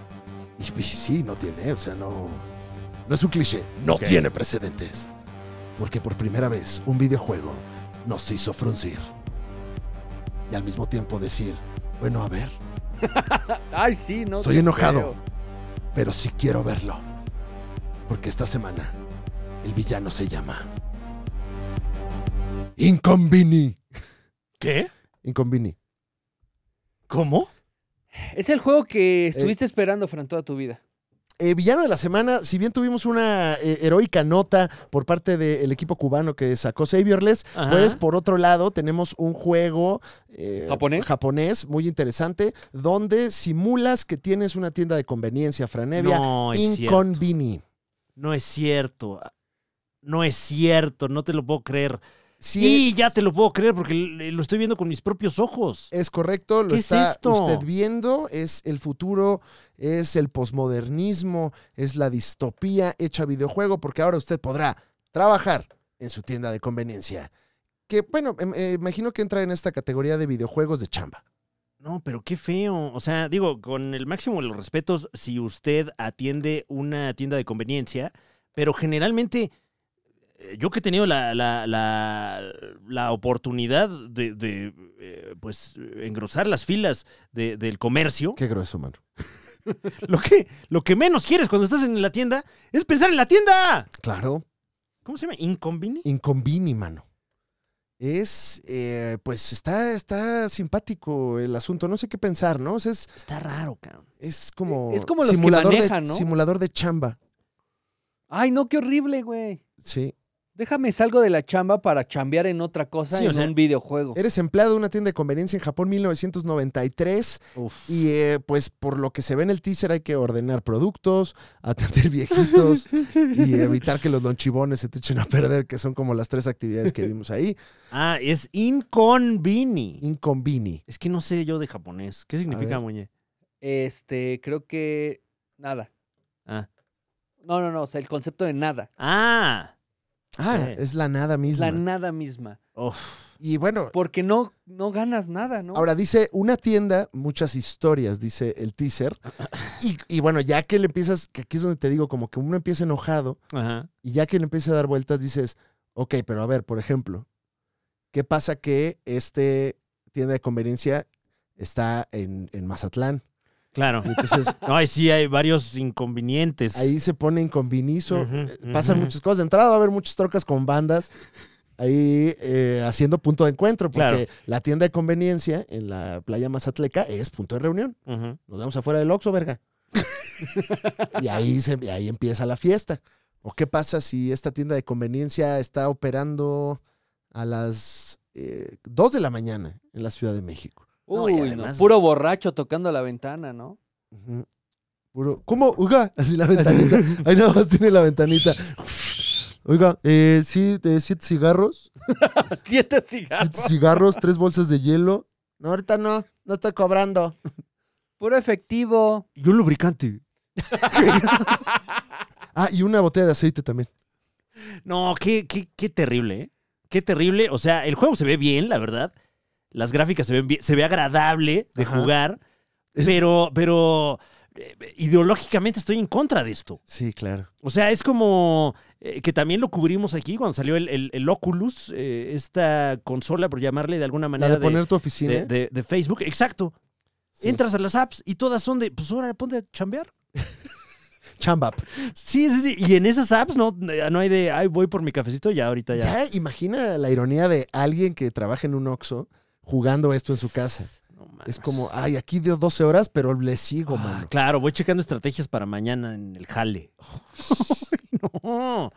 Y, sí, no tiene, o sea, no. No es un cliché, no tiene precedentes. Porque por primera vez un videojuego nos hizo fruncir. Y al mismo tiempo decir, bueno, a ver, [LAUGHS] Ay, sí, ¿no? Estoy enojado. Pero sí quiero verlo. Porque esta semana el villano se llama. Incombini. ¿Qué? Incombini. ¿Cómo? Es el juego que estuviste esperando, Fran, toda tu vida. Eh, villano de la semana, si bien tuvimos una eh, heroica nota por parte del equipo cubano que sacó Saviorless, Ajá. pues por otro lado tenemos un juego eh, ¿Japonés? japonés muy interesante donde simulas que tienes una tienda de conveniencia, Franevia, No. Inconvini. No es cierto. No es cierto, no te lo puedo creer. Sí, Y ya te lo puedo creer porque lo estoy viendo con mis propios ojos. Es correcto, lo ¿Qué es está esto? usted viendo, es el futuro, es el posmodernismo, es la distopía hecha videojuego, porque ahora usted podrá trabajar en su tienda de conveniencia. Que, bueno, em- eh, imagino que entra en esta categoría de videojuegos de chamba. No, pero qué feo. O sea, digo, con el máximo de los respetos, si usted atiende una tienda de conveniencia, pero generalmente eh, yo que he tenido la, la, la, la oportunidad de, de, eh, pues, engrosar las filas de- del comercio, Qué grueso, mano. [LAUGHS] lo que, lo que menos quieres cuando estás en la tienda es pensar en la tienda. Claro. ¿Cómo se llama? ¿Inconvini? Inconvini, mano. Es, eh, pues está, está simpático el asunto. No sé qué pensar, ¿no? O sea, es, Está raro, cabrón. es como. Es como los que simulador manejan, de, ¿no? Simulador de chamba. Ay, no, qué horrible, güey. Sí. Déjame salgo de la chamba para chambear en otra cosa Sí, o en sea, un videojuego. Eres empleado de una tienda de conveniencia en Japón 1993 Uf. y eh, pues por lo que se ve en el teaser hay que ordenar productos, [LAUGHS] atender viejitos y evitar que los lonchibones se te echen a perder, que son como las tres actividades que vimos ahí. [LAUGHS] Ah, es Inconvini. Inconvini. Es que no sé yo de japonés. ¿Qué significa. Muñe? Este, creo que nada. Ah. No, no, no, o sea, el concepto de nada. Ah. Ah, Sí. es la nada misma. la nada misma. Uf. Y bueno, Porque no, no ganas nada, ¿no? Ahora dice una tienda, muchas historias, dice el teaser. [COUGHS] Y, y bueno, ya que le empiezas, que aquí es donde te digo, como que uno empieza enojado, Ajá. y ya que le empieza a dar vueltas, dices, ok, pero a ver, por ejemplo, ¿qué pasa que este tienda de conveniencia está en, en Mazatlán? Claro. Entonces [LAUGHS] No, ahí sí hay varios inconvenientes. ahí se pone inconvenizo, eh, pasan muchas cosas. De entrada va a haber muchas trocas con bandas. Ahí eh, haciendo punto de encuentro, porque Claro. la tienda de conveniencia en la playa Mazatleca es punto de reunión. Nos vemos afuera del Oxxo, verga. y ahí, se, y ahí empieza la fiesta. ¿O qué pasa si esta tienda de conveniencia está operando a las 2 de la mañana en la Ciudad de México? Uy, no, además- puro borracho tocando la ventana, ¿no? Puro- ¿Cómo? Oiga, [LAUGHS] así la ventanita. Ahí nada más tiene la ventanita. Oiga, eh, sí, de siete cigarros. [LAUGHS] Siete cigarros. Siete cigarros, tres bolsas de hielo. No, ahorita no, no estoy cobrando. Puro efectivo. Y un lubricante. [LAUGHS] Ah, y una botella de aceite también. No, qué, qué, qué terrible, ¿eh? Qué terrible. O sea, el juego se ve bien, la verdad. Las gráficas se ven bien, se ve agradable de Ajá. jugar. Pero, pero eh, ideológicamente estoy en contra de esto. Sí, claro. O sea, es como eh, que también lo cubrimos aquí cuando salió el, el- el Oculus, eh, esta consola, por llamarle de alguna La manera, de poner tu oficina. de- de- de Facebook. Exacto. Sí. Entras a las apps y todas son de, pues ahora ponte a chambear. [LAUGHS] Chambap. Sí, sí, sí. Y en esas apps no, no hay de, ay, voy por mi cafecito, ya ahorita ya. Ya, imagina la ironía de alguien que trabaja en un Oxxo jugando esto en su casa. No Es como, ay, aquí dio 12 horas, pero le sigo, Ah, mano. claro, voy checando estrategias para mañana en el jale. [LAUGHS] [LAUGHS] no.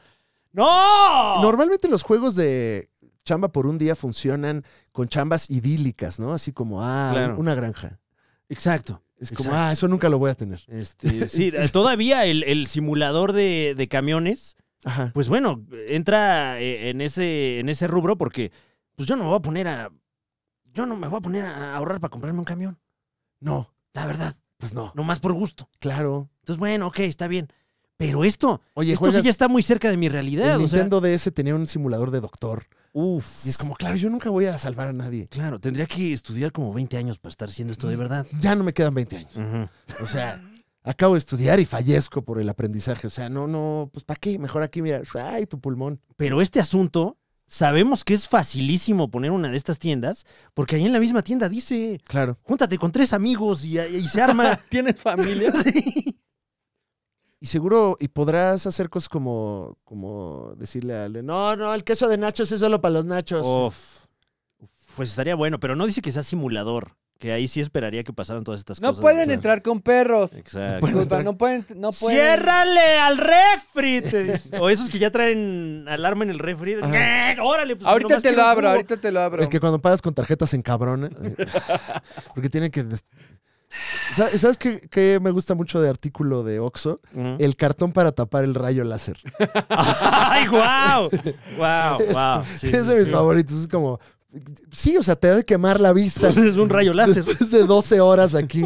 ¡No! Normalmente los juegos de chamba por un día funcionan con chambas idílicas, ¿no? Así como, ah, Claro. una granja. Exacto. Es como, Exacto. ah, eso nunca lo voy a tener. Este, sí, [LAUGHS] eh, todavía el, el simulador de, de camiones, Ajá. pues bueno, entra eh, en ese, en ese rubro porque pues yo no me voy a poner a. Yo no me voy a poner a ahorrar para comprarme un camión. No, La verdad. pues no. Nomás por gusto. Claro. Entonces, bueno, ok, está bien. Pero esto, Oye, esto sí ya está muy cerca de mi realidad. el o sea, Nintendo DS tenía un simulador de doctor. uf. Y es como, claro, yo nunca voy a salvar a nadie. Claro, tendría que estudiar como 20 años para estar haciendo esto de verdad. Ya no me quedan 20 años. O sea, acabo de estudiar y fallezco por el aprendizaje. O sea, no, no, pues ¿para qué? Mejor aquí, mira, ay, tu pulmón. Pero este asunto, sabemos que es facilísimo poner una de estas tiendas, porque ahí en la misma tienda dice, Claro. júntate con tres amigos y, y se arma. [LAUGHS] ¿Tienes familia? [LAUGHS] Sí. Y seguro, y podrás hacer cosas como, como decirle al de, no, no, el queso de nachos es solo para los nachos. Uf. Pues estaría bueno, pero no dice que sea simulador, que ahí sí esperaría que pasaran todas estas No cosas. pueden Claro. entrar con perros. Exacto. Pueden no pueden, no pueden. ¡Ciérrale al refri! te. O esos que ya traen alarma en el refri. Ajá. ¡Órale! Pues, Ahorita te lo abro, jugo. ahorita te lo abro. El que cuando pagas con tarjetas se encabrona. eh, [LAUGHS] Porque tienen que... des- ¿Sabes qué, qué me gusta mucho de artículo de Oxxo? Ujú. El cartón para tapar el rayo láser. [LAUGHS] ¡Ay, guau! [LAUGHS] ¡Guau, Es- guau! Sí, es sí, de mis sí. favoritos. Es como... Sí, o sea, te ha de quemar la vista. Pues es un rayo láser. [LAUGHS] Después de 12 horas aquí.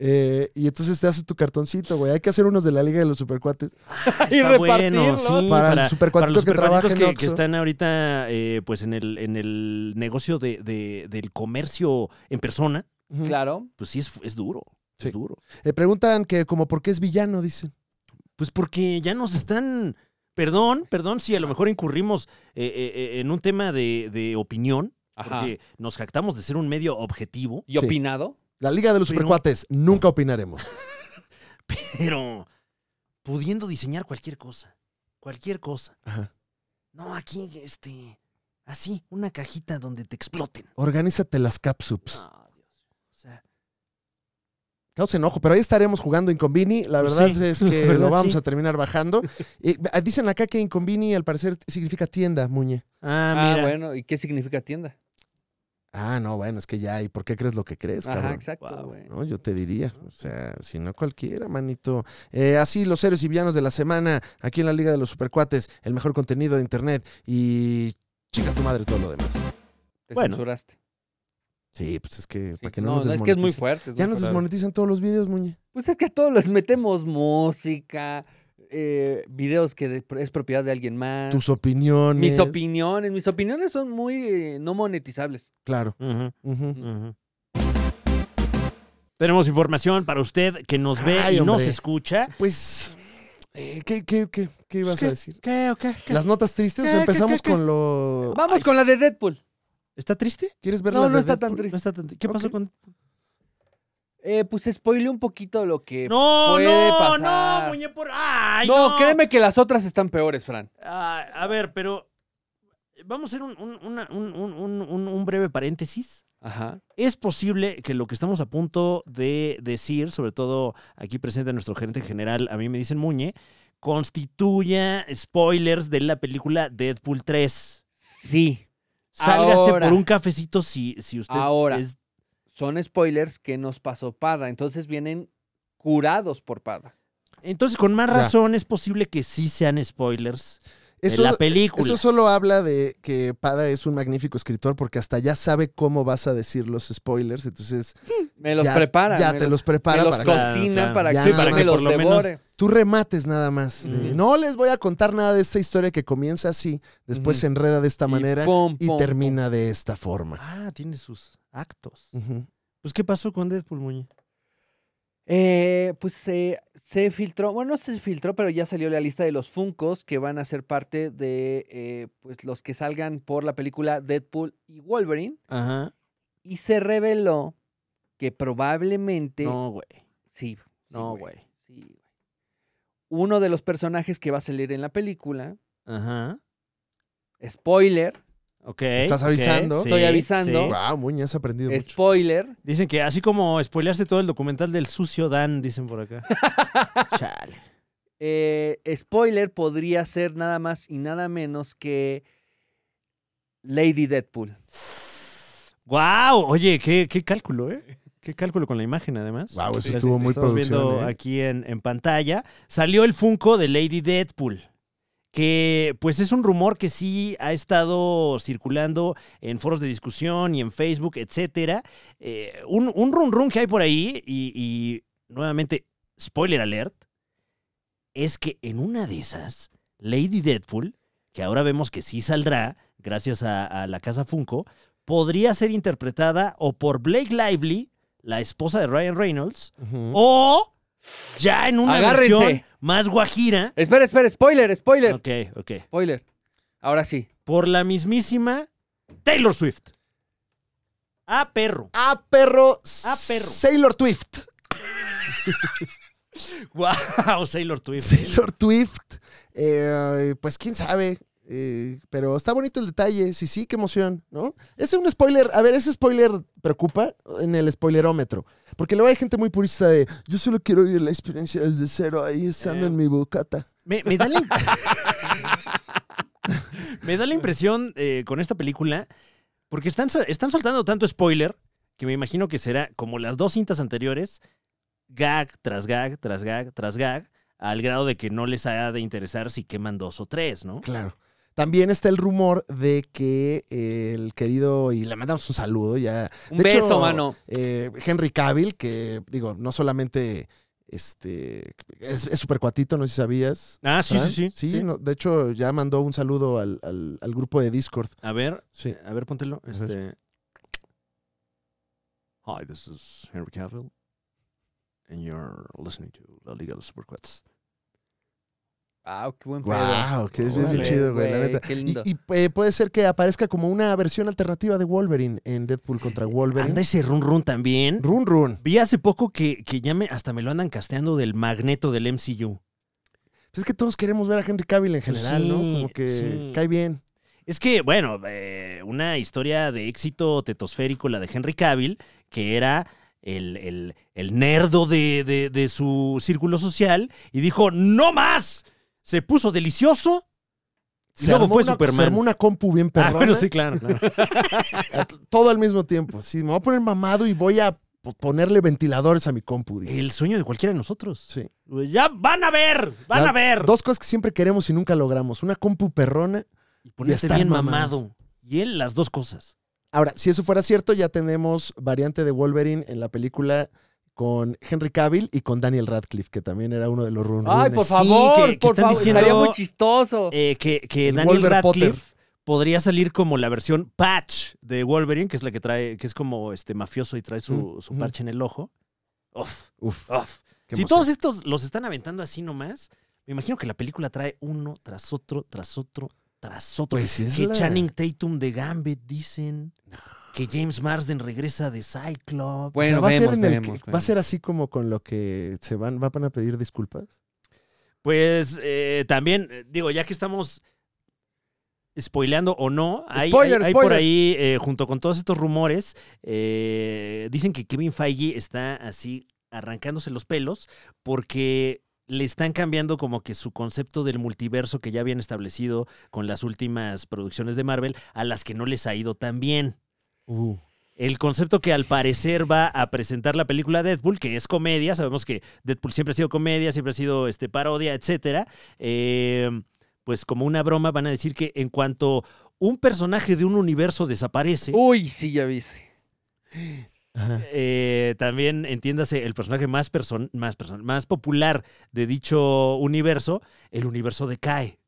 Eh, y entonces te haces tu cartoncito, güey. Hay que hacer unos de la Liga de los Supercuates. [LAUGHS] y Está bueno, sí. Para los que supercuatitos en que, Oxxo. que están ahorita eh, pues en el, en el negocio de, de- del comercio en persona. Claro. pues sí es, es duro. Sí. Es duro. Eh, preguntan que como por qué es villano, dicen. Pues porque ya nos están Perdón, perdón si a lo mejor incurrimos eh, eh, eh, en un tema de, de opinión, Ajá. porque nos jactamos de ser un medio objetivo, ¿Y Sí. opinado? La Liga de los Pero- Supercuates, nunca opinaremos. [LAUGHS] pero pudiendo diseñar cualquier cosa, cualquier cosa. Ajá. No, aquí, este, así, una cajita donde te exploten. Organízate las capsups. Ah, Dios. O sea, Causa enojo, pero ahí estaremos jugando Inconvini. La verdad Sí, es que verdad, lo vamos sí. a terminar bajando. Eh, dicen acá que Inconvini al parecer significa tienda, Muñe. ah, Ah, mira. bueno. ¿Y qué significa tienda? Ah, no, bueno, es que ya, ¿y por qué crees lo que crees, Ajá, cabrón? exacto, Wow. güey. No, yo te diría. O sea, si no cualquiera, manito. Eh, así, los héroes y villanos de la semana, aquí en la Liga de los Supercuates, el mejor contenido de internet y chinga tu madre todo lo demás. Te Bueno. censuraste. Sí, pues es que Sí, para que no, no, nos no, es que es muy desmoneticen. fuerte. es Ya muy nos fuerte. desmonetizan todos los videos, Muñe. Pues es que a todos les metemos música, eh, videos que de- es propiedad de alguien más. Tus opiniones. mis opiniones. Mis opiniones son muy eh, no monetizables. Claro. Tenemos información para usted que nos ve Ay, y hombre. nos escucha. Pues, eh, ¿qué, qué, qué, qué ibas ¿Qué? a decir? ¿Qué o qué? qué? Las notas tristes, ¿Qué, qué, empezamos qué, qué? con lo... Vamos Ay, con la de Deadpool. ¿Está triste? ¿Quieres ver No, la no está tan triste. No está tan- ¿Qué pasó con.? Eh, pues spoilé un poquito lo que. No, puede no, pasar. no, muñe por. ¡Ay, no, no! créeme que las otras están peores, Fran. Ah, a ver, pero. Vamos a hacer un, un- una- un- un- un- un- un breve paréntesis. Ajá. Es posible que lo que estamos a punto de decir, sobre todo aquí presente nuestro gerente general, a mí me dicen Muñe, constituya spoilers de la película Deadpool 3. Sí. Sálgase Ahora. por un cafecito si, si usted Ahora. es- Son spoilers que nos pasó Pada. Entonces vienen curados por Pada. Entonces, con más Ya. razón, es posible que sí sean spoilers Eso, de la película. eso solo habla de que Pada es un magnífico escritor porque hasta ya sabe cómo vas a decir los spoilers, entonces [LAUGHS] Me los ya, prepara. ya me te los prepara me los para que cocina claro. para, Ya que, para que los Por lo menos- tú remates nada más. de. No les voy a contar nada de esta historia que comienza así, después se enreda de esta Y manera y termina de esta forma. Ah, tiene sus actos. Pues, ¿qué pasó con Deadpool, Muñe? Eh, pues se se filtró, bueno, no se filtró, pero ya salió la lista de los Funcos que van a ser parte de eh, pues los que salgan por la película Deadpool y Wolverine. Ajá. Y se reveló que probablemente. No, güey. Sí. sí, No, güey. sí, güey. Uno de los personajes que va a salir en la película, Ajá. spoiler, Ok. ¿Estás avisando? sí, Estoy avisando. sí. Wow, Muñe, has aprendido mucho. spoiler, Dicen que así como spoileaste todo el documental del sucio Dan, dicen por acá. [LAUGHS] Chale. eh, spoiler podría ser nada más y nada menos que Lady Deadpool. ¡Wow! Oye, qué, qué cálculo, ¿eh? Qué cálculo con la imagen, además. Guau, eso estuvo muy estamos producción, viendo ¿eh? aquí en, en pantalla. Salió el Funko de Lady Deadpool. Que pues es un rumor que sí ha estado circulando en foros de discusión y en Facebook, etcétera. Eh, un, un run run que hay por ahí, y, y nuevamente, spoiler alert, es que en una de esas, Lady Deadpool, que ahora vemos que sí saldrá gracias a, a la casa Funko, podría ser interpretada o por Blake Lively, la esposa de Ryan Reynolds, o ya en una Agárrense. versión más guajira. Espera, espera, spoiler, spoiler, Ok, ok. spoiler. Ahora sí. Por la mismísima Taylor Swift. Ah, perro. Ah, perro. Ah, perro. Sailor Swift. Wow, Taylor Swift. Sailor Swift. Eh, pues quién sabe. Eh, pero está bonito el detalle. Sí, sí, qué emoción, ¿no? Ese es un spoiler. A ver, ese spoiler preocupa en el spoilerómetro. Porque luego hay gente muy purista de yo solo quiero vivir la experiencia desde cero ahí estando Eh. en mi bocata. Me, me da la, [LAUGHS] me da la impresión eh, con esta película, porque están, están soltando tanto spoiler, que me imagino que será como las dos cintas anteriores, gag tras gag, tras gag, tras gag, al grado de que no les haya de interesar si queman dos o tres, ¿no? Claro. También está el rumor de que el querido, y le mandamos un saludo ya, Un De beso, hecho, mano. eh, Henry Cavill, que digo, no solamente este es, super cuatito, no sé si sabías. Ah, sí, sí, sí. sí. no, de hecho, ya mandó un saludo al, al- al grupo de Discord. A ver, Sí. a ver, póntelo. Este... Hi, this is Henry Cavill, and you're listening to La Liga de los Supercuates. Ah, qué buen pedo. Wow, que es bien, Órale, chido, güey, la neta. qué Y, lindo. y, eh, puede ser que aparezca como una versión alternativa de Wolverine en Deadpool contra Wolverine. Anda ese run run también. Run Run. Vi hace poco que, que ya me, hasta me lo andan casteando del magneto del MCU. Pues es que todos queremos ver a Henry Cavill en general, ¿no? Como que sí. cae bien. Es que, bueno, eh, una historia de éxito tetosférico, la de Henry Cavill, que era el, el- el nerdo de, de- de su círculo social, y dijo, ¡no más! Se puso delicioso. Y luego fue una, Superman. Se armó una compu bien Ah, perrona. bueno, sí, claro, [LAUGHS] Todo al mismo tiempo. Sí, me voy a poner mamado y voy a po- ponerle ventiladores a mi compu. dice. El sueño de cualquiera de nosotros. Sí. Ya van a ver, van Las a ver. Dos cosas que siempre queremos y nunca logramos. Una compu perrona. Y ponerse bien mamado. mamado. Y él, las dos cosas. Ahora, si eso fuera cierto, ya tenemos variante de Wolverine en la película con Henry Cavill y con Daniel Radcliffe, que también era uno de los run Ay, por favor, que- que por están favor. diciendo- Estaría muy chistoso. Eh, que que El Daniel Wolver Potter. Radcliffe podría salir como la versión patch de Wolverine, que es la que trae, que es como este mafioso y trae su, Mm, su ujú. parche en el ojo. Uf, Uf, uf. Si emoción. todos estos los están aventando así nomás, me imagino que la película trae uno tras otro, tras otro, tras otro. Pues es que la- Channing Tatum de Gambit dicen. Que James Marsden regresa de Cyclops. O sea, Bueno, va, a ser vemos, en el vemos, que- va a vemos. ser así como con lo que se van, van a pedir disculpas. Pues eh, también, eh, digo, ya que estamos spoileando o no, hay, Spoiler, hay- hay por ahí, eh, junto con todos estos rumores, eh, dicen que Kevin Feige está así arrancándose los pelos porque le están cambiando como que su concepto del multiverso que ya habían establecido con las últimas producciones de Marvel a las que no les ha ido tan bien. El concepto que al parecer va a presentar la película Deadpool, que es comedia, sabemos que Deadpool siempre ha sido comedia, siempre ha sido este, parodia, etcétera. eh, pues como una broma van a decir que en cuanto un personaje de un universo desaparece, Uy, sí, ya viste. Eh, también entiéndase el personaje más, person más, person- más popular de dicho universo, el universo decae.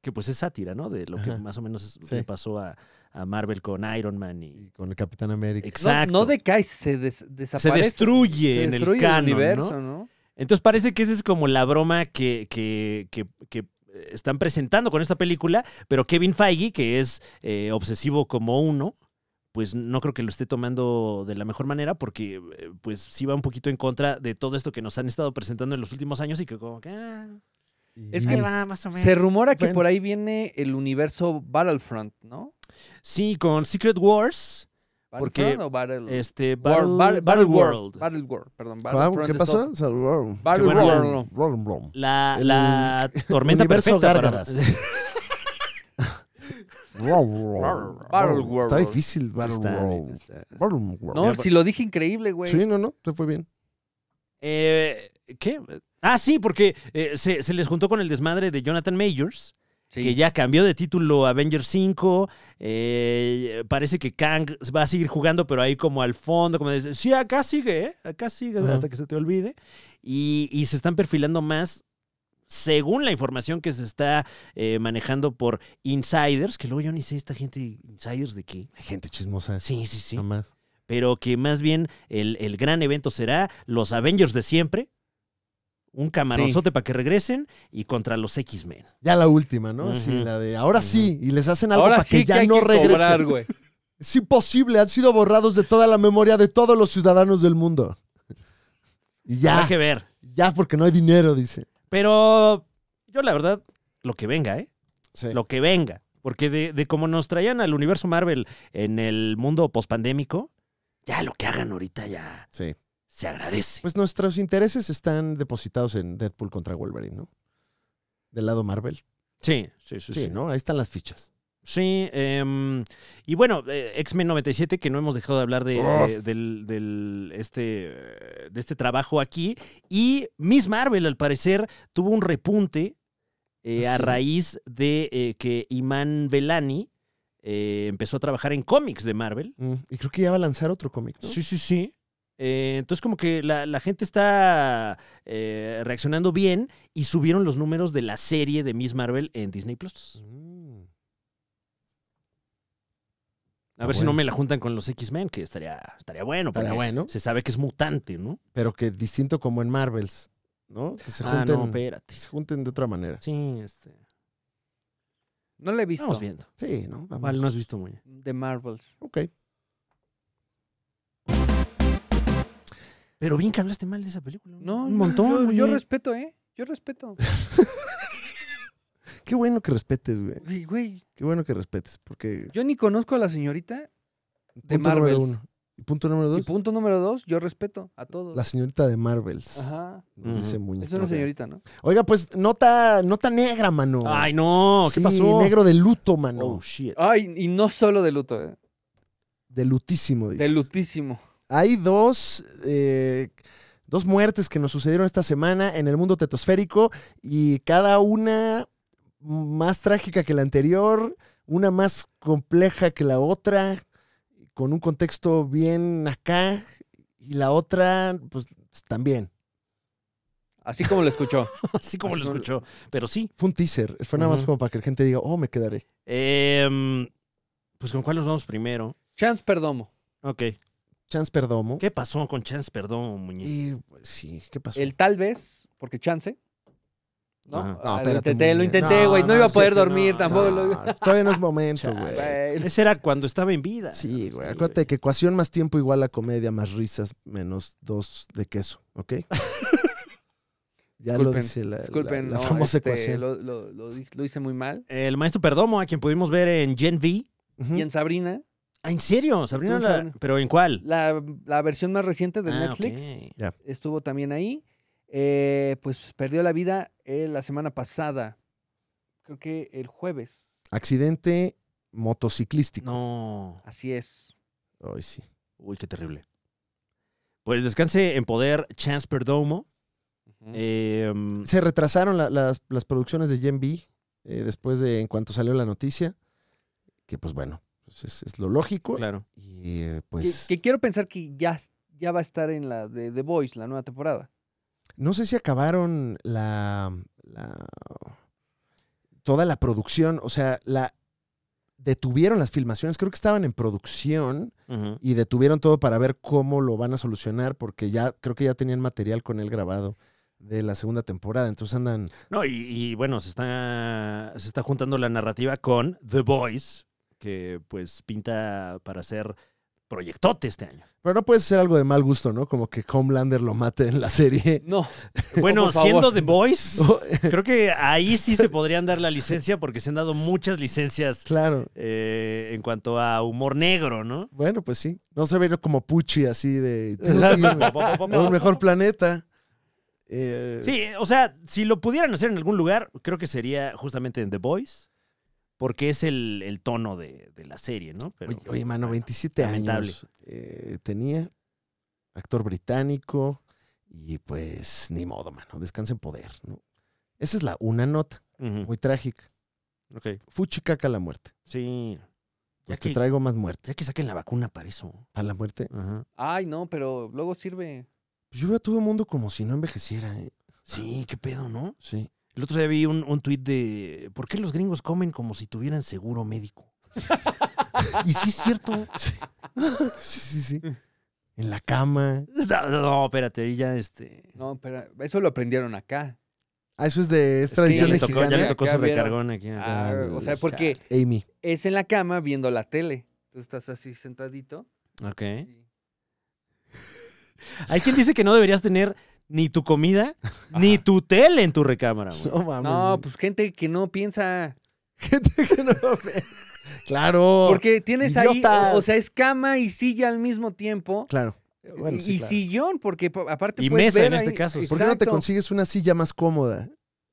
Que pues es sátira, ¿no? De lo que más o menos es- Sí. le pasó a, a Marvel con Iron Man y. Y con el Capitán América. Exacto. No, no decae, se des- desaparece. destruye Se en el destruye canon, universo, ¿no? ¿no? Entonces parece que esa es como la broma que, que, que- que, están presentando con esta película, pero Kevin Feige, que es eh, obsesivo como uno, pues no creo que lo esté tomando de la mejor manera porque eh, pues sí va un poquito en contra de todo esto que nos han estado presentando en los últimos años y que como que... ah, Es que va más o menos. Se rumora que Bueno. por ahí viene el universo Battlefront, ¿no? Sí, con Secret Wars, Porque, ¿Battlefront o Battle... este, War- Battle, Battle- Battle World. World. Battle World, perdón. ¿Qué Battlefront pasó? Battle bueno, World, no. Rom, rom. La, El la [LAUGHS] tormenta perfecta para-. [LAUGHS] [LAUGHS] Battle World. Está difícil, Battle está- World. está- Battle World. No, si lo dije increíble, güey. Sí, no, no, te fue bien. Eh, ¿Qué? Ah, sí, porque eh, se, se les juntó con el desmadre de Jonathan Majors, Sí. que ya cambió de título a Avengers 5. eh, parece que Kang va a seguir jugando, pero ahí como al fondo, como dice, sí, acá sigue, ¿eh? acá sigue hasta que se te olvide. Y, y se están perfilando más, según la información que se está eh, manejando por insiders, que luego yo ni sé esta gente, insiders de qué. Gente chismosa. Sí, sí, sí. Pero que más bien el, el gran evento será los Avengers de siempre. Un camaronzote para que regresen y contra los X-Men. Ya la última, ¿no? Ujú. la de ahora sí, y les hacen algo Ahora para sí que ya hay no que regresen. cobrar, güey. [LAUGHS] Es imposible, han sido borrados de toda la memoria de todos los ciudadanos del mundo. [LAUGHS] Y ya, Habrá que ver. ya porque no hay dinero, dice. Pero yo la verdad, lo que venga, ¿eh? Sí. Lo que venga. Porque de, de como nos traían al universo Marvel en el mundo pospandémico, ya lo que hagan ahorita ya sí. Se agradece. Pues nuestros intereses están depositados en Deadpool contra Wolverine, ¿no? Del lado Marvel. Sí, sí, sí. Sí, sí. ¿no? Ahí están las fichas. Sí, em, y bueno, eh, X-Men 97, que no hemos dejado de hablar de, de- del, del- este, eh, de este trabajo aquí. Y Miss Marvel, al parecer, tuvo un repunte eh, ¿Ah, a raíz de eh, que Iman Belani eh, empezó a trabajar en cómics de Marvel. Mm, Y creo que ya va a lanzar otro cómic, ¿no? Sí, sí, sí. Eh, entonces como que la, la gente está eh, reaccionando bien y subieron los números de la serie de Miss Marvel en Disney Plus. Mm. A Ah, ver si no me la juntan con los X-Men, que estaría, estaría bueno. Estaría porque bueno. Se sabe que es mutante, ¿no? Pero que distinto como en Marvels. ¿no? Que se Ah, junten, no, espérate. que se junten de otra manera. Sí, este. No la he visto. Vamos viendo. Sí, ¿no? Vamos. Vale, no has visto muy. De Marvels. Ok. Pero bien que hablaste mal de esa película. No, un montón. Yo, respeto, ¿eh? Yo respeto. [LAUGHS] Qué bueno que respetes, güey. Güey, güey, Qué bueno que respetes, porque yo ni conozco a la señorita. de punto número Marvels. uno. Y punto número Y dos, punto número dos, yo respeto a todos. la señorita de Marvels. Ajá. Nos dice. Es una señorita, ¿no? Oiga, pues nota, nota negra, mano. Ay, no. ¿Qué Sí, pasó? negro de luto, mano. Oh, shit. Ay, y no solo de luto, ¿eh? De lutísimo, dice. De lutísimo. Hay dos, eh, dos muertes que nos sucedieron esta semana en el mundo tetosférico y cada una más trágica que la anterior, una más compleja que la otra, con un contexto bien acá y la otra, pues también. Así como lo escuchó. [LAUGHS] Así como Así lo como- escuchó. Pero sí. Fue un teaser, fue nada más como para que la gente diga, oh, me quedaré. Em, pues con cuál nos vamos primero. Chance Perdomo. Ok. Chance Perdomo. ¿Qué pasó con Chance Perdón, muñeco? Y pues, sí, ¿qué pasó? El tal vez, porque chance. ¿No? No, Ah, lo espérate, intenté, lo intenté, güey. No, no, iba a poder dormir no, tampoco. No, lo- [LAUGHS] todavía no es momento, güey. Ese era cuando estaba en vida. Sí, güey. Acuérdate que ecuación más tiempo igual a comedia más risas menos dos de queso, ¿ok? [LAUGHS] ya lo dice la, Disculpen, la no, famosa este, ecuación. Lo, lo- lo lo hice muy mal. El maestro Perdomo, a quien pudimos ver en Gen V. Y en Sabrina, ¿En serio? Sabrina, la- Sabrina. ¿pero en cuál? la, la versión más reciente de Ah, Netflix, ok. estuvo también ahí. Eh, pues perdió la vida eh, la semana pasada. Creo que el jueves. Accidente motociclístico. No. Así es. Ay, sí. Uy, qué terrible. Pues descanse en poder Chance Perdomo. Em, Se retrasaron la- las, las producciones de Gen B eh, después de en cuanto salió la noticia. Que pues bueno, pues es, es lo lógico. claro. Y eh, que, pues que quiero pensar que ya, ya va a estar en la de The Voice, la nueva temporada. no sé si acabaron la, la- toda la producción. O sea, la detuvieron las filmaciones. Creo que estaban en producción. Y detuvieron todo para ver cómo lo van a solucionar porque ya creo que ya tenían material con él grabado de la segunda temporada, entonces andan No, y, y, bueno, se está, se está juntando la narrativa con The Voice, que pues pinta para ser proyectote este año. pero no puede ser algo de mal gusto, ¿no? Como que Homelander lo mate en la serie. No. [LAUGHS] Bueno, siendo The Voice, [LAUGHS] creo que ahí sí se podrían dar la licencia porque se han dado muchas licencias claro. eh, en cuanto a humor negro, ¿no? Bueno, pues sí. No se ve como Pucci así de [LAUGHS] a un mejor planeta. Eh, Sí, o sea, si lo pudieran hacer en algún lugar, creo que sería justamente en The Voice, porque es el, el tono de, de la serie, ¿no? Pero, Oye, oye, mano, 27 lamentable. años eh, tenía, actor británico, y pues ni modo, mano, descansa en poder, ¿no? Esa es la una nota, muy trágica. ok, Fuchicaca la muerte. sí. Ya Pues te que, traigo más muerte. ya que saquen la vacuna para eso. ¿A la muerte? Ajá. Ay, no, pero luego sirve. Pues yo veo a todo el mundo como si no envejeciera. ¿eh? Sí, qué pedo, ¿no? Sí. El otro día vi un, un tuit de ¿por qué los gringos comen como si tuvieran seguro médico? [LAUGHS] y sí es cierto. Sí. [LAUGHS] sí, sí, sí. En la cama. No, no, espérate, ya este. No, pero eso lo aprendieron acá. Ah, eso es de es Es que tradición ya le tocó, ya le tocó su recargón aquí. Ah, Ah, o sea, porque Amy. es en la cama viendo la tele. Tú estás así sentadito. Ok. y- Hay quien dice que no deberías tener ni tu comida [LAUGHS] ni tu tele en tu recámara, güey. No mames. No, güey. pues gente que no piensa. Gente que no. [LAUGHS] Claro. Porque tienes ahí, o sea, es cama y silla al mismo tiempo. Claro. Bueno, y sí, y claro. sillón, porque po- aparte Y puedes mesa ver en este caso. ¿Por qué no te consigues una silla más cómoda?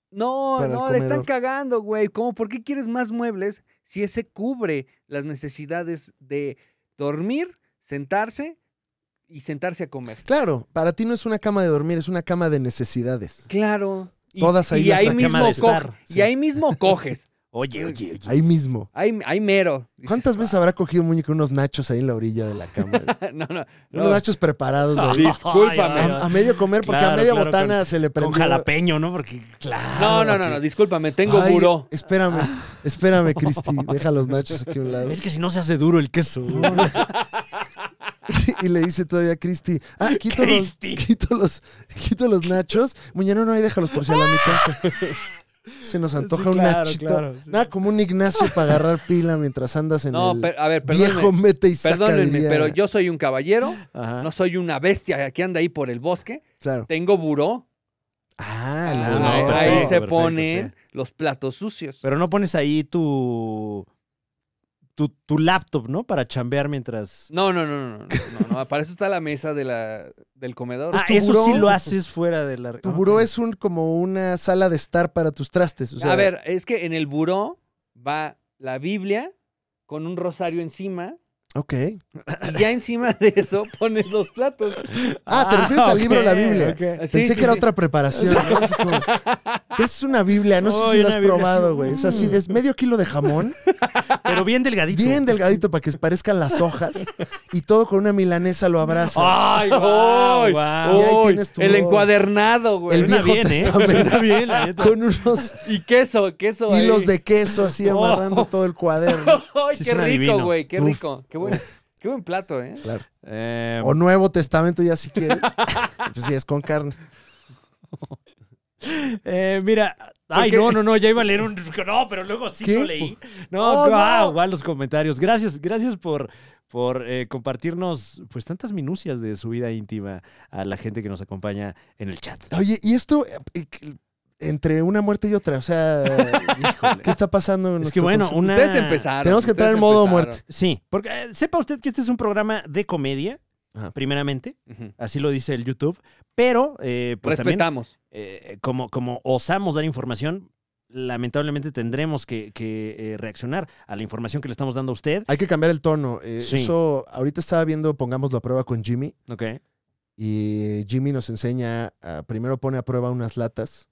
No, no, le están cagando, güey. ¿Cómo? ¿Por qué quieres más muebles si ese cubre las necesidades de dormir, sentarse y sentarse a comer? Claro, para ti no es una cama de dormir, es una cama de necesidades. Claro. Y, Todas ahí y las ahí mismo Cama de co- estar, y sí. ahí mismo [LAUGHS] coges. Oye, oye, oye. Ahí mismo. Ahí, ahí mero. Dices, ¿Cuántas veces habrá cogido Muñeca unos nachos ahí en la orilla de la cama? [LAUGHS] no, no, Unos no. nachos preparados. ahí. Discúlpame. A, a medio comer, porque Claro, a media claro, botana se le Con prendió. jalapeño, ¿no? Porque, claro. No, no, no, no, discúlpame, tengo Ay, buró. Espérame, [LAUGHS] espérame, Cristi. Deja los nachos aquí a un lado. Es que si no se hace duro el queso. Y le dice todavía a Cristi, ah, [LAUGHS] quito los, quito los, quito los nachos. Muñano, no, ahí déjalos por si a la mitad. [LAUGHS] Se nos antoja Sí, un claro, nachito. claro, sí. Nada, como un Ignacio para agarrar pila mientras andas en No, el per- a ver, viejo mete y saca. Perdónenme, diría. pero yo soy un caballero, Ajá. no soy una bestia que anda ahí por el bosque. Claro. Tengo buró. Ah, Ah, no, ahí, perfecto, ahí se perfecto, ponen sí. los platos sucios. Pero no pones ahí tu, tu, tu laptop, ¿no? Para chambear mientras... No, no, no, no, no, no, no, Para eso está la mesa de la, del comedor. Ah, eso buró? sí lo haces fuera de la... Tu buró es un como una sala de estar para tus trastes. o sea, a ver, es que en el buró va la Biblia con un rosario encima Ok. y ya encima de eso [LAUGHS] pones los platos. Ah, ¿te refieres al libro de la Biblia? Pensé sí, que era sí. otra preparación. ¿no? Así como, ¿Qué es una Biblia? No sé si la has Biblia, probado, güey. Es así, es medio kilo de jamón, Pero bien delgadito. bien delgadito para que parezcan las hojas, y todo con una milanesa lo abraza. ¡Ay, guau, ¡Ay! guau! Y ahí tienes tu- el encuadernado, güey. El Viejo bien, ¿eh? Testamento. Suena bien, la neta. Con unos Y queso, queso. ahí. hilos de queso así Oh. amarrando todo el cuaderno. [LAUGHS] ¡Ay, qué rico, güey! ¡Qué Uf. rico! ¡Qué buen, qué buen plato, eh! Eh, O Nuevo Testamento ya si quieres. [LAUGHS] Pues sí, es con carne. eh, mira, ay, no, no, no, ya iba a leer un... No, pero luego sí ¿Qué? lo leí. No, Oh, guau, no. guau, los comentarios. Gracias, gracias por, por eh, compartirnos pues tantas minucias de su vida íntima a la gente que nos acompaña en el chat. Oye, y esto eh, entre una muerte y otra, o sea, [LAUGHS] Híjole. ¿qué está pasando? en Es que bueno, una... Ustedes empezaron. Tenemos que entrar en modo empezaron. muerte. Sí, porque eh, sepa usted que este es un programa de comedia, Ajá. primeramente, así lo dice el YouTube, pero eh, pues también Respetamos. eh, como, como osamos dar información, lamentablemente tendremos que, que, eh, reaccionar a la información que le estamos dando a usted. Hay que cambiar el tono. eh, Sí. Eso, ahorita estaba viendo, pongámoslo a prueba con Jimmy, Ok. y Jimmy nos enseña, a- primero pone a prueba unas latas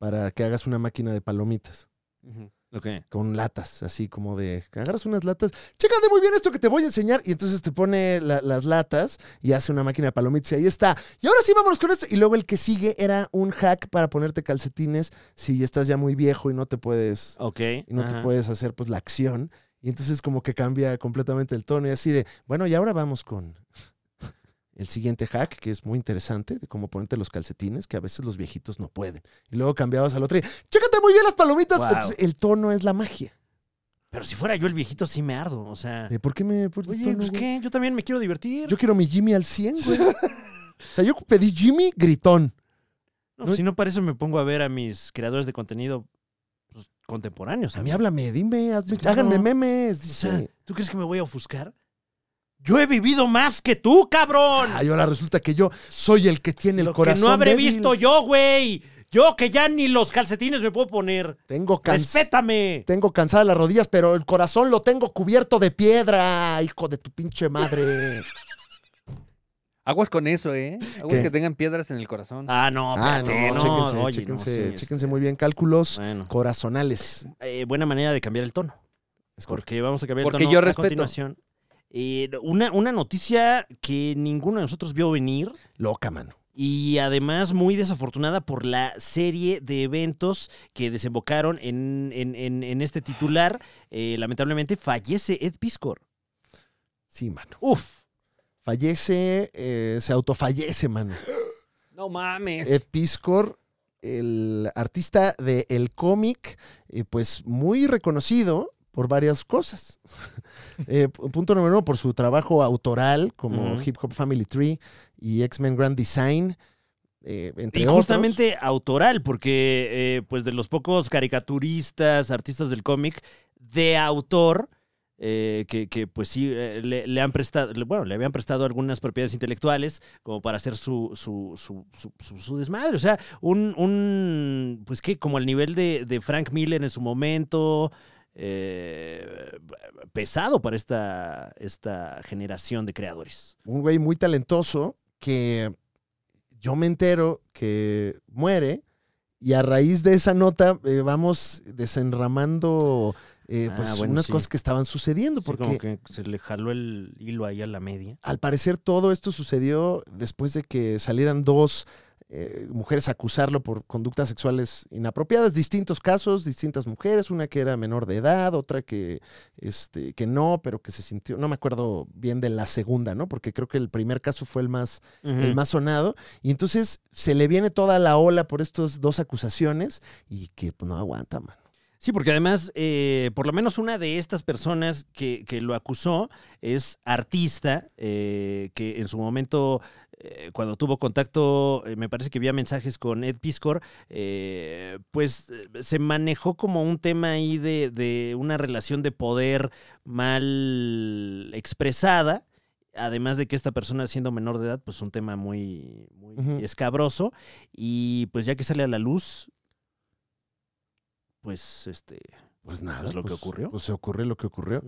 para que hagas una máquina de palomitas. Ujú. Ok. con latas, así como de agarras unas latas, chécate muy bien esto que te voy a enseñar, y entonces te pone la- las latas y hace una máquina de palomitas y ahí está. Y ahora sí, vámonos con esto. Y luego el que sigue era un hack para ponerte calcetines si estás ya muy viejo y no te puedes, Ok. y no te puedes hacer pues la acción. Y entonces como que cambia completamente el tono y así de, bueno, y ahora vamos con el siguiente hack, que es muy interesante, de cómo ponerte los calcetines, que a veces los viejitos no pueden. Y luego cambiabas al otro y, chécate muy bien las palomitas. Wow. Entonces el tono es la magia. Pero si fuera yo el viejito, sí me ardo. O sea. De, ¿Por qué me pones Oye, tono, pues güey? qué, yo también me quiero divertir. Yo quiero mi Jimmy al 100, güey. [LAUGHS] o sea, yo pedí Jimmy gritón. No, si no, para eso me pongo a ver a mis creadores de contenido pues, contemporáneos. A mí háblame, dime, hazme- háganme memes. O sea, ¿tú crees que me voy a ofuscar? Yo he vivido más que tú, cabrón. Ay, ahora resulta que yo soy el que tiene el Lo que corazón. no habré débil. visto yo, güey. Yo que ya ni los calcetines me puedo poner. Tengo, cans- Respétame. tengo cansadas las rodillas, pero el corazón lo tengo cubierto de piedra, hijo de tu pinche madre. [LAUGHS] Aguas con eso, ¿eh? Aguas ¿Qué? que tengan piedras en el corazón. Ah, no, ah, espérate, no, no, chéquense, oye, no, chéquense, sí, chéquense este, muy bien. Cálculos Bueno, corazonales. eh, buena manera de cambiar el tono. Es. Porque vamos a cambiar Porque el tono yo a respeto. continuación. Eh, una, una noticia que ninguno de nosotros vio venir Loca, mano. y además muy desafortunada por la serie de eventos que desembocaron en, en- en- en este titular. Eh, lamentablemente fallece Ed Piscor. Sí, mano. Uf. Fallece, eh, se autofallece, mano. No mames. Ed Piscor, el artista del cómic, eh, pues muy reconocido por varias cosas. Eh, pu- punto número uno, por su trabajo autoral como. Hip Hop Family Tree y X-Men Grand Design, eh, entre Y otros. justamente autoral, porque eh, pues de los pocos caricaturistas, artistas del cómic, de autor, eh, que, que, pues sí, eh, le, le han prestado, le- bueno, le habían prestado algunas propiedades intelectuales como para hacer su, su, su, su- desmadre. O sea, un, un pues que como al nivel de, de Frank Miller en su momento, eh, pesado para esta, esta generación de creadores. Un güey muy talentoso que yo me entero que muere y a raíz de esa nota eh, vamos desenramando eh, Ah, pues bueno, unas sí. cosas que estaban sucediendo Sí, porque como que se le jaló el hilo ahí a la media. al parecer todo esto sucedió después de que salieran dos eh, mujeres acusarlo por conductas sexuales inapropiadas, distintos casos, distintas mujeres, una que era menor de edad, otra que, este, que no, pero que se sintió, no me acuerdo bien de la segunda, ¿no? Porque creo que el primer caso fue el más, el más sonado, y entonces se le viene toda la ola por estas dos acusaciones y que pues, no aguanta, man. Sí, porque además, eh, por lo menos una de estas personas que, que lo acusó es artista, eh, que en su momento, eh, cuando tuvo contacto, eh, me parece que había mensajes con Ed Piscor, eh, pues se manejó como un tema ahí de, de una relación de poder mal expresada. Además de que esta persona siendo menor de edad, pues un tema muy, muy escabroso. Y pues ya que sale a la luz, pues este... Pues nada. Pues lo que pues- ocurrió. Pues se ocurrió lo que ocurrió.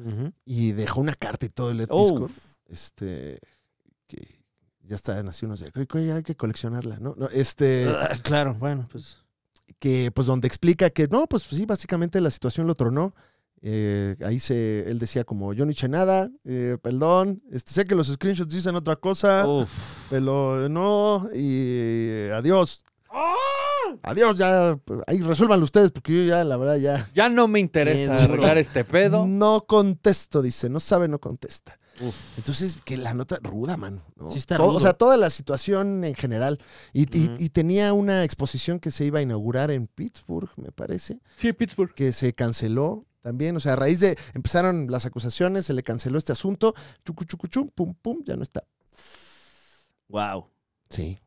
Y dejó una carta y todo el Ed Oh. Piscor, este, que ya está así unos de, "Oye, oye, hay que coleccionarla, ¿no? no este, Ah, claro, bueno, pues... que pues donde explica que no, pues sí, básicamente la situación lo tronó. Eh, ahí se, él decía como, yo no hice nada, eh, perdón, este, sé que los screenshots dicen otra cosa, Uf. pero no, y eh, adiós. Adiós, ya, pues, ahí resuélvanlo ustedes, porque yo ya, la verdad, ya Ya no me interesa arreglar este pedo. no contesto, dice, no sabe, no contesta. Uf. Entonces, que la nota ruda, man. ¿no? Sí está Todo- rudo. O sea, toda la situación en general. Y, y- Ujú. y tenía una exposición que se iba a inaugurar en Pittsburgh, me parece, Sí, Pittsburgh. que se canceló también. O sea, a raíz de empezaron las acusaciones, se le canceló este asunto. Chucu, chucu, chum, pum, pum, ya no está. Wow. Sí.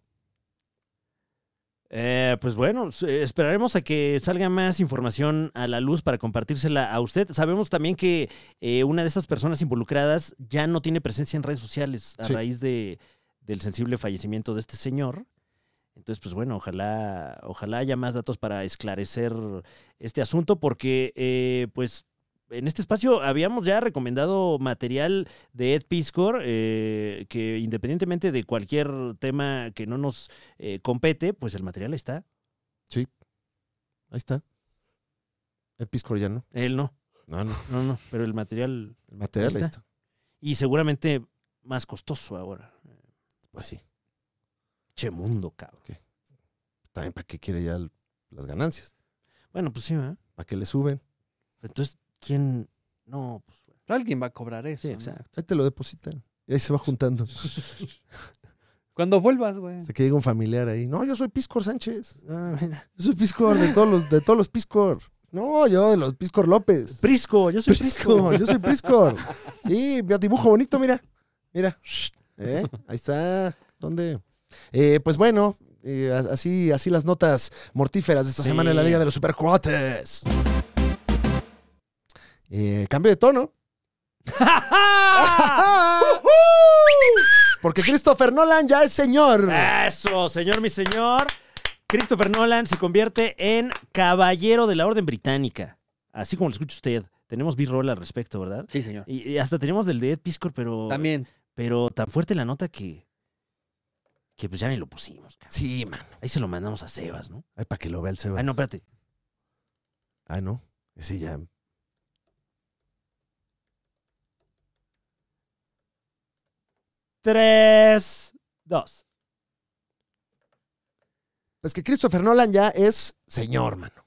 Eh, pues bueno, eh, esperaremos a que salga más información a la luz para compartírsela a usted. Sabemos también que eh, una de estas personas involucradas ya no tiene presencia en redes sociales a Sí. raíz de, del sensible fallecimiento de este señor. Entonces, pues bueno, ojalá, ojalá haya más datos para esclarecer este asunto, porque eh, pues en este espacio habíamos ya recomendado material de Ed Piscor, eh, que independientemente de cualquier tema que no nos eh, compete, pues el material está. Ahí está. El Piscor ya no. Él no, No, no. no, no, pero el material El material Ahí está. está. y seguramente más costoso ahora. Pues sí. Che mundo, cabrón. También para qué quiere ya el- las ganancias. Bueno, pues sí, ¿verdad? Para que le suben. Entonces, ¿quién? No, pues Alguien va a cobrar eso. sí, ¿no? exacto. Ahí te lo depositan. Y ahí se va juntando. [LAUGHS] Cuando vuelvas, güey. Hasta que llega un familiar ahí. No, yo soy Piscor Sánchez. Ah, mira. Yo soy Piscor de todos los, de todos los Piscor. No, yo de los Piscor López. Prisco, yo soy Prisco, Prisco. yo soy Priscor. [LAUGHS] Sí, yo dibujo bonito, mira. Mira. ¿Eh? Ahí está. ¿Dónde? Eh, pues bueno, eh, así, así las notas mortíferas de esta Sí. semana en la Liga de los Supercuates. Eh, cambio de tono. [LAUGHS] [LAUGHS] Porque Christopher Nolan ya es señor. Eso, señor, mi señor. Christopher Nolan se convierte en caballero de la Orden Británica. Así como lo escucha usted. Tenemos B-roll al respecto, ¿verdad? Sí, señor. Y, y hasta tenemos del de Ed Piscor, pero. También. Pero tan fuerte la nota que. Que pues ya ni lo pusimos. cabrón. Sí, man. Ahí se lo mandamos a Sebas, ¿no? Ay, para que lo vea el Sebas. Ay, no, espérate. Ah, no. Sí, ya. Tres, dos. Pues que Christopher Nolan ya es señor, mano.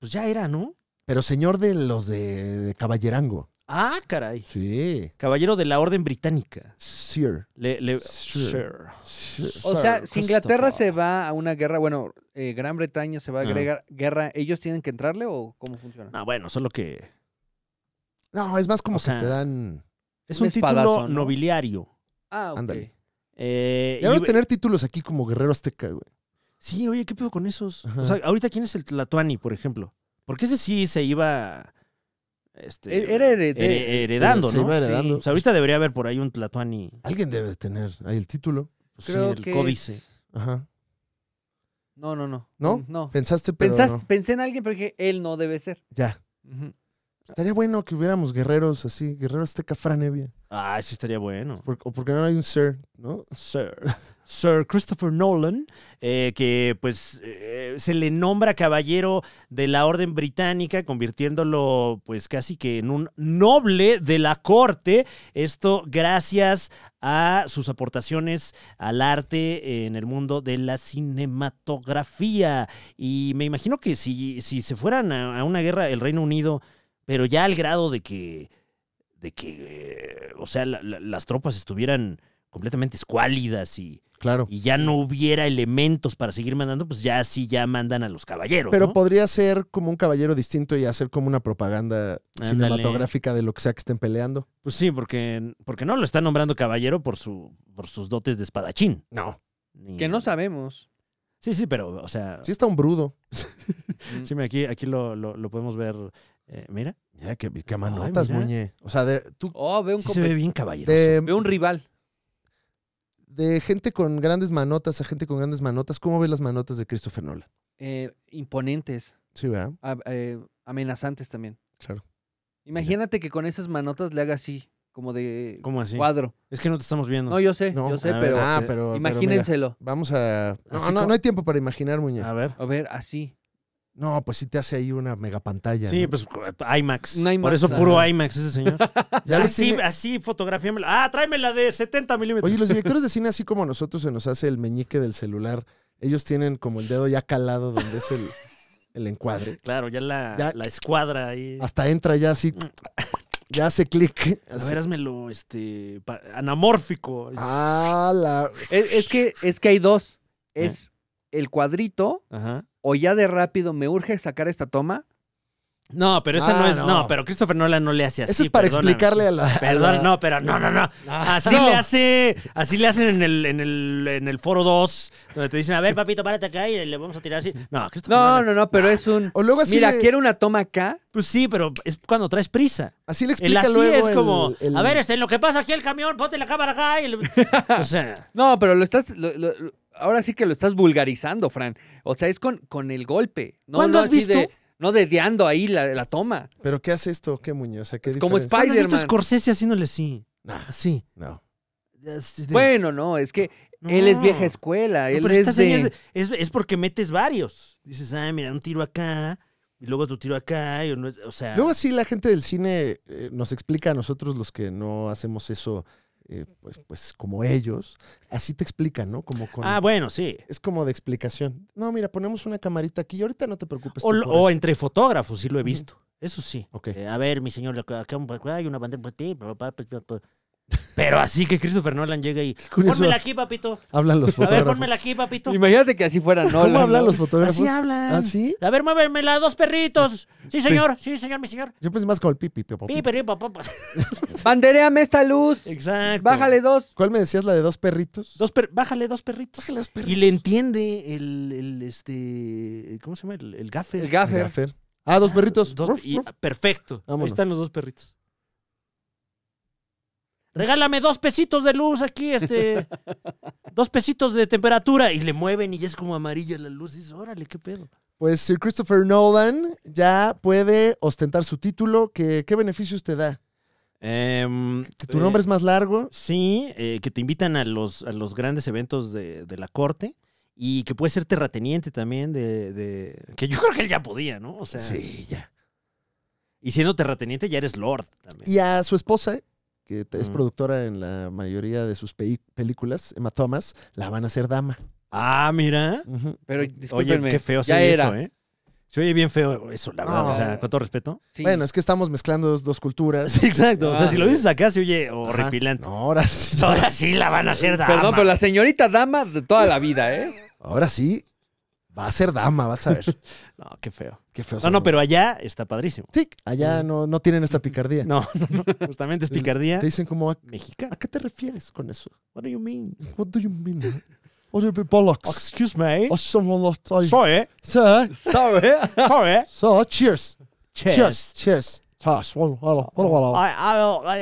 Pues ya era, ¿no? Pero señor de los de, de Caballerango. Ah, caray. Sí. Caballero de la Orden Británica. Sir. Le, le- Sir. Sir. O sea, si Inglaterra se va a una guerra, bueno, eh, Gran Bretaña se va a agregar guerra, ¿ellos tienen que entrarle o cómo funciona? Ah, bueno, solo que. No, es más como O sea, que te dan. Es Un un, título nobiliario. Ah, ok. Ándale. Eh, Ya y- a tener títulos aquí como guerrero azteca, güey. Sí, oye, ¿qué pedo con esos? Ajá. O sea, ahorita, ¿quién es el Tlatuani, por ejemplo? Porque ese sí se iba. Este, E- Era herede- here- heredando, Se ¿no? iba heredando. O sea, ahorita debería haber por ahí un Tlatuani. Alguien debe de tener ahí el título. pues, sí, Creo el que códice. es- Ajá. No, no, no. ¿No? No. Pensaste, pero Pensás- no. Pensé en alguien, pero dije, él no debe ser. Ya. Ujú. Estaría bueno que hubiéramos guerreros así, guerrero azteca Franevia. Ah, sí estaría bueno. Por- o porque no hay un Sir, ¿no? Sir, Sir Christopher Nolan, eh, que pues eh, se le nombra caballero de la Orden Británica, convirtiéndolo pues casi que en un noble de la corte. Esto gracias a sus aportaciones al arte en el mundo de la cinematografía. Y me imagino que si, si se fueran a, a una guerra el Reino Unido, pero ya al grado de que, de que eh, o sea, la- la- las tropas estuvieran completamente escuálidas y, Claro. y ya no hubiera elementos para seguir mandando, pues ya sí ya mandan a los caballeros. Pero ¿no? podría ser como un caballero distinto y hacer como una propaganda Ándale. cinematográfica de lo que sea que estén peleando. Pues sí, porque, porque no lo están nombrando caballero por, su, por sus dotes de espadachín. No. Ni- Que no sabemos. Sí, sí, pero, o sea, Sí está un brudo. [LAUGHS] Sí, mira, aquí, aquí lo, lo- lo podemos ver. Eh, mira, Mira qué, qué manotas, mira. Muñe. O sea, de, tú, Oh, veo un, sí se ve bien caballeroso. de, veo un rival. de gente con grandes manotas a gente con grandes manotas, ¿cómo ves las manotas de Christopher Nolan? eh, imponentes, Sí, ¿verdad? a- eh, amenazantes también. Claro. Imagínate que con esas manotas le haga así, como de ¿Cómo así? cuadro. Es que no te estamos viendo. No, yo sé, No, yo sé, ver, pero ah, pero, pero mira, imagínenselo. vamos a... No, no, no hay tiempo para imaginar, Muñe. A ver. A ver, así. No, pues sí te hace ahí una mega pantalla. Sí, ¿no? pues IMAX. Por eso puro. IMAX ese señor. [LAUGHS] Ya así, tiene- así, fotografíamela. Ah, tráemela de 70 milímetros. Oye, los [LAUGHS] directores de cine, así como a nosotros se nos hace el meñique del celular, ellos tienen como el dedo ya calado donde es el, el encuadre. Claro, ya la, Ya- la escuadra ahí. Hasta entra ya así, ya hace clic. A ver, házmelo, este, anamórfico. Ah, la... Es, es que, es que hay dos. Eh. Es el cuadrito Ajá. O ya de rápido me urge sacar esta toma. No, pero esa Ah, no es. no. No. pero Christopher Nolan no le hace así. Eso es para perdóname. explicarle a la... a [LAUGHS] Perdón, la- no, pero no, no, no. [LAUGHS] Así No. le hace, así le hacen en el, en el, en el foro 2, donde te dicen, a ver, papito, párate acá y le vamos a tirar así. No, Christopher No, Nolan. no, no, pero es un. O luego así, Mira, le, quiero una toma acá. Pues sí, pero es cuando traes prisa. así le El explica así luego es el- como, el- a ver, este, en lo que pasa aquí el camión, ponte la cámara acá. y [LAUGHS] O sea, No, pero lo estás. lo- lo- lo- ahora sí que lo estás vulgarizando, Fran. O sea, es con, con el golpe. No, ¿Cuándo no has así visto? de- no dediando ahí la, la toma. ¿Pero qué hace esto? ¿Qué, Muñoz? O sea, ¿qué Es como? ¿cuándo has visto Spider-Man. Scorsese haciéndole así? Así. No. Bueno, no, es que él es vieja escuela. No, él pero es esta seña de. es, es, es porque metes varios. Dices, ah, mira, un tiro acá, y luego otro tiro acá, y uno- o sea... Luego así la gente del cine eh, nos explica a nosotros los que no hacemos eso, eh, pues, pues como ellos, así te explican, ¿no? Como con, ah, bueno, sí. Es como de explicación. No, mira, ponemos una camarita aquí y ahorita no te preocupes. O, entre fotógrafos, sí lo he visto. Eso sí. Ok. Eh, a ver, mi señor, acá hay una bandera. Pero así que Christopher Nolan llega y... Pónmela aquí, papito. Hablan los A ver, fotógrafos. pónmela aquí, papito. Imagínate que así fuera, ¿no? ¿Cómo hablan los fotógrafos? Así hablan. ¿Ah, sí? A ver, muévemela, dos perritos. Sí, señor. Sí, señor, mi señor. Yo pensé más como el pipi. pipi, pipi. Pi, peri, pa, pa, pa. Banderéame esta luz. Exacto. Bájale dos. ¿Cuál me decías, la de dos perritos? Dos per- Bájale dos perritos. Bájale dos Y perritos. le entiende el, el, este, ¿cómo se llama? El, el gaffer. El gaffer. Gaffer. Ah, dos perritos. Dos- Ruf, y- perfecto. Ahí están los dos perritos. Regálame dos pesitos de luz aquí, este. [LAUGHS] dos pesitos de temperatura. Y le mueven y ya es como amarilla la luz. Y dices, órale, qué pedo. Pues Sir Christopher Nolan ya puede ostentar su título. ¿Qué, qué beneficios te da? Em, Que tu eh, nombre es más largo. Sí, eh, que te invitan a los, a los grandes eventos de, de la corte. Y que puedes ser terrateniente también de, de- Que yo [LAUGHS] creo que él ya podía, ¿no? O sea. ya. Y siendo terrateniente ya eres lord también. Y a su esposa, que es Mm. productora en la mayoría de sus películas, Emma Thomas, la van a hacer dama. Ah, mira. Pero Oye, qué feo se ya oye era. eso, ¿eh? Se oye bien feo eso, la verdad. No. O sea, con todo respeto. Sí. Bueno, es que estamos mezclando dos, dos culturas. Sí, exacto. O sea, si lo dices acá se oye horripilante. No, ahora sí. Ahora sí la van a hacer dama. Perdón, pero la señorita dama de toda la vida, ¿eh? Ahora sí. Va a ser dama, vas a ver. No, qué feo. Qué feo. No, no, pero allá está padrísimo. Sí, allá no, no tienen esta picardía. No, no, no. Justamente es picardía Te dicen como, ¿a, mexicana. a qué te refieres con eso? What do you mean? What do you mean? What do you mean, bollocks? Excuse me. Oh, someone lost I- Sorry. Sir, ¿Sabe? Sorry. so, cheers. Cheers. Cheers. Cheers. Cheers. Well, well, well, well. I, I,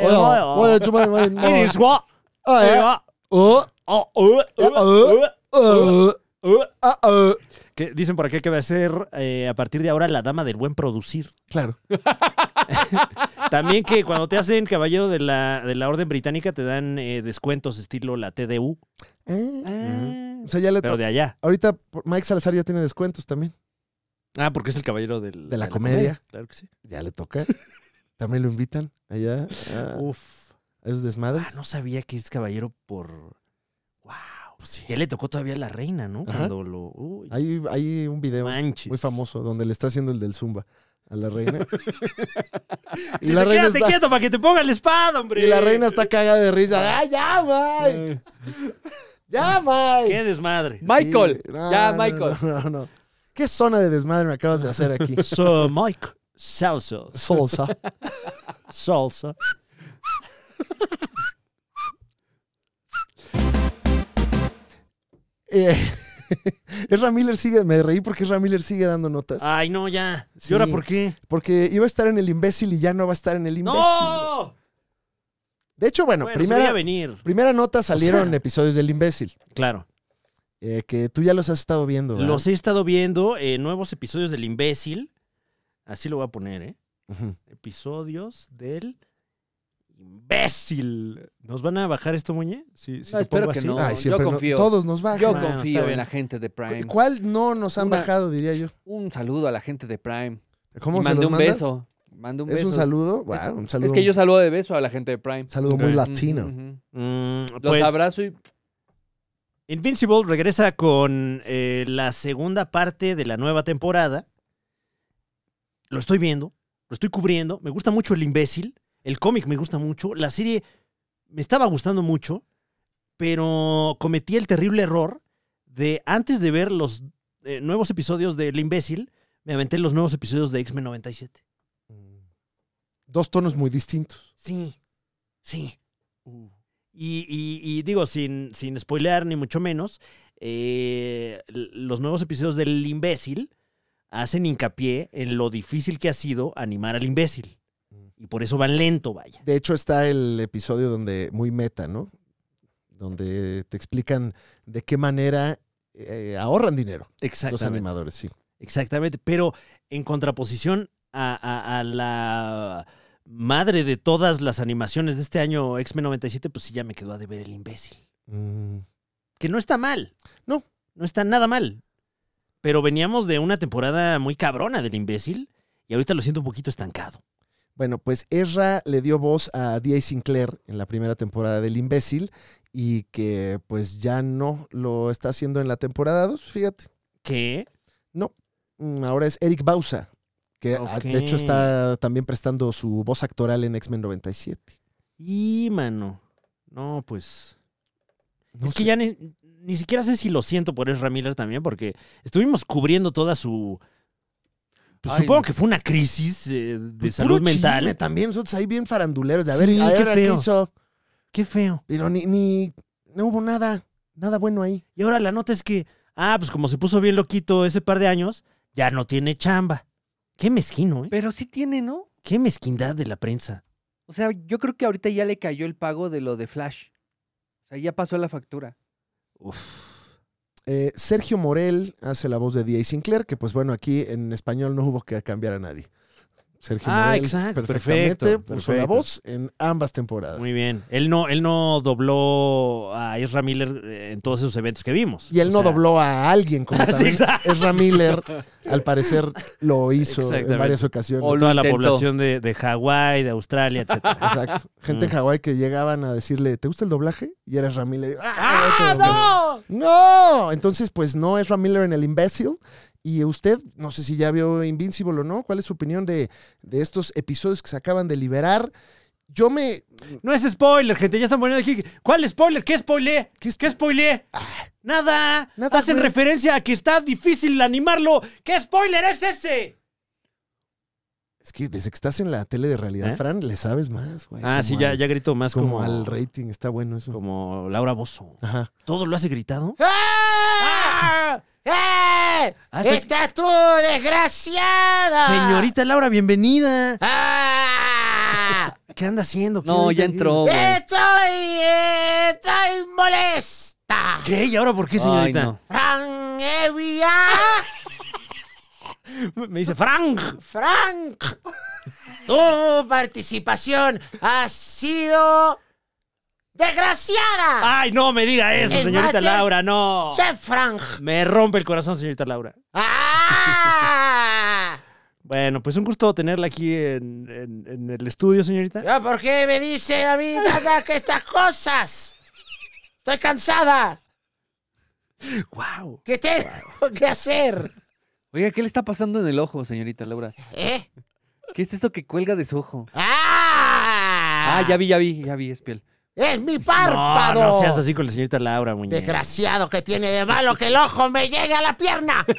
I, do you mean- mean- It is what? Oh, yeah. Oh, Oh, uh, uh, Uh, uh, uh, uh. uh, uh. Que dicen por acá que va a ser eh, a partir de ahora la dama del buen producir. Claro. [LAUGHS] También que cuando te hacen caballero de la, de la Orden Británica te dan eh, descuentos estilo la TDU, Eh, O sea, ya le pero de allá. Ahorita Mike Salazar ya tiene descuentos también. Ah, porque es el caballero del- De la comedia. Claro que sí. Ya le toca. También lo invitan allá a, Uf. a esos desmadres. Ah, no sabía que es caballero por. ¡Wow! Sí. Ya le tocó todavía a la reina, ¿no? Ajá. Cuando lo. Uy, Hay, hay un video manches. muy famoso donde le está haciendo el del Zumba a la reina. [LAUGHS] [LAUGHS] y, la reina Quédate está, quieto para que te ponga la espada, hombre. y la reina está cagada de risa. ¡Ay, ya, Mike! [LAUGHS] ¡Ya, Mike! Qué desmadre. Michael, Sí, no, ya, no, Michael. No, no, no. ¿Qué zona de desmadre me acabas de hacer aquí? So, Mike. Salsa. Salsa. Salsa. Eh, [LAUGHS] Ezra Miller sigue, me reí porque Ezra Miller sigue dando notas. Ay, no, ya. ¿Y ahora por qué? Porque iba a estar en el imbécil y ya no va a estar en el imbécil. ¡No! De hecho, bueno, Bueno, se veía primera, venir. primera nota salieron sea- episodios del imbécil. Claro. eh, que tú ya los has estado viendo. ¿verdad? Los he estado viendo en nuevos episodios del imbécil. Así lo voy a poner, ¿eh? Ujú. Episodios del imbécil. ¿Nos van a bajar esto, Muñe? Sí, sí No, espero que así. no. Ay, yo no- confío. todos nos bajan. Yo Bueno, confío en la gente de Prime. ¿Cuál no nos han Una- bajado, diría yo? Un saludo a la gente de Prime. ¿Cómo Y se mandé los un mandas? beso. Mando un ¿Es beso. un saludo? Es- un es, saludo. que yo saludo de beso a la gente de Prime. saludo muy latino. Mm, Los pues, abrazo y Invincible regresa con eh, la segunda parte de la nueva temporada. Lo estoy viendo, lo estoy cubriendo. Me gusta mucho el imbécil. El cómic me gusta mucho. La serie me estaba gustando mucho, pero cometí el terrible error de antes de ver los eh, nuevos episodios del imbécil, me aventé los nuevos episodios de X-Men 97. Dos tonos muy distintos. Sí, sí. Y, y- y digo, sin, sin spoilear ni mucho menos, eh, los nuevos episodios del imbécil hacen hincapié en lo difícil que ha sido animar al imbécil. Y por eso van lento, vaya. De hecho, está el episodio donde, muy meta, ¿no? Donde te explican de qué manera eh, ahorran dinero los animadores, sí. Exactamente. Pero en contraposición a, a- a la madre de todas las animaciones de este año, X-Men 97, pues sí ya me quedó a deber el imbécil. Mm, que no está mal. No. No está nada mal. Pero veníamos de una temporada muy cabrona del imbécil y ahorita lo siento un poquito estancado. Bueno, pues Ezra le dio voz a D.A. Sinclair en la primera temporada del Imbécil y que pues ya no lo está haciendo en la temporada 2, fíjate. ¿Qué? Mm, Ahora es Eric Bauza, que ah, de hecho está también prestando su voz actoral en X-Men 97. Y, mano. No, pues. No es que ya ni, ni siquiera sé si lo siento por Ezra Miller también, porque estuvimos cubriendo toda su. Pues, Ay, supongo no. que fue una crisis eh, de Pues salud mental. chisme también, nosotros ahí bien faranduleros de a Sí, ver, a qué ver, ¿qué feo. hizo? Qué feo. Pero ni, ni, no hubo nada, nada bueno ahí. Y ahora la nota es que, ah, pues como se puso bien loquito ese par de años, ya no tiene chamba. Qué mezquino, ¿eh? Pero sí tiene, ¿no? Qué mezquindad de la prensa. O sea, yo creo que ahorita ya le cayó el pago de lo de Flash. O sea, ya pasó la factura. Uf. Eh, Sergio Morel hace la voz de D.A. Sinclair, que pues bueno, aquí en español no hubo que cambiar a nadie. Sergio Ah, Morel exacto, perfectamente perfecto, puso la voz en ambas temporadas. Muy bien. Él no, él no dobló a Ezra Miller eh, en todos esos eventos que vimos. Y él O no sea, dobló a alguien como [LAUGHS] Sí, también exacto. Ezra Miller, al parecer lo hizo en varias ocasiones. O lo Toda la población de, de Hawái, de Australia, etc. Exacto. Gente en Mm. Hawái que llegaban a decirle, ¿te gusta el doblaje? Y era Ezra Miller. ¡Ah, no! ¡No! Entonces, pues no es Miller en el imbécil. Y usted, no sé si ya vio Invincible o no, ¿cuál es su opinión de, de estos episodios que se acaban de liberar? Yo me... No es spoiler, gente. Ya están poniendo aquí. ¿Cuál spoiler? ¿Qué spoilé? ¿Qué ¿Qué, es- spoilé? Nada. Nada, Hacen güey. referencia a que está difícil animarlo. ¿Qué spoiler es ese? Es que desde que estás en la tele de realidad, ¿Eh? Fran, le sabes más, güey. Ah, Como sí, ya, al- ya grito más Como, como, al rating, está bueno eso. como Laura Bozo. Ajá. ¿Todo lo hace gritado? ¡Ah! ¡Eh! Hasta- ¡Estás tú, desgraciada! Señorita Laura, bienvenida. ¡Ah! ¿Qué anda haciendo? ¿Qué No, ya entró, güey. ¡Estoy, estoy molesta! ¿Qué? ¿Y ahora por qué, señorita? Ay, no. ¡Fran Evia! [LAUGHS] Me dice Frank. ¡Frank! Tu participación ha sido desgraciada. Ay, no me diga eso, señorita mate- Laura, no. Chef Frank. Me rompe el corazón, señorita Laura. ¡Ah! [LAUGHS] Bueno, pues un gusto tenerla aquí en, en- en el estudio, señorita. ¿Ya ¿Por qué me dice a mí nada que estas cosas? Estoy cansada. ¡Wow! ¿Qué tengo que hacer? Oiga, ¿qué le está pasando en el ojo, señorita Laura? ¿Eh? ¿Qué es eso que cuelga de su ojo? ¡Ah! Ah, ya vi, ya vi, ya vi, es piel. ¡Es mi No, párpado! no seas así con la señorita Laura, muñeca. Desgraciado que tiene de malo que el ojo me llegue a la pierna. [LAUGHS]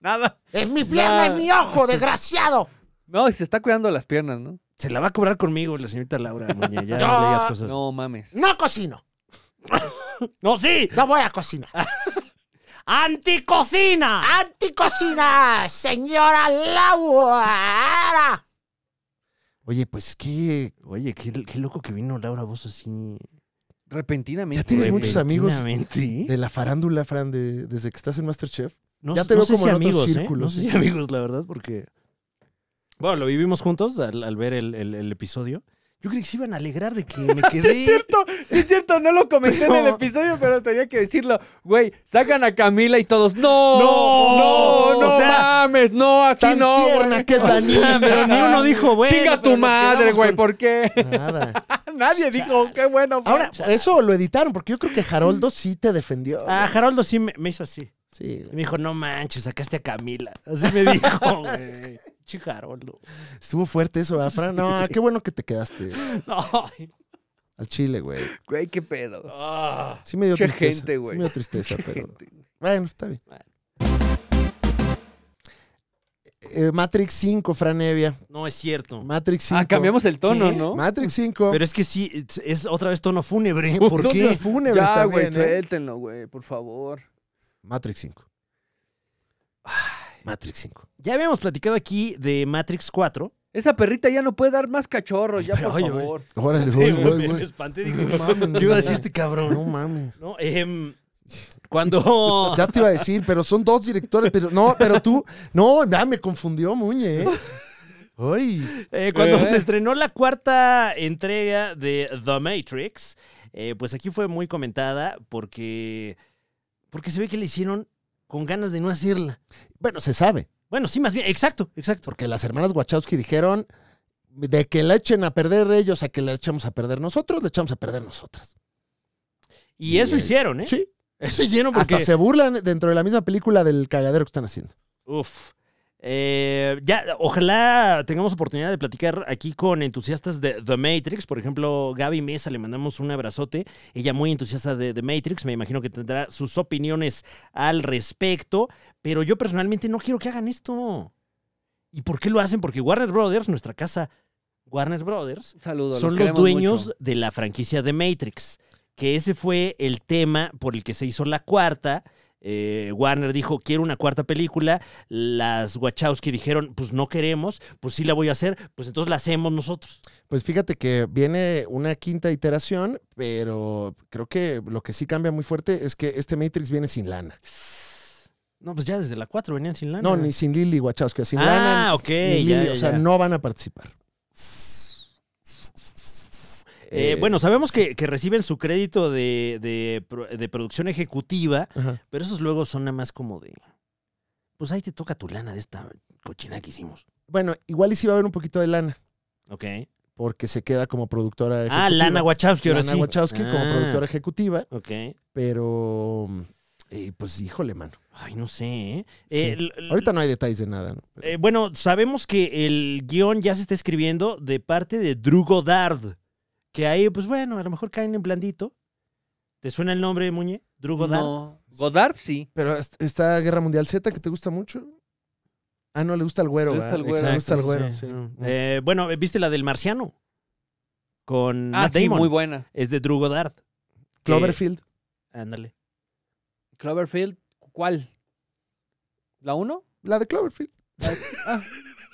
Nada. Es mi pierna y mi ojo, desgraciado. [LAUGHS] No, se está cuidando las piernas, ¿no? Se la va a cobrar conmigo la señorita Laura, muñeca. Ya No. no le digas cosas. No mames. No cocino. [LAUGHS] ¡No, sí! No voy a cocinar. ¡Anticocina! ¡Anticocina, señora Laura! Oye, pues qué. Oye, qué, qué loco que vino Laura vos así. Repentinamente. Ya tienes muchos amigos de la farándula, Fran, de- desde que estás en Masterchef. No, Ya te no veo sé como si en otros amigos, ¿eh? círculos, No sé sí. si amigos, la verdad, porque... Bueno, lo vivimos juntos al, al ver el, el- el episodio. Yo creí que se iban a alegrar de que me [LAUGHS] Sí, es quedé... cierto, sí, es cierto, no lo comenté en el episodio, pero tenía que decirlo. Güey, sacan a Camila y todos, no, No, no, no o sea, mames, no, así tan no. tierna güey. que es la niña. [LAUGHS] pero ni uno dijo, bueno, Chinga pero tu madre, güey, con- ¿por qué? Nada. [LAUGHS] Nadie dijo, qué bueno. Ahora, eso lo editaron, porque yo creo que Haroldo sí te defendió. Ah, Haroldo sí me, me hizo así. Sí, güey. Me dijo, no manches, sacaste a Camila. Así me dijo, güey. Che, Haroldo. Estuvo fuerte eso, ¿verdad, Fran? No, qué bueno que te quedaste [LAUGHS] Ay, al chile, güey. Güey, qué pedo. ah. Sí me dio tristeza. gente, güey. Sí me dio tristeza, pero... gente. Bueno, está bien. Eh, Matrix 5, Fran Evia. No es cierto. Matrix 5. Ah, cambiamos el tono, ¿Qué? ¿no? Matrix 5. Pero es que sí, es, es otra vez tono fúnebre. [LAUGHS] ¿Por ¿Por qué? Fúnebre Ya, güey, también, ¿eh? suéltenlo, güey, por favor. Matrix 5. Matrix 5. Ya habíamos platicado aquí de Matrix 4. Esa perrita ya no puede dar más cachorros, ya, Pero, por oye, favor. Órale, güey, voy, me espanté, No mames, ¿Qué iba a decir no. este cabrón? No mames. No, em, cuando... Ya te iba a decir, pero son dos directores, pero no, pero tú, no, ya me confundió, Muñe. ¿eh? Ay, Eh, cuando Eh. se estrenó la cuarta entrega de The Matrix, eh, pues aquí fue muy comentada porque, porque se ve que le hicieron con ganas de no hacerla. Bueno, se sabe, Bueno, sí, más bien, exacto, exacto. porque las hermanas Wachowski dijeron de que la echen a perder ellos a que la echamos a perder nosotros, le echamos a perder nosotras. Y eso Eh, hicieron, ¿eh? Sí, Eso hicieron porque... hasta se burlan dentro de la misma película del cagadero que están haciendo. Uf. Eh, ya, ojalá tengamos oportunidad de platicar aquí con entusiastas de The Matrix. Por ejemplo, Gaby Mesa, le mandamos un abrazote. Ella muy entusiasta de The Matrix. Me imagino que tendrá sus opiniones al respecto. Pero yo personalmente no quiero que hagan esto. ¿Y por qué lo hacen? Porque Warner Brothers, nuestra casa Warner Brothers, Saludos. son los dueños de la franquicia de Matrix. Que ese fue el tema por el que se hizo la cuarta. Eh, Warner dijo, quiero una cuarta película. Las Wachowski dijeron, pues no queremos, pues sí la voy a hacer, pues entonces la hacemos nosotros. Pues fíjate que viene una quinta iteración, pero creo que lo que sí cambia muy fuerte es que este Matrix viene sin lana. No, pues ya desde la 4 venían sin lana. No, ni sin Lily Wachowski, sin Ah, lana. ok, ya, Lily, ya, o sea, ya. no van a participar. Eh, Eh, bueno, sabemos que, que reciben su crédito de, de pro- de producción ejecutiva, ajá. pero esos luego son nada más como de... Pues ahí te toca tu lana de esta cochina que hicimos. Bueno, igual y sí va a haber un poquito de lana, Ok. porque se queda como productora ejecutiva. Ah, Lana Wachowski, ahora Lana sí. Wachowski como Ah, productora ejecutiva, Ok. pero eh, pues híjole, mano. Ay, no sé. ¿eh? Sí. Eh, Ahorita no hay detalles de nada, ¿no? Pero- eh, bueno, sabemos que el guion ya se está escribiendo de parte de Drew Goddard. Que ahí, pues bueno, a lo mejor caen en blandito. ¿Te suena el nombre, Muñe? Drew Goddard. No. Godard sí. Pero est- esta Guerra Mundial Z que te gusta mucho. Ah, no, le gusta el güero, Le gusta el güero. Le gusta el güero, sí. sí. Eh, bueno, ¿viste la del marciano? Con Ah, Matt Damon. muy buena. Es de Drew Goddard. Cloverfield. Ándale. Cloverfield, ¿cuál? ¿La 1? La de Cloverfield. Ah,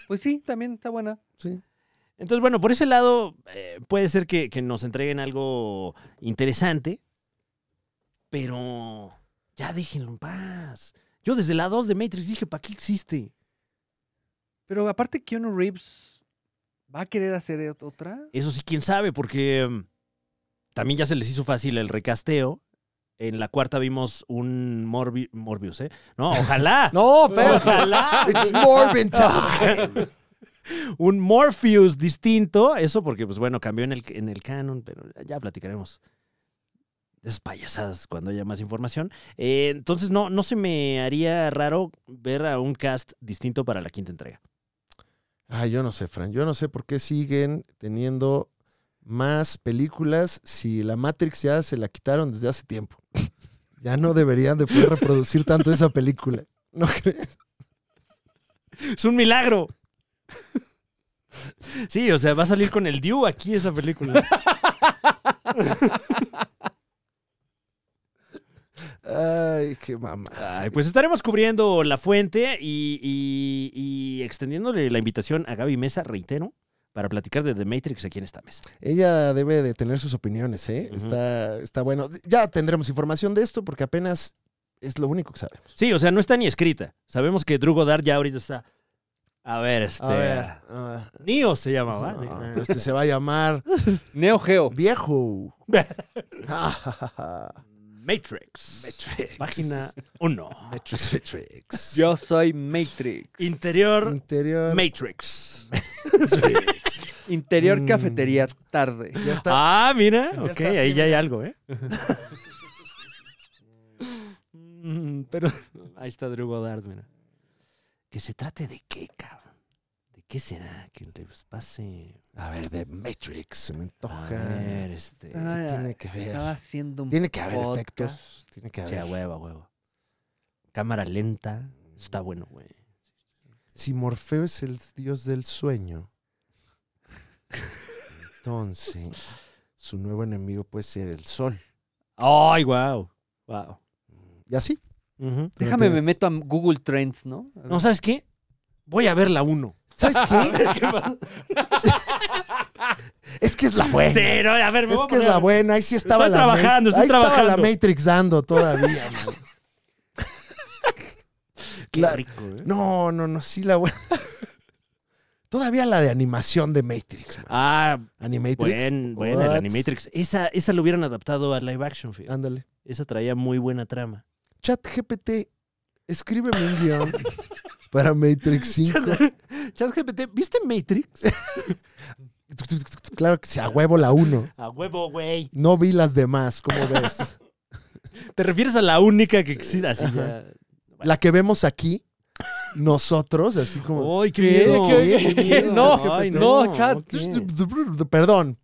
pues sí, también está buena. Sí. Entonces, bueno, por ese lado, eh, puede ser que, que nos entreguen algo interesante, pero ya déjenlo en paz. Yo desde la 2 de Matrix dije, ¿para qué existe? Pero aparte, Keanu Reeves va a querer hacer ot- otra. Eso sí, quién sabe, porque mm, también ya se les hizo fácil el recasteo. En la cuarta vimos un Morbi- Morbius, ¿eh? No, ojalá. [LAUGHS] No, pero. Ojalá. It's Morbin time. [LAUGHS] un Morpheus distinto. Eso porque, pues bueno, cambió en el, en el canon, pero ya platicaremos esas payasadas cuando haya más información. Eh, entonces, no, no se me haría raro ver a un cast distinto para la quinta entrega. Ay, yo no sé, Fran. Yo no sé por qué siguen teniendo más películas si la Matrix ya se la quitaron desde hace tiempo. [LAUGHS] Ya no deberían de poder reproducir tanto esa película. ¿No crees? ¡Es un milagro! Sí, o sea, va a salir con el Dew aquí esa película. Ay, qué mamá. Ay, pues estaremos cubriendo la fuente y, y- y extendiéndole la invitación a Gaby Mesa, reitero, para platicar de The Matrix aquí en esta mesa. Ella debe de tener sus opiniones, ¿eh? Está, está bueno. Ya tendremos información de esto porque apenas es lo único que sabemos. Sí, o sea, no está ni escrita. Sabemos que Drew Goddard ya ahorita está. A ver, este. A ver. ah, Neo se llamaba. no, este se va a llamar [LAUGHS] Neo Geo. Viejo. [LAUGHS] Matrix. Matrix. Página 1. Matrix, Matrix. Yo soy Matrix. Interior Interior. Matrix. Matrix. Interior Mm. cafetería tarde. Ya está. Ah, mira. Ya Ok, está ahí ya hay algo, ¿eh? [LAUGHS] Mm, Pero ahí está Drew Goddard, mira. Que se trate de qué, cabrón. ¿De qué será que les pase? A ver, de Matrix. Se me A antoja. ver, este. ¿Qué Ah, tiene que ver? Estaba haciendo un Tiene que haber podcast. efectos. Tiene que Sí, a haber. huevo, a huevo. Cámara lenta. Eso está bueno, güey. Si Morfeo es el dios del sueño, entonces su nuevo enemigo puede ser el sol. ¡Ay, wow! Wow. Y así. Déjame, me meto a Google Trends, ¿no? A. No, ¿sabes qué? Voy a ver la 1. ¿Sabes qué? [LAUGHS] [LAUGHS] es que es la buena. Sí, no, a ver, me Es voy a que es poner- la buena. Ahí sí estaba Estoy la trabajando, estoy Ahí estaba la trabajando. Matrix dando todavía, [LAUGHS] man. Qué La- rico, ¿eh? No, no, no, sí la buena. Todavía la de animación de Matrix, man. Ah, Animatrix. buen, buena, What? Animatrix. Esa, esa lo hubieran adaptado a live action, fíjate. Ándale. Esa traía muy buena trama. Chat GPT, escríbeme un guion para Matrix [LAUGHS] 5. ChatGPT, ¿viste Matrix? [LAUGHS] Claro que sí, a huevo la 1. A huevo, güey. No vi las demás, ¿cómo ves? [LAUGHS] ¿Te refieres a la única que existe? Así ya. La que vemos aquí, nosotros, así como... ¡Ay, qué, ¿Qué? miedo! ¿Qué? Qué miedo, No, no, chat. Perdón,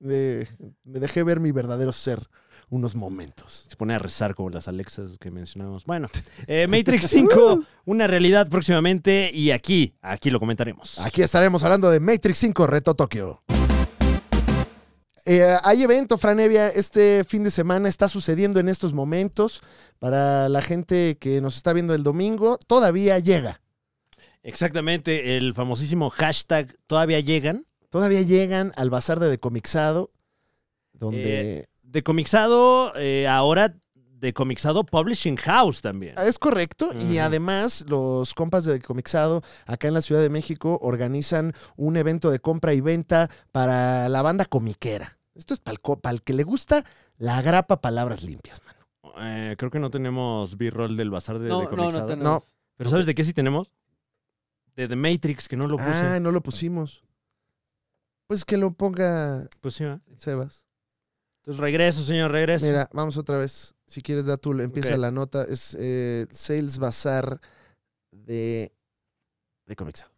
eh, me dejé ver mi verdadero ser unos momentos. Se pone a rezar como las Alexas que mencionamos. Bueno, [LAUGHS] eh, Matrix 5, una realidad próximamente y aquí, aquí lo comentaremos. Aquí estaremos hablando de Matrix 5 Reto Tokio. Eh, hay evento, Franevia, este fin de semana está sucediendo en estos momentos. Para la gente que nos está viendo el domingo, todavía llega. Exactamente, el famosísimo hashtag todavía llegan. Todavía llegan al bazar de Decomixado, donde... De Comixado, eh, ahora de Comixado Publishing House también. Es correcto, y además los compas de Comixado acá en la Ciudad de México organizan un evento de compra y venta para la banda comiquera. Esto es para el, que le gusta la grapa palabras limpias, mano. Eh, creo que no tenemos B-roll del bazar de, No, de no, Pero ¿sabes de qué sí tenemos? De The Matrix, que no lo puse. ah, no lo pusimos. Pues que lo ponga Pues sí. Sebas. Entonces regreso, señor, regreso. Mira, vamos otra vez. Si quieres, da tú, empieza la nota. Es eh, Sales Bazar de, de Comixado.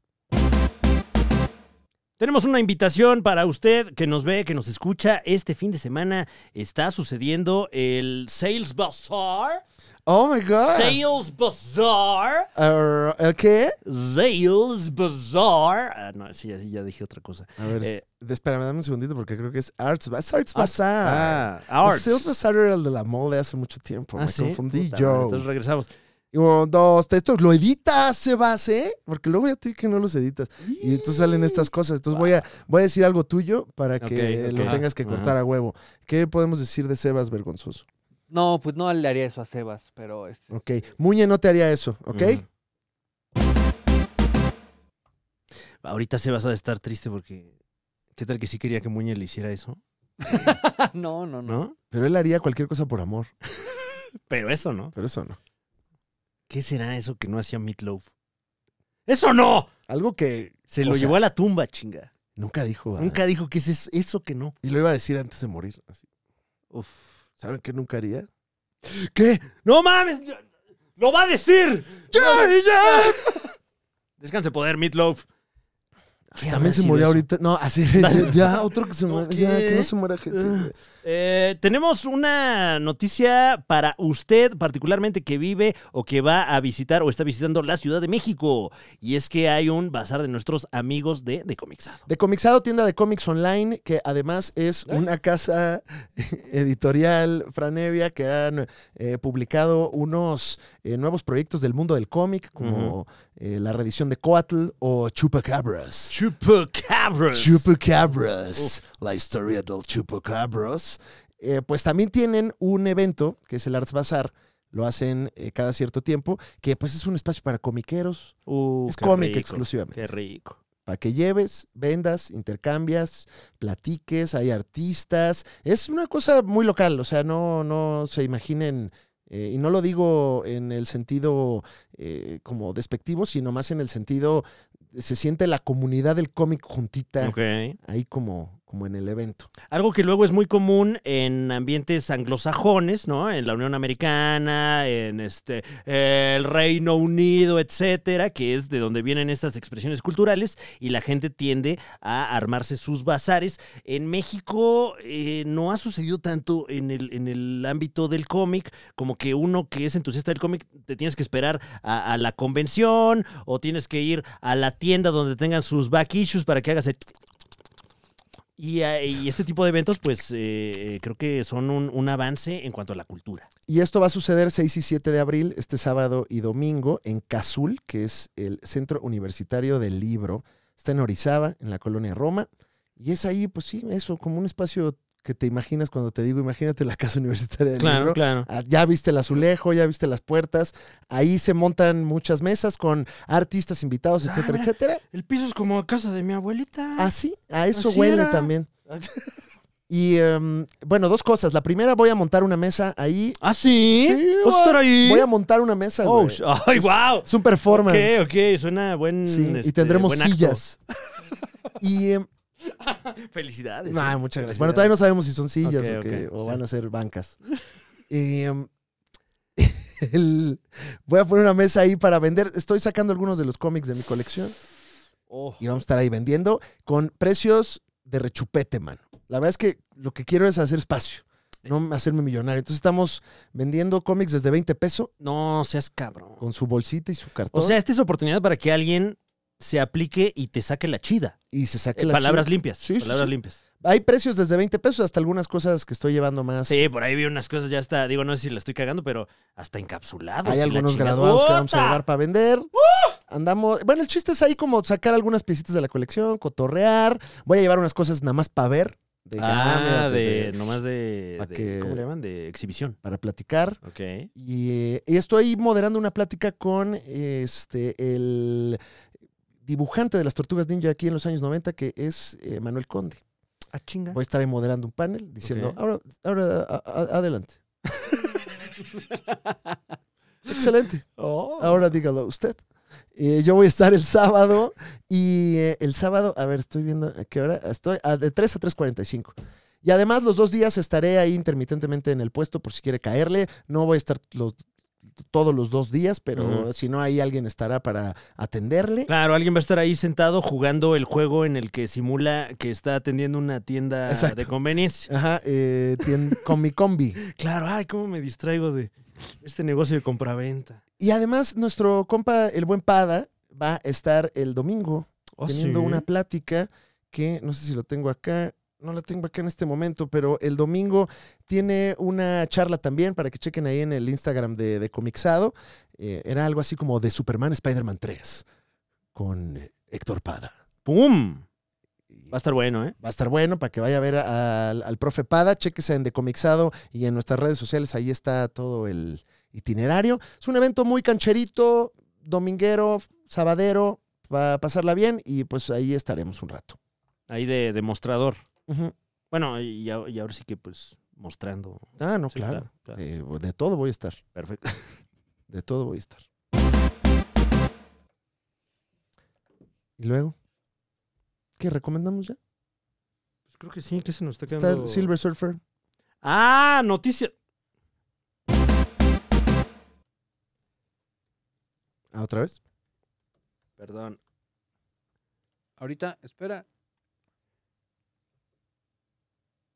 Tenemos una invitación para usted que nos ve, que nos escucha. Este fin de semana está sucediendo el Sales Bazaar. Oh my God. Sales Bazaar. Ah, ¿El qué? Sales Bazaar. Ah, no, sí, así ya dije otra cosa. A ver, Eh, espérame, dame un segundito porque creo que es Arts Bazaar. Arts Bazaar. ah, El Arts. Sales Bazaar era el de la mole hace mucho tiempo. Ah, Me ¿sí? confundí Puta yo. madre, Entonces regresamos. Y uno, dos, tres, esto lo editas, Sebas, ¿eh? Porque luego ya te dije que no los editas. Y entonces salen estas cosas. Entonces voy a, voy a decir algo tuyo para que lo tengas que Ajá. cortar a huevo. ¿Qué podemos decir de Sebas vergonzoso? No, pues no le haría eso a Sebas, pero este, Ok. Muñe no te haría eso, ¿ok? Ahorita se vas a estar triste porque. ¿Qué tal que sí quería que Muñe le hiciera eso? [LAUGHS] no, no, no. ¿No? Pero él haría cualquier cosa por amor. [LAUGHS] Pero eso no. Pero eso no. ¿Qué será eso que no hacía Meatloaf? ¡Eso no! Algo que Se lo sea, llevó a la tumba, chinga. nunca dijo. ¿verdad? Nunca dijo que es eso, eso que no. Y lo iba a decir antes de morir. así. Uf. ¿Saben qué nunca haría? ¿Qué? ¡No mames! ¡Lo va a decir! ¡Ya, ya! [LAUGHS] Descanse poder, Meatloaf. ¿Qué habrá También se murió ahorita. No, así. ya, [LAUGHS] ya, otro que se muera. Ya, que no se muera gente. Eh, tenemos una noticia para usted, particularmente que vive o que va a visitar o está visitando la Ciudad de México. Y es que hay un bazar de nuestros amigos de, de Comixado. De Comixado, tienda de cómics online, que además es una casa [LAUGHS] editorial franevia que han eh, publicado unos eh, nuevos proyectos del mundo del cómic, como la reedición de Coatl o Chupacabras. Chupacabras. Chupacabras, la historia del Chupacabras. Eh, pues también tienen un evento que es el Arts Bazaar. Lo hacen eh, cada cierto tiempo, que pues es un espacio para comiqueros. Uh, es cómic rico, exclusivamente. Qué rico. Para que lleves, vendas, intercambias, platiques, hay artistas. Es una cosa muy local, o sea, no, no se imaginen, eh, y no lo digo en el sentido eh, como despectivo, sino más en el sentido, se siente la comunidad del cómic juntita Ok. ahí como, como en el evento. Algo que luego es muy común en ambientes anglosajones, ¿no? En la Unión Americana, en este el Reino Unido, etcétera, que es de donde vienen estas expresiones culturales y la gente tiende a armarse sus bazares. En México eh, no ha sucedido tanto en el, en el ámbito del cómic, como que uno que es entusiasta del cómic te tienes que esperar a, a la convención o tienes que ir a la tienda donde tengan sus back issues para que hagas el y, eh, y este tipo de eventos, pues eh, creo que son un, un avance en cuanto a la cultura. Y esto va a suceder 6 y 7 de abril, este sábado y domingo, en Cazul, que es el Centro Universitario del Libro. Está en Orizaba, en la colonia Roma. Y es ahí, pues sí, eso, como un espacio que te imaginas cuando te digo, imagínate la [LAUGHS] Casa Universitaria del Libro. claro. Ah, Ya viste el azulejo, ya viste las puertas. Ahí se montan muchas mesas con artistas invitados, Ah, etcétera, mira. etcétera. El piso es como casa de mi abuelita. Así, a eso Así huele era. también. [LAUGHS] Y em, bueno, dos cosas. La primera, voy a montar una mesa ahí. ¿Ah, sí? Sí, ¿Vas a estar ahí? Voy a montar una mesa, Oh, ¡Ay, Es- wow! Es un performance. Ok, ok, suena buen. Sí, y este, tendremos buen acto. sillas. [LAUGHS] Y, em, [LAUGHS] Felicidades. ay, sí. muchas gracias. Bueno, todavía no sabemos si son sillas o, sí. van a ser bancas. [LAUGHS] Em, [LAUGHS] el- voy a poner una mesa ahí para vender. Estoy sacando algunos de los cómics de mi colección Oh. y vamos a estar ahí vendiendo con precios de rechupete, man. La verdad es que lo que quiero es hacer espacio, no hacerme millonario. Entonces estamos vendiendo cómics desde 20 pesos No seas cabrón. con su bolsita y su cartón. O sea, esta es oportunidad para que alguien se aplique y te saque la chida. y se saque Eh, la palabras chida. limpias. Sí, palabras sí. limpias. Hay precios desde 20 pesos hasta algunas cosas que estoy llevando más. Sí, por ahí vi unas cosas, ya está. Digo, no sé si la estoy cagando, pero hasta encapsulados. Hay algunos graduados que vamos a llevar para vender. Andamos. Bueno, el chiste es ahí como sacar algunas piecitas de la colección, cotorrear. Voy a llevar unas cosas nada más para ver. De, Ah, de, nomás de, pa' de- que- ¿Cómo le llaman? De exhibición. para platicar. Ok. Y, eh, y estoy moderando una plática con este el dibujante de las tortugas ninja aquí en los años 90, que es eh, Manuel Conde. Ah, chinga. Voy a estar ahí moderando un panel diciendo, ahora, ahora a- a- adelante. [LAUGHS] Excelente. Oh. Ahora dígalo usted. Eh, yo voy a estar el sábado y eh, el sábado, a ver, estoy viendo a qué hora estoy, ah, de 3 a 3.45. Y además los dos días estaré ahí intermitentemente en el puesto por si quiere caerle. No voy a estar los, todos los dos días, pero si no, ahí alguien estará para atenderle. Claro, alguien va a estar ahí sentado jugando el juego en el que simula que está atendiendo una tienda Exacto. de conveniencia. Ajá, eh, [LAUGHS] con mi combi. Claro, ay, cómo me distraigo de este negocio de compraventa. Y además nuestro compa, el buen Pada, va a estar el domingo Oh, teniendo ¿sí? una plática que no sé si lo tengo acá, no la tengo acá en este momento, pero el domingo tiene una charla también para que chequen ahí en el Instagram de, de Comixado. Eh, era algo así como de Superman Spider-Man 3 con eh, Héctor Pada. ¡Pum! Va a estar bueno, ¿eh? Va a estar bueno para que vaya a ver a- al, al profe Pada. Chequese en Decomixado y en nuestras redes sociales. Ahí está todo el itinerario. Es un evento muy cancherito, dominguero, sabadero. para pasarla bien y pues ahí estaremos un rato. Ahí de demostrador. Bueno, y, ahora sí que pues mostrando. Ah, no, Sí, claro. claro, claro. Eh, de todo voy a estar. Perfecto. [LAUGHS] De todo voy a estar. ¿Y luego? ¿Qué recomendamos ya? Pues creo que sí, que se nos está Está quedando. el Silver Surfer. Ah, noticia. Ah, ¿Otra vez? Perdón. Ahorita, espera.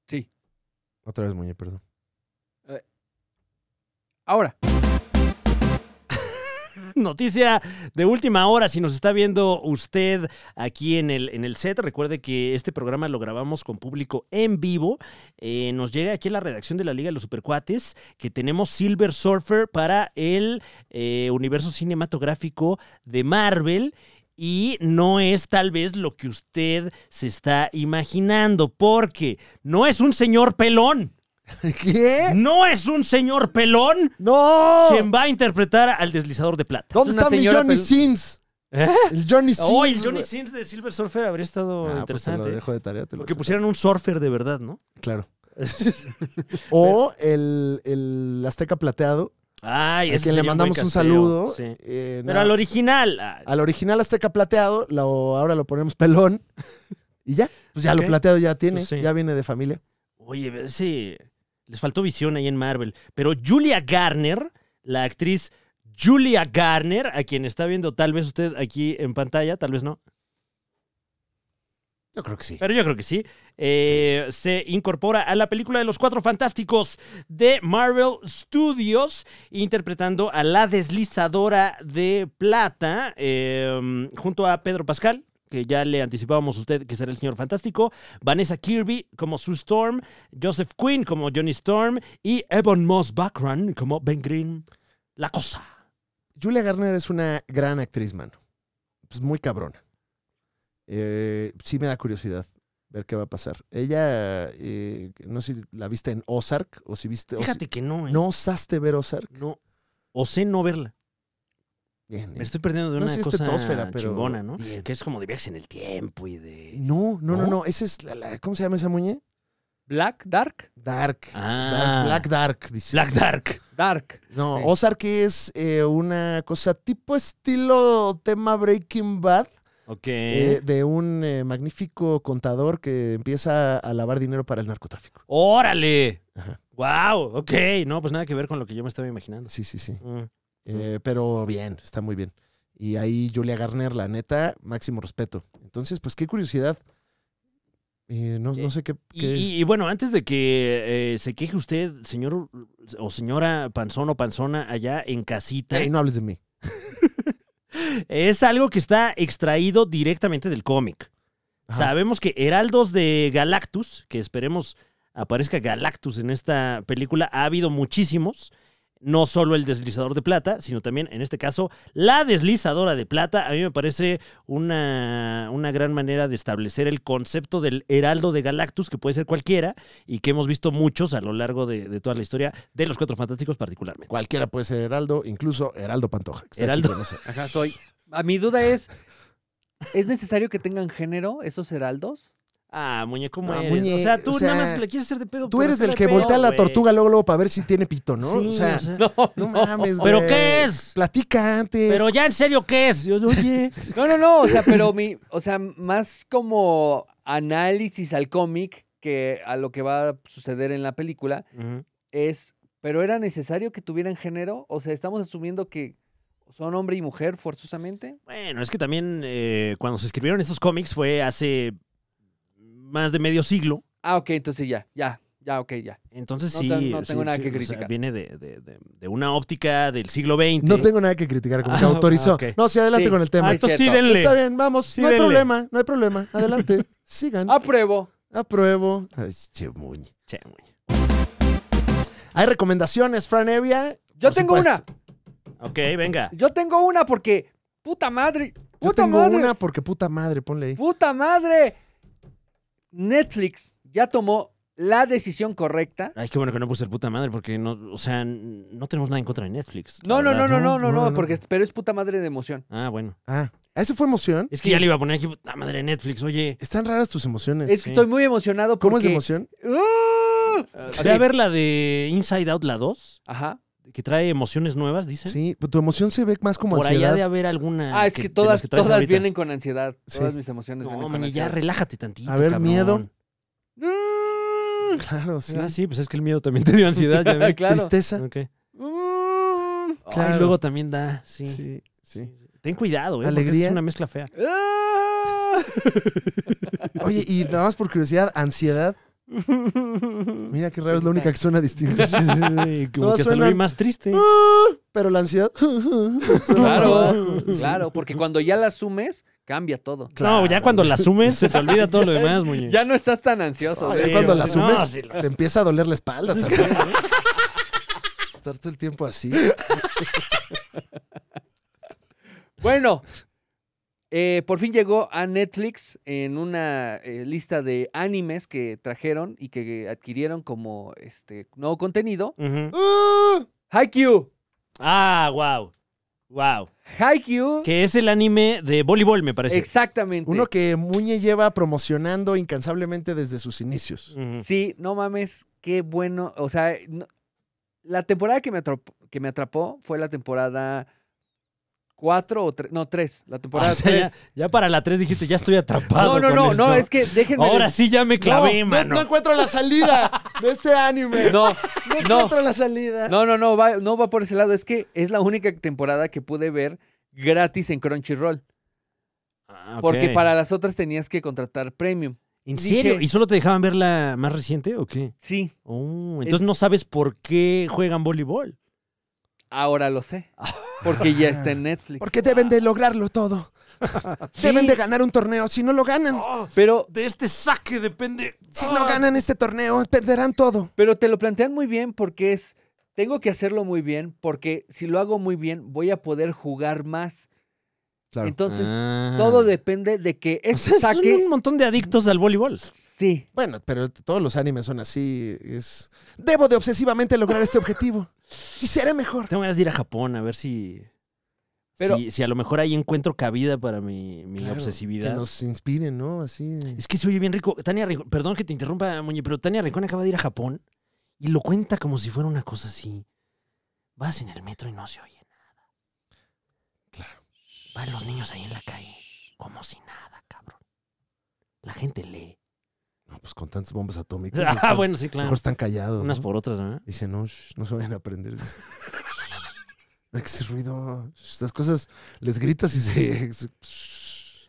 Sí, Otra vez, Muñe, perdón. ahora. [LAUGHS] Noticia de última hora, si nos está viendo usted aquí en el, en el set, recuerde que este programa lo grabamos con público en vivo. Eh, nos llega aquí a la redacción de la Liga de los Supercuates que tenemos Silver Surfer para el eh, universo cinematográfico de Marvel. Y no es tal vez lo que usted se está imaginando, porque no es un señor pelón. [LAUGHS] ¿Qué? No es un señor pelón ¡No! quien va a interpretar al deslizador de plata. ¿Dónde está mi Johnny Sins? ¿Eh? El Johnny Sins. [LAUGHS] Oh, el Johnny. Sins de Silver Surfer habría estado Ah, pues te interesante. lo dejo de tarea. Te lo Porque pusieran un surfer de verdad, ¿no? Claro. [LAUGHS] o el, el Azteca Plateado, Ay, a quien le mandamos un saludo. sí. Eh, Pero al original. al original Azteca Plateado, lo- ahora lo ponemos pelón. Y ya, pues ya lo plateado ya tiene, Pues sí. ya viene de familia. Oye, sí. Les faltó visión ahí en Marvel. Pero Julia Garner, la actriz Julia Garner, a quien está viendo tal vez usted aquí en pantalla, tal vez no. Yo creo que sí. Pero yo creo que sí. Eh, se incorpora a la película de los Cuatro Fantásticos de Marvel Studios, interpretando a la deslizadora de plata, eh, junto a Pedro Pascal, que ya le anticipábamos a usted que será el señor fantástico, Vanessa Kirby como Sue Storm, Joseph Quinn como Johnny Storm y Evan Moss Backrun como Ben Green. La cosa. Julia Garner es una gran actriz, mano. Pues muy cabrona. Eh, sí me da curiosidad ver qué va a pasar. Ella, eh, no sé si la viste en Ozark o si viste... o si- Fíjate que no, ¿eh? ¿No osaste ver Ozark? No. O sé no verla. Bien. Me estoy perdiendo de No una sé si es cosa tetósfera, pero chingona, ¿no? bien. Que es como de viajes en el tiempo y de... No, no, no, ¿No? no. Esa es la, la- ¿Cómo se llama esa muñe? Black, Dark, Dark. Ah. Dark- Black Dark, dice. Black Dark. Dark. No, Sí. Ozark es eh, una cosa tipo estilo tema Breaking Bad, Eh, de un eh, magnífico contador que empieza a lavar dinero para el narcotráfico. ¡Órale! Ajá. ¡Wow! Ok. No, pues nada que ver con lo que yo me estaba imaginando. Sí, sí, sí. Mm. Eh, pero bien, está muy bien. Y ahí Julia Garner, la neta, máximo respeto. Entonces, pues qué curiosidad. Eh, no, no sé qué. Y, qué- y- y bueno, antes de que eh, se queje usted, señor o señora panzón o panzona allá en casita, Ey, no hables de mí. Es algo que está extraído directamente del cómic. Sabemos que Heraldos de Galactus, que esperemos aparezca Galactus en esta película, ha habido muchísimos. No solo el deslizador de plata, sino también, en este caso, la deslizadora de plata. A mí me parece una, una gran manera de establecer el concepto del heraldo de Galactus, que puede ser cualquiera, y que hemos visto muchos a lo largo de, de toda la historia de los Cuatro Fantásticos particularmente. Cualquiera puede ser Heraldo, incluso Heraldo Pantoja. Heraldo. Ajá, estoy. A mi duda es, ¿es necesario que tengan género esos heraldos? Ah, muñeco, ¿cómo Ah, eres? muñe, o sea, tú o sea, nada más le quieres hacer de pedo. Tú eres del que pedo, voltea la tortuga luego, luego para ver si tiene pito, ¿no? Sí, o sea, o sea, No, no mames, güey. ¿Pero qué es? Platica antes. Pero ya en serio, ¿qué es? Yo, oye. [LAUGHS] No, no, no, o sea, pero mi, o sea, más como análisis al cómic que a lo que va a suceder en la película es, pero era necesario que tuvieran género, o sea, estamos asumiendo que son hombre y mujer forzosamente. Bueno, es que también eh, cuando se escribieron estos cómics fue hace más de medio siglo. Ah, ok, entonces ya, ya, ya, ok, ya. Entonces No sí. te- no sí, tengo nada sí, que o sea, criticar. viene de, de- de- de una óptica del siglo XX. No tengo nada que criticar, como se Ah, autorizó. ok. No, sí, adelante Sí. con el tema. Ah, entonces sí, cierto. denle. Está bien, vamos. Sí, no hay denle. problema, no hay problema. Adelante. [LAUGHS] Sigan. Apruebo. Apruebo. Ay, che, muñe. Che. Hay recomendaciones, Fran Evia. Yo Por tengo supuesto. una. Ok, venga. Yo tengo una porque, puta madre, Yo puta tengo madre, una porque puta madre, ponle ahí. puta madre. Netflix ya tomó la decisión correcta. Ay, qué bueno que no puse el puta madre, porque no, o sea, no tenemos nada en contra de Netflix. No, no, no, no, no, no, no, porque pero es puta madre de emoción. Ah, bueno. Ah, ¿ese fue emoción? Es que ya le iba a poner aquí, puta madre de Netflix, oye. Están raras tus emociones. Es que sí. estoy muy emocionado porque ¿Cómo es de emoción? ¡Ah! Ve a ver la de Inside Out, la 2, Ajá. Que trae emociones nuevas, dicen. Sí, pues tu emoción se ve más como Por allá ansiedad. de haber alguna. Ah, es que, todas, que todas ahorita. vienen con ansiedad. Todas Sí. mis emociones No, vienen con man, ya ansiedad. relájate tantito. A ver, cabrón. miedo. Mm, [LAUGHS] Claro, sí. Ah, sí, pues es que el miedo también te dio ansiedad, ya [LAUGHS] claro. Tristeza. Ok. Mm. Ay, Claro. luego también da, sí. Sí, sí. Ten cuidado, ¿eh? Alegría. Alegría. Es una mezcla fea. Ah. [LAUGHS] Oye, y nada más por curiosidad, ansiedad. Mira qué raro, es la única que suena distinta. [LAUGHS] Sí, sí, sí, como Todas que hasta lo suenan- vi más triste. [LAUGHS] Pero la ansiedad. [LAUGHS] Claro, claro, porque cuando ya la asumes, cambia todo. No, ya cuando la asumes, se te olvida todo lo demás, muñe. Ya no estás tan ansioso. Ay, güey. cuando la no, asumes, te empieza a doler la espalda también. ¿eh? Estar todo el tiempo así. Bueno, eh, por fin llegó a Netflix en una eh, lista de animes que trajeron y que adquirieron como este nuevo contenido. ¡Ah! Haikyuu. Ah, wow. Wow. Haikyuu. Que es el anime de voleibol, me parece. Exactamente. Uno que Muñe lleva promocionando incansablemente desde sus inicios. Sí, no mames, qué bueno. O sea, no- la temporada que me, atrapó, que me atrapó fue la temporada 4 o 3. No, 3. La temporada O sea, ya, 3. ya para la 3 dijiste, ya estoy atrapado. No, no, con no, esto. no, es que déjenme. Ahora sí ya me clavé, No, No, mano. no encuentro la salida de este anime. No, No no, encuentro la salida. no, no, no, va, no va por ese lado. Es que es la única temporada que pude ver gratis en Crunchyroll. Ah. Porque para las otras tenías que contratar premium. ¿En dije- serio? ¿Y solo te dejaban ver la más reciente o qué? Sí, Oh, entonces no sabes por qué juegan voleibol. Ahora lo sé. Porque ya está en Netflix. Porque deben de lograrlo todo. [LAUGHS] Deben de ganar un torneo. Si no lo ganan, Pero, De este saque depende. si no ganan este torneo, perderán todo. pero te lo plantean muy bien porque es. Tengo que hacerlo muy bien porque si lo hago muy bien voy a poder jugar más. Claro. Entonces, Ah. todo depende de que O este sea, saque. Son un montón de adictos al voleibol. Sí. Bueno, pero todos los animes son así. Es... Debo de obsesivamente lograr este objetivo. Y seré mejor. Tengo ganas de ir a Japón a ver si. Pero- si, si a lo mejor ahí encuentro cabida para mi, mi Claro, obsesividad. Que nos inspiren, ¿no? Así. Es que se oye bien rico. Tania Rincón, perdón que te interrumpa, Muñe, pero Tania Rincón acaba de ir a Japón y lo cuenta como si fuera una cosa así. Vas en el metro y no se oye. Van los niños ahí en la calle, como si nada, cabrón. La gente lee. No, pues con tantas bombas atómicas. [LAUGHS] Ah, mejor- bueno, sí, claro. Mejor están callados. Unas ¿no? por otras, ¿no? Dicen, no, shh, no se vayan a aprender. No hay que hacer ruido. Estas cosas les gritas y se. [LAUGHS]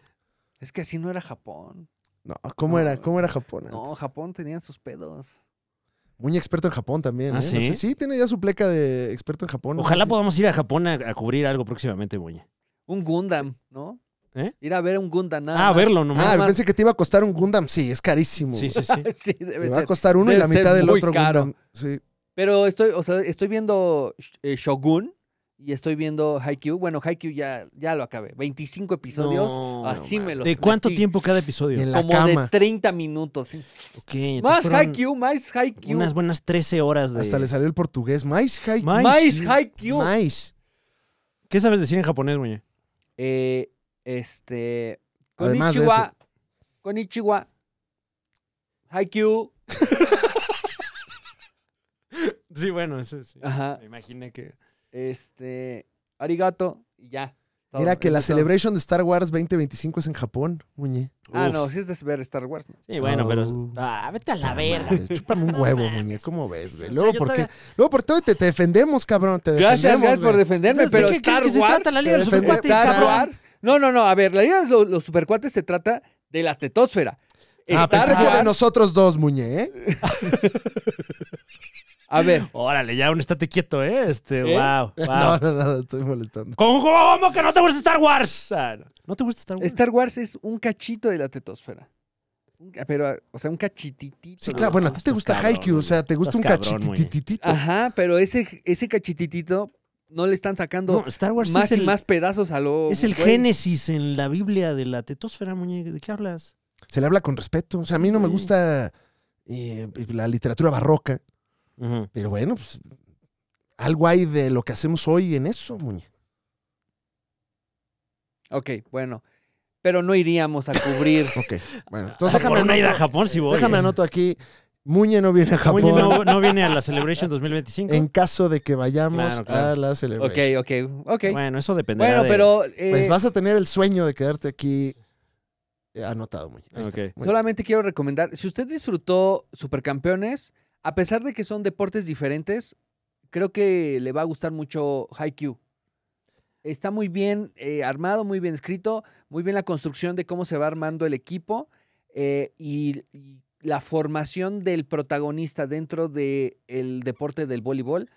Es que así no era Japón. No, ¿cómo era? ¿Cómo era Japón? No? Japón tenían sus pedos. Muy experto en Japón también. ¿Ah, ¿eh? No sí? sé, sí, tiene ya su pleca de experto en Japón. no sé Ojalá si- podamos ir a Japón a, a cubrir algo próximamente, Muñe. Un Gundam, ¿no? ¿Eh? Ir a ver un Gundam nada Ah, a más. verlo nomás. Ah, más. pensé que te iba a costar un Gundam. Sí, es carísimo. Sí, sí, sí. [LAUGHS] sí, Te va a costar uno y la ser mitad del muy otro caro. Gundam. Sí. Pero estoy, o sea, estoy viendo eh, Shogun y estoy viendo Haikyuu. Bueno, Haikyuu ya, ya lo acabé. 25 episodios. No, así no me los ¿De cuánto metí. tiempo cada episodio? En la Como cama. de 30 minutos. sí. Ok, entonces Más fueron Haikyuu, más Haikyuu. Unas buenas 13 horas de... Hasta le salió el portugués. Mais hai- Mais. Más Haikyuu. Mais. ¿Qué sabes decir en japonés, Muñe? Eh, este. Además de Konnichiwa. Konnichiwa. Haikyuu. [LAUGHS] Sí, bueno, eso sí. Ajá. Me imaginé que... Este. Arigato. Y ya. Todo, Mira que la todo. Celebration de Star Wars 2025 es en Japón, Muñe. Ah, Uf. no, sí es de ver Star Wars. ¿no? Sí, bueno, Oh. pero... Ah, vete a la verga. Chúpame un huevo. Muñe. ¿Cómo ves, güey? O sea, Luego, yo ¿por qué? todavía- Luego, ¿por qué te, te defendemos, cabrón? Te Gracias, defendemos, gracias por güey. defenderme, ¿De pero qué crees Star que se Wars. trata la Liga de los Supercuates, Star cabrón? Wars. No, no, no. A ver, la Liga de los, los Supercuates se trata de la tetosfera. Ah, Star Pensé que de nosotros dos, Muñe, ¿eh? [LAUGHS] A ver, Órale, ya un estate quieto, ¿eh? Este, ¿Eh? wow, No, wow. no, no, estoy molestando. ¿Cómo, cómo que no te gusta Star Wars? Ah, no. ¿No te gusta Star Wars? Star Wars es un cachito de la tetosfera. Pero, o sea, un cachititito. Sí, No, claro, bueno, a ti te gusta cabrón, Haikyuu, o sea, te gusta un cabrón. Ajá, pero ese, ese cachititito no le están sacando No, Star Wars más es y el, más pedazos a lo. es el güey. génesis en la Biblia de la tetosfera, muñeca. ¿De qué hablas? Se le habla con respeto. O sea, a mí no me gusta eh, la literatura barroca. Pero bueno, pues algo hay de lo que hacemos hoy en eso, Muñe. Ok, bueno. Pero no iríamos a cubrir. [LAUGHS] Ok, bueno. Entonces Por déjame ida a Japón sí voy. déjame eh. anoto aquí. Muñe no viene a Japón Oye, no, no viene a la Celebration 2025. en caso de que vayamos Claro, claro. a la Ok, celebración. ok, ok. Bueno, eso dependerá Bueno, de... pero eh, Pues vas a tener el sueño de quedarte aquí eh, anotado, Muñe. Ok. Bien. solamente quiero recomendar, si usted disfrutó Supercampeones, a pesar de que son deportes diferentes, creo que le va a gustar mucho Haikyuu. Está muy bien eh, armado, muy bien escrito, muy bien la construcción de cómo se va armando el equipo eh, y, y la formación del protagonista dentro del deporte del voleibol.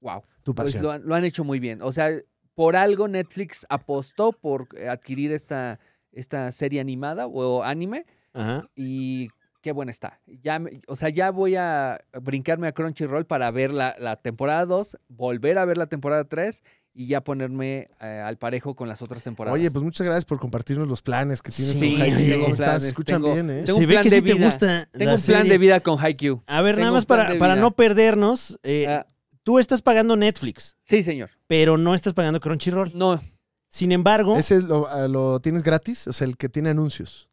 Wow. Tu Pues pasión. lo, han, lo han hecho muy bien. O sea, por algo Netflix apostó por adquirir esta, esta serie animada o anime Ajá. y qué buena está. Ya, o sea, ya voy a brincarme a Crunchyroll para ver la, la temporada 2, volver a ver la temporada 3 y ya ponerme eh, al parejo con las otras temporadas. Oye, pues muchas gracias por compartirnos los planes que tienes Sí, con Jaime. sí, ¿Cómo tengo estás? planes, Se escuchan tengo- bien, ¿eh? tengo Se un ve plan que de sí te vida. gusta tengo un plan de vida con Haikyuu. A ver, Tengo nada más para, no perdernos, eh, Ah, tú estás pagando Netflix, sí, señor. pero no estás pagando Crunchyroll. No, Sin embargo, ¿Ese lo, ah, lo tienes gratis? O sea, el que tiene anuncios.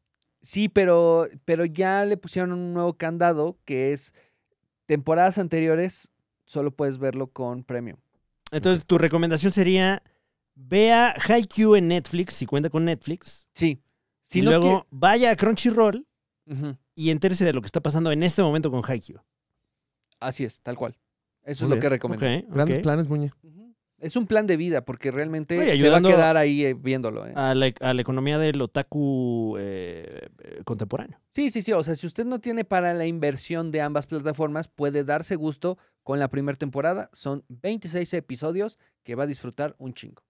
Sí, pero, pero ya le pusieron un nuevo candado que es temporadas anteriores, solo puedes verlo con premium. entonces tu recomendación sería vea Haikyuu en Netflix, si cuenta con Netflix, Sí. Si y no luego vaya a Crunchyroll y entérese de lo que está pasando en este momento con Haikyuu. Así es, tal cual. Eso Muy es lo que recomiendo. Ok, Grandes planes, Muñe. Es un plan de vida porque realmente Oye, se va a quedar ahí eh, viéndolo. ¿eh? A la, a la economía del otaku eh, contemporáneo. Sí, sí, sí. O sea, si usted no tiene para la inversión de ambas plataformas, puede darse gusto con la primera temporada. Son 26 episodios que va a disfrutar un chingo.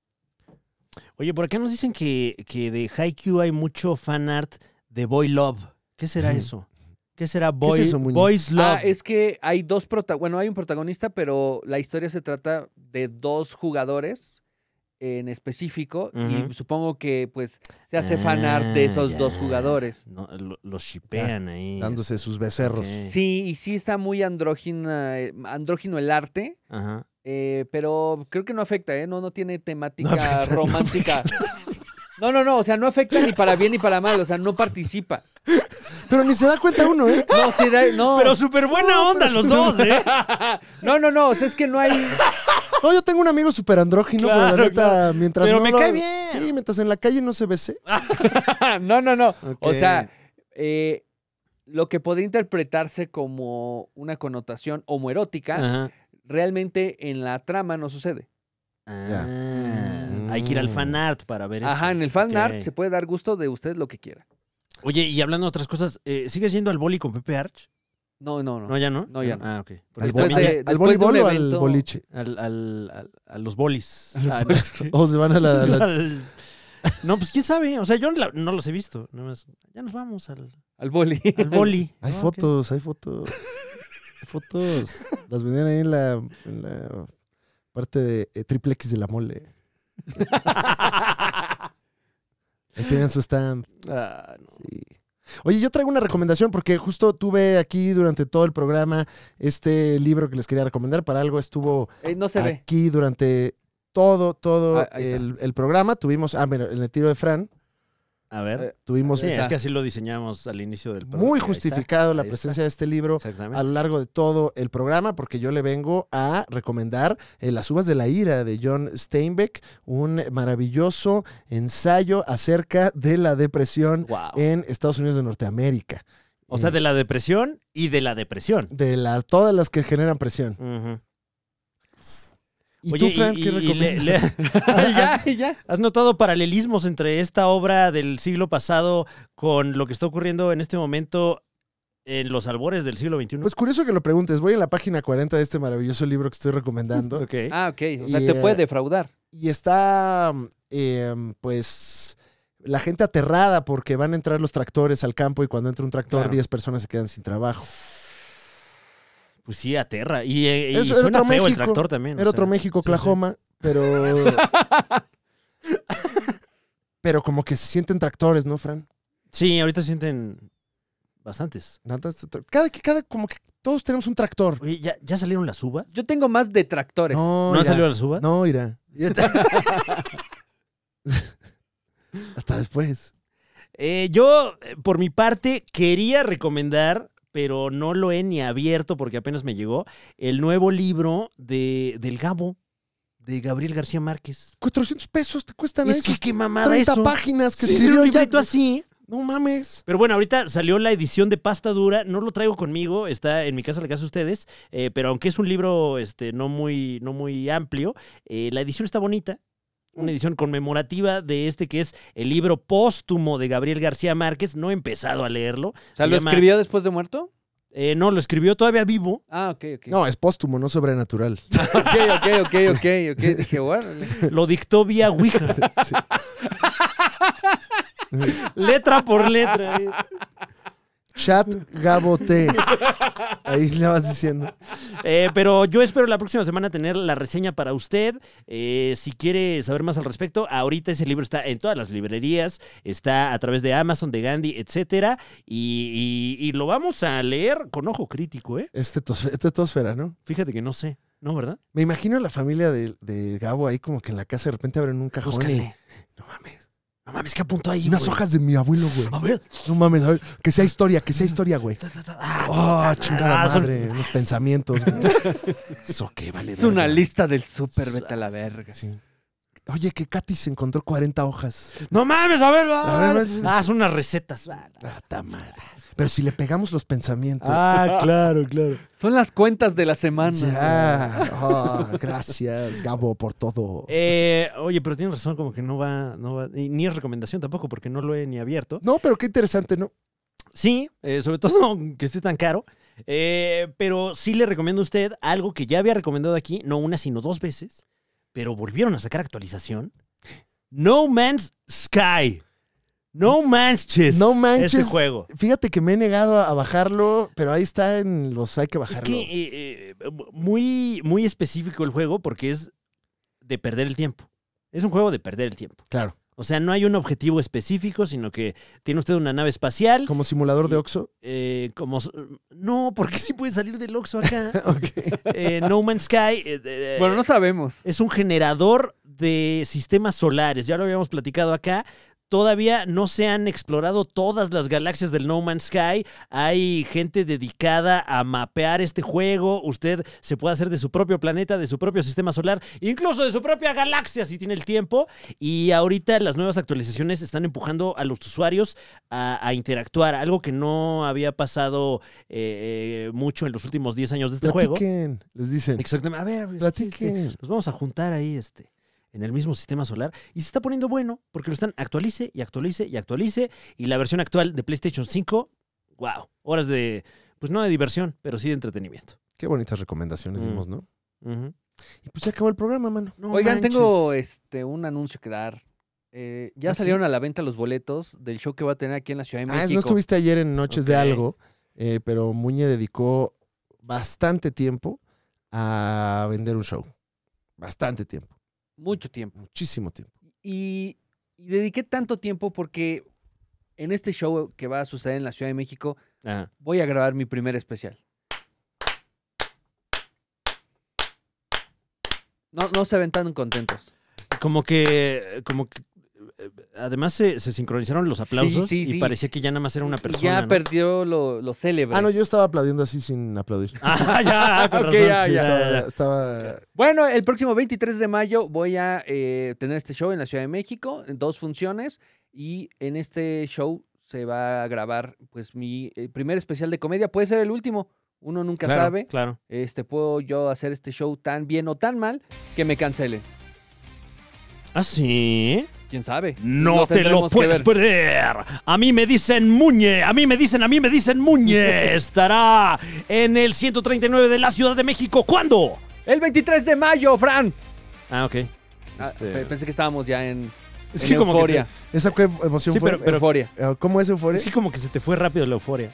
Oye, por acá nos dicen que, que de Haikyuu hay mucho fan art de Boy Love. ¿Qué será eso? ¿Qué será Boy, eso, Muñe? Boys Love? Ah, es que hay dos protagonistas. Bueno, hay un protagonista, pero la historia se trata de dos jugadores en específico. Y supongo que pues se hace fan art de Ah, esos dos jugadores. No, lo- los shipean ahí. Dándose sus becerros. Sí, y sí está muy andrógina, andrógino el arte. Ajá. Eh, pero creo que no afecta, ¿eh? No, no tiene temática afecta, no romántica. No, no, no, o sea, no afecta ni para bien ni para mal, o sea, no participa. Pero ni se da cuenta uno, ¿eh? No, sí, da- no. Pero súper buena onda los dos, ¿eh? no, no, no, o sea, es que no hay. No, yo tengo un amigo súper andrógino, pero Claro, la neta, mientras Pero no me lo- cae bien. Sí, mientras en la calle no se bese. [LAUGHS] no, no, no. O sea, eh, lo que podría interpretarse como una connotación homoerótica, Ajá. realmente en la trama no sucede. Ah, Mm. Hay que ir al fan art para ver eso. Ajá, en el fan Ok. art se puede dar gusto de usted lo que quiera. Oye, y hablando de otras cosas, eh, ¿sigues yendo al boli con Pepe Arch? No, no, no. No, ya no. No, ya no. Ah, ok. Porque ¿Al, también boli- de- al voleibol o al boliche? al- al- al- a los bolis. A los Ah, bolis. [LAUGHS] O se van a la... a la- [LAUGHS] Al- No, pues quién sabe. O sea, yo la- no los he visto. Nada más. Ya nos vamos al, Al boli. al boli. [LAUGHS] Hay Ah, fotos, hay fotos. Hay fotos. Las vendían ahí en la, en la parte de eh, triple X de la mole. Ahí tenían su stand. Ah, no. Sí. Oye, yo traigo una recomendación porque justo tuve aquí durante todo el programa este libro que les quería recomendar. Para algo estuvo Eh, no se ve. aquí durante todo, todo Ah, el, el programa. Tuvimos, ah, mira, en el tiro de Fran, A ver. Eh, tuvimos Sí, es que así lo diseñamos al inicio del programa. muy está. justificado la presencia de este libro. A lo largo de todo el programa, porque yo le vengo a recomendar eh, Las uvas de la ira de John Steinbeck, un maravilloso ensayo acerca de la depresión Wow. en Estados Unidos de Norteamérica. O sea, Eh, de la depresión y de la depresión. de las todas las que generan presión. Ujú. ¿Y Oye, tú, Fran, y- qué y- y le- recomiendas? [LAUGHS] le- ya, ya. ¿Has notado paralelismos entre esta obra del siglo pasado con lo que está ocurriendo en este momento en los albores del siglo XXI? Pues curioso que lo preguntes. Voy en la página 40 de este maravilloso libro que estoy recomendando. Ok. Ah, ok. O sea, Y, te eh, puede defraudar. Y está, eh, pues, la gente aterrada porque van a entrar los tractores al campo y cuando entra un tractor, Claro. 10 personas se quedan sin trabajo. Pues sí, aterra. Y, eh, y Eso suena otro feo el México. tractor también. o Era sea, otro México, sí, sí. Oklahoma, pero. [LAUGHS] pero como que se sienten tractores, ¿no, Fran? Sí, ahorita se sienten bastantes. Cada, cada, como que todos tenemos un tractor. Oye, ¿ya, ya salieron las uvas? Yo tengo más detractores. No, ¿No han salido las uvas? No, irá. [LAUGHS] Hasta después. Eh, yo, eh, por mi parte, quería recomendar, pero no lo he ni abierto porque apenas me llegó, el nuevo libro de, del Gabo, de Gabriel García Márquez. 400 pesos te cuestan Es eso. que qué mamada 30 eso. páginas que Sí, escribió un ya. librito así. No mames. Pero bueno, ahorita salió la edición de pasta dura. No lo traigo conmigo, está en mi casa, la casa de ustedes. eh, pero aunque es un libro este, no, muy, no muy amplio, eh, la edición está bonita. Una edición conmemorativa de este que es el libro póstumo de Gabriel García Márquez. No he empezado a leerlo. O sea, Se ¿lo llama- escribió después de muerto? Eh, no, lo escribió todavía vivo. Ah, ok, ok. No, es póstumo, no sobrenatural. [LAUGHS] Ok, ok, ok, ok, ok. Dije, bueno. Lo dictó vía Ouija. [LAUGHS] Sí. letra por letra. Chat Gabote. Ahí le vas diciendo. Eh, pero yo espero la próxima semana tener la reseña para usted. Eh, si quiere saber más al respecto, ahorita ese libro está en todas las librerías, está a través de Amazon, de Gandhi, etcétera. Y, y- y lo vamos a leer con ojo crítico, ¿eh? Es tetos- es tetosfera, ¿no? Fíjate que no sé, ¿no, verdad? Me imagino la familia de, de Gabo ahí como que en la casa de repente abren un cajón y... No mames. No mames, ¿qué apunto ahí? Unas güey? hojas de mi abuelo, güey. A ver. No mames, a ver. Que sea historia, que sea historia, güey. Ah, Oh, chingada ah, son- madre. Unos pensamientos, güey. [LAUGHS] Eso qué vale. Es una verga. lista del súper, vete a la verga. Sí. Oye, que Katy se encontró 40 hojas. No mames, a ver, A ver, a ver. a ver. Ah, son unas recetas. Ah, Ah, madre. Pero si le pegamos los pensamientos. Ah, claro, claro. Son las cuentas de la semana. ya. Ah, gracias, Gabo, por todo. Eh, oye, pero tienes razón, como que no va, no va, y ni es recomendación tampoco, porque no lo he ni abierto. No, pero qué interesante, ¿no? Sí, eh, sobre todo [LAUGHS] que esté tan caro. Eh, pero sí le recomiendo a usted algo que ya había recomendado aquí, no una, sino dos veces, pero volvieron a sacar actualización. No Man's Sky. No Manches. No manches. Ese juego. Fíjate que me he negado a bajarlo, pero ahí está en los hay que Es bajarlo. que eh, eh, muy, muy específico el juego porque es de perder el tiempo. Es un juego de perder el tiempo. Claro. O sea, no hay un objetivo específico, sino que tiene usted una nave espacial. Como simulador de Oxxo. eh, como no, porque sí puede salir del Oxxo acá. [LAUGHS] Eh, no Man's Sky eh, eh, Bueno, no sabemos. es un generador de sistemas solares. Ya lo habíamos platicado acá. Todavía no se han explorado todas las galaxias del No Man's Sky. Hay gente dedicada a mapear este juego. Usted se puede hacer de su propio planeta, de su propio sistema solar, incluso de su propia galaxia si tiene el tiempo. Y ahorita las nuevas actualizaciones están empujando a los usuarios a, a interactuar, algo que no había pasado eh, eh, mucho en los últimos 10 años de este juego. Platiquen, les dicen. Exactamente. A ver, a ver, Platiquen. este, nos vamos a juntar ahí este, en el mismo sistema solar. Y se está poniendo bueno porque lo están actualice y actualice y actualice. Y la versión actual de PlayStation 5, wow, horas de, pues no de diversión, pero sí de entretenimiento. Qué bonitas recomendaciones Mm. dimos, ¿no? Y pues ya acabó el programa, mano. No Oigan, manches. tengo este un anuncio que dar. Eh, ya ¿Ah, sí? salieron a la venta los boletos del show que va a tener aquí en la Ciudad de Ah, México. no estuviste ayer en Noches de. Algo, eh, pero Muñe dedicó bastante tiempo a vender un show. Bastante tiempo. Mucho tiempo. Muchísimo tiempo. Y, y dediqué tanto tiempo porque en este show que va a suceder en la Ciudad de México Ajá. voy a grabar mi primer especial. No, no se ven tan contentos. Como que, como que, además se, se sincronizaron los aplausos sí, y sí. parecía que ya nada más era una persona. ya ¿no? perdió lo, lo célebre. Ah, no, yo estaba aplaudiendo así sin aplaudir. [LAUGHS] Ah, ya, con [LAUGHS] Ok, razón. ya, Sí, ya. estaba, estaba- Bueno, el próximo 23 de mayo voy a eh, tener este show en la Ciudad de México, en dos funciones, y en este show se va a grabar pues mi eh, primer especial de comedia. Puede ser el último, uno nunca Claro, sabe. Claro. Este, puedo yo hacer este show tan bien o tan mal que me cancelen. ¿Ah, sí? ¿Quién sabe? No te lo puedes perder. A mí me dicen Muñe, a mí me dicen, a mí me dicen Muñe. [LAUGHS] Estará en el 139 de la Ciudad de México. ¿Cuándo? El 23 de mayo, Fran. Ah, ok. Ah, Este- pe- Pensé que estábamos ya en, Es en que como que euforia. ¿Esa emoción Sí, fue? pero- pero- euforia. Eh, ¿Cómo es euforia? Es que como que se te fue rápido la euforia.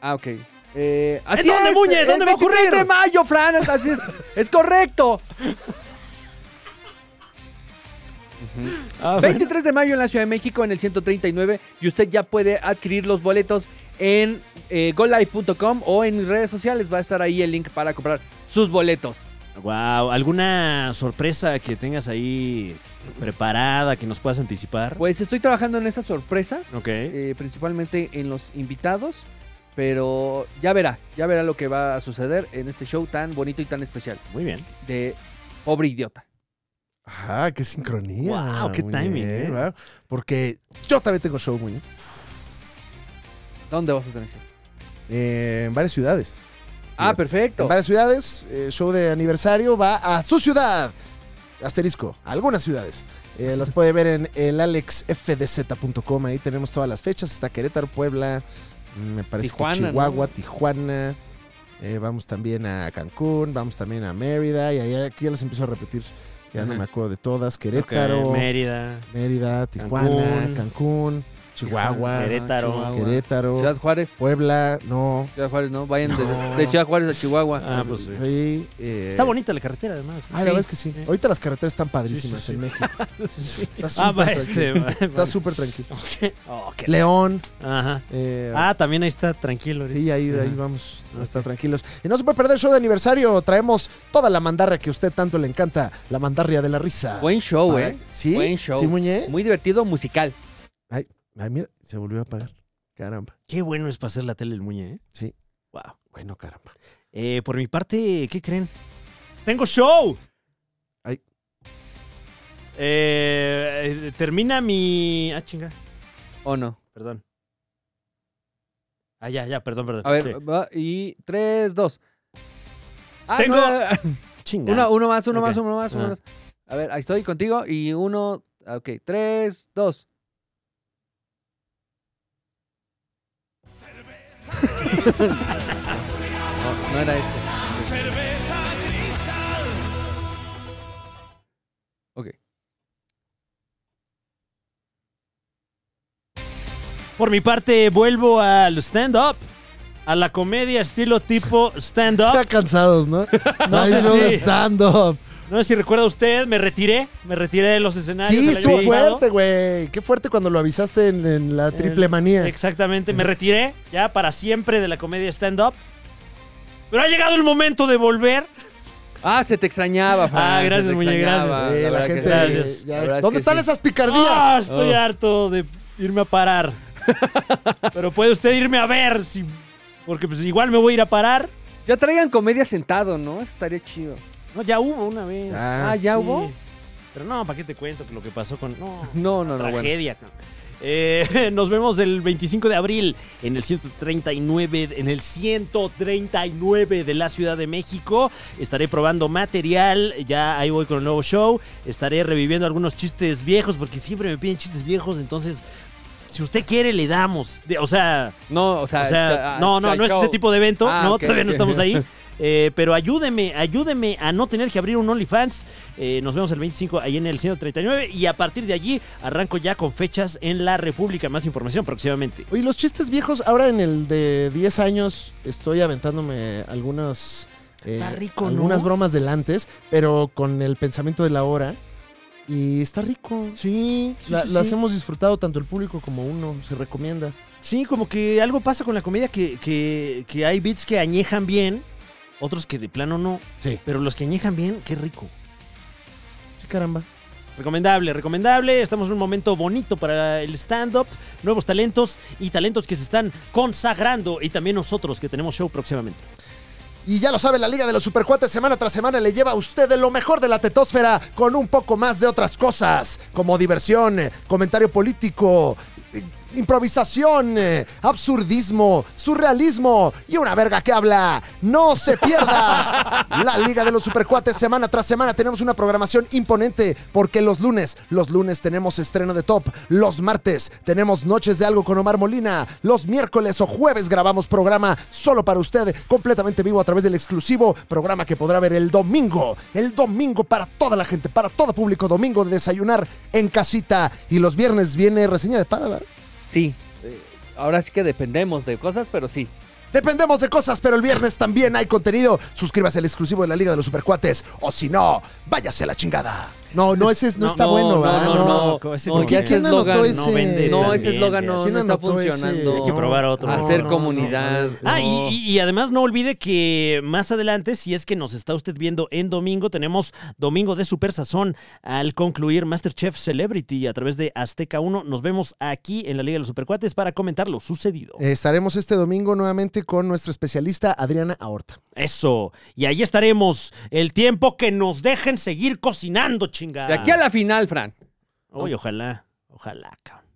Ah, ok. Eh, así dónde, es, Muñe? el ¿Dónde va a 23 ocurrir? de mayo, Fran. Así es, es correcto. [LAUGHS] Ah, 23 de mayo en la Ciudad de México en el 139 y usted ya puede adquirir los boletos en eh, golive.com o en mis redes sociales. Va a estar ahí el link para comprar sus boletos. Wow, ¿alguna sorpresa que tengas ahí preparada que nos puedas anticipar? Pues estoy trabajando en esas sorpresas, Ok. eh, principalmente en los invitados, pero ya verá, ya verá lo que va a suceder en este show tan bonito y tan especial Muy bien. de Pobre Idiota. Ah, qué sincronía. Guau, qué Muñe, timing, ¿eh? Porque yo también tengo show, Muñe. ¿Dónde vas a tener show? Eh, en varias ciudades. Ah, Fíjate. perfecto. En varias ciudades, eh, show de aniversario va a su ciudad. Asterisco, a algunas ciudades. Eh, las puede ver en el alexfdz.com. Ahí tenemos todas las fechas. Está Querétaro, Puebla, mm, me parece Tijuana, que ¿no? Chihuahua, Tijuana. Vamos también a Cancún, vamos también a Mérida. Y ahí aquí ya les empiezo a repetir, que ya no me acuerdo de todas. Querétaro, Mérida. Mérida, Tijuana, Cancún. Cancún, Chihuahua, Querétaro. Chihuahua. Querétaro, Ciudad Juárez. Puebla, no. Ciudad Juárez, ¿no? Vayan de, No. de Ciudad Juárez a Chihuahua. Ah, pues sí. Sí, eh, Está bonita la carretera, además. Ah, la verdad es que sí. Ahorita las carreteras están padrísimas Sí, sí, sí. en México. [LAUGHS] Está Ah, súper va tranquilo. este. Está súper tranquilo. Oh, León. Ajá. eh, Ah, también ahí está tranquilo. ahorita. sí, ahí, ahí vamos a estar tranquilos. Y no se puede perder el show de aniversario. Traemos toda la mandarria que a usted tanto le encanta. La mandarria de la risa. Buen show, Para- ¿eh? ¿Sí? Buen show. ¿Sí, Muñe? Muy divertido, musical. Ay, mira, se volvió a apagar. Caramba. Qué bueno es para hacer la tele el muñe, ¿eh? Sí. Wow. Bueno, caramba. Eh, por mi parte, ¿qué creen? ¡Tengo show! Ay. Eh, eh, termina mi. Ah, chinga. ¿O no? Perdón. Ah, ya, ya, perdón, perdón. A ver, Sí. va, y 3, 2. Ah, Tengo- no, [LAUGHS] Chinga. uno, uno más, uno más, uno más, uno Ah. más. A ver, ahí estoy contigo. Y uno. Ok, 3, 2. No, no era ese. Ok. Por mi parte, vuelvo al stand-up. A la comedia estilo tipo stand-up. Están cansados, ¿no? No Ay, sé no, si- stand-up. No sé si recuerda usted, me retiré. Me retiré de los escenarios. Sí, estuvo fuerte, güey. Qué fuerte cuando lo avisaste en, en la triple manía. Exactamente, me retiré ya para siempre de la comedia stand-up. Pero ha llegado el momento de volver. Ah, se te extrañaba, Fran. Ah, gracias, Muñe, gracias. Sí, la, que gente. Gracias. ya- La verdad es ¿Dónde que están sí. esas picardías? Ah, estoy Oh. harto de irme a parar. Pero puede usted irme a ver, si, porque pues igual me voy a ir a parar. Ya traigan comedia sentado, ¿no? Estaría chido. No, ya hubo una vez. Ah, Ah, ¿ya Sí. hubo? Pero no, ¿para qué te cuento que lo que pasó con... No, [LAUGHS] No, no, no, tragedia. Eh, [LAUGHS] nos vemos el 25 de abril en el 139, en el 139 de la Ciudad de México. Estaré probando material, ya ahí voy con el nuevo show. Estaré reviviendo algunos chistes viejos, porque siempre me piden chistes viejos, entonces... Si usted quiere, le damos. O sea, No, o sea, o sea, cha- no, no, no es ese tipo de evento, Ah, no, todavía no estamos ahí. [LAUGHS] Eh, pero ayúdeme, ayúdeme a no tener que abrir un OnlyFans. Eh, nos vemos el 25 ahí en el 139 y a partir de allí arranco ya con fechas en la República. Más información próximamente. Oye, los chistes viejos, ahora en el de 10 años estoy aventándome algunos. eh, Está rico, ¿no? Algunas bromas del antes, pero con el pensamiento de la hora. Y está rico. Sí, La- las hemos disfrutado tanto el público como uno, se recomienda. Sí, como que algo pasa con la comedia que, que, que hay beats que añejan bien, otros que de plano no. Sí. Pero los que añejan bien, qué rico. Sí, caramba. Recomendable, recomendable. Estamos en un momento bonito para el stand-up. Nuevos talentos y talentos que se están consagrando. Y también nosotros que tenemos show próximamente. Y ya lo sabe, la Liga de los Supercuates semana tras semana le lleva a usted de lo mejor de la tetosfera con un poco más de otras cosas, como diversión, comentario político, improvisación, eh, absurdismo, surrealismo y una verga que habla. No se pierda [LAUGHS] la Liga de los Supercuates semana tras semana. Tenemos una programación imponente porque los lunes, los lunes tenemos estreno de top, los martes tenemos noches de algo con Omar Molina, los miércoles o jueves grabamos programa solo para usted, completamente vivo a través del exclusivo programa que podrá ver el domingo, el domingo para toda la gente, para todo público, domingo de desayunar en casita y los viernes viene reseña de Pada, ¿verdad? Sí. eh, Ahora sí que dependemos de cosas, pero sí. Dependemos de cosas, pero el viernes también hay contenido. Suscríbase al exclusivo de la Liga de los Supercuates. O si no, váyase a la chingada. No, no, ese es- no, No, está no, bueno, no, ¿verdad? no, no. ese que- ¿Quién anotó no ese? vende No, ese eslogan no, ¿Quién no está funcionando. Hay que probar otro. Hacer No, no, comunidad. no, Ah, no. y, además no olvide que más adelante, si es que nos está usted viendo en domingo, tenemos domingo de Super Sazón al concluir Masterchef Celebrity a través de Azteca 1. Nos vemos aquí en la Liga de los Supercuates para comentar lo sucedido. Estaremos este domingo nuevamente con nuestra especialista Adriana Ahorta. Eso. Y ahí estaremos el tiempo que nos dejen seguir cocinando, chingada. De aquí a la final, Fran. Uy, ojalá. Ojalá, cabrón.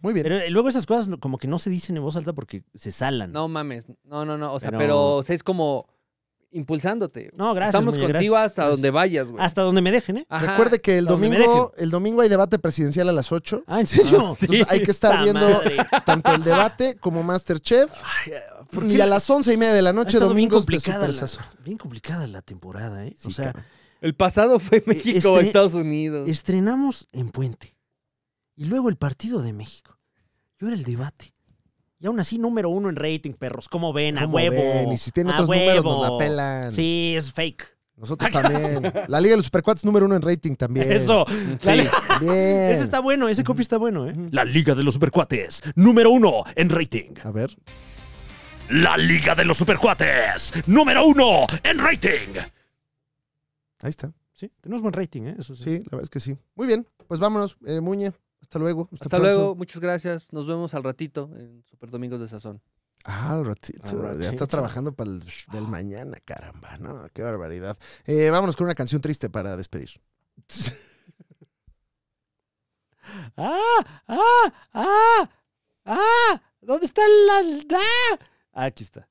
Muy bien. Pero eh, luego esas cosas como que no se dicen en voz alta porque se salan. No mames. No, no, no. O sea, Pero- pero, o sea, es como impulsándote. No, gracias. Estamos Muñe, contigo gracias. hasta donde vayas, güey. Hasta donde me dejen, ¿eh? Ajá. Recuerde que el domingo, el domingo hay debate presidencial a las 8. Ah, ¿en serio? Sí. Entonces hay que estar ¡Ta viendo madre! tanto el debate como Masterchef. Ay, ¿por Y a las once y media de la noche, estado bien de complicada, la, bien complicada la temporada, ¿eh? Sí, o sea. El pasado fue México o estre- Estados Unidos. estrenamos en Puente. Y luego el partido de México. Y ahora el debate. Y aún así, número uno en rating, perros. ¿Cómo ven? A ¿Cómo huevo. ven? Y si tienen A otros números, huevo. nos la pelan. Sí, es fake. Nosotros también. La Liga de los Supercuates número uno en rating también. Eso. Sí. Bien. Ese está bueno, ese copy está bueno, ¿eh? La Liga de los Supercuates, número uno en rating. A ver. La Liga de los Supercuates, número uno en rating. Ahí está. Sí, tenemos buen rating, ¿eh? Eso sí. Sí, la verdad es que sí. Muy bien. Pues vámonos, eh, Muñe. Hasta luego. Hasta luego. Muchas gracias. Nos vemos al ratito en Super Domingos de Sazón. Ah, al ratito. Ya está trabajando para el del mañana, caramba. No, qué barbaridad. Eh, vámonos con una canción triste para despedir. [LAUGHS] ¡Ah! ¡Ah! ¡Ah! ¡Ah! ¿Dónde está la... ¡Ah! Aquí está.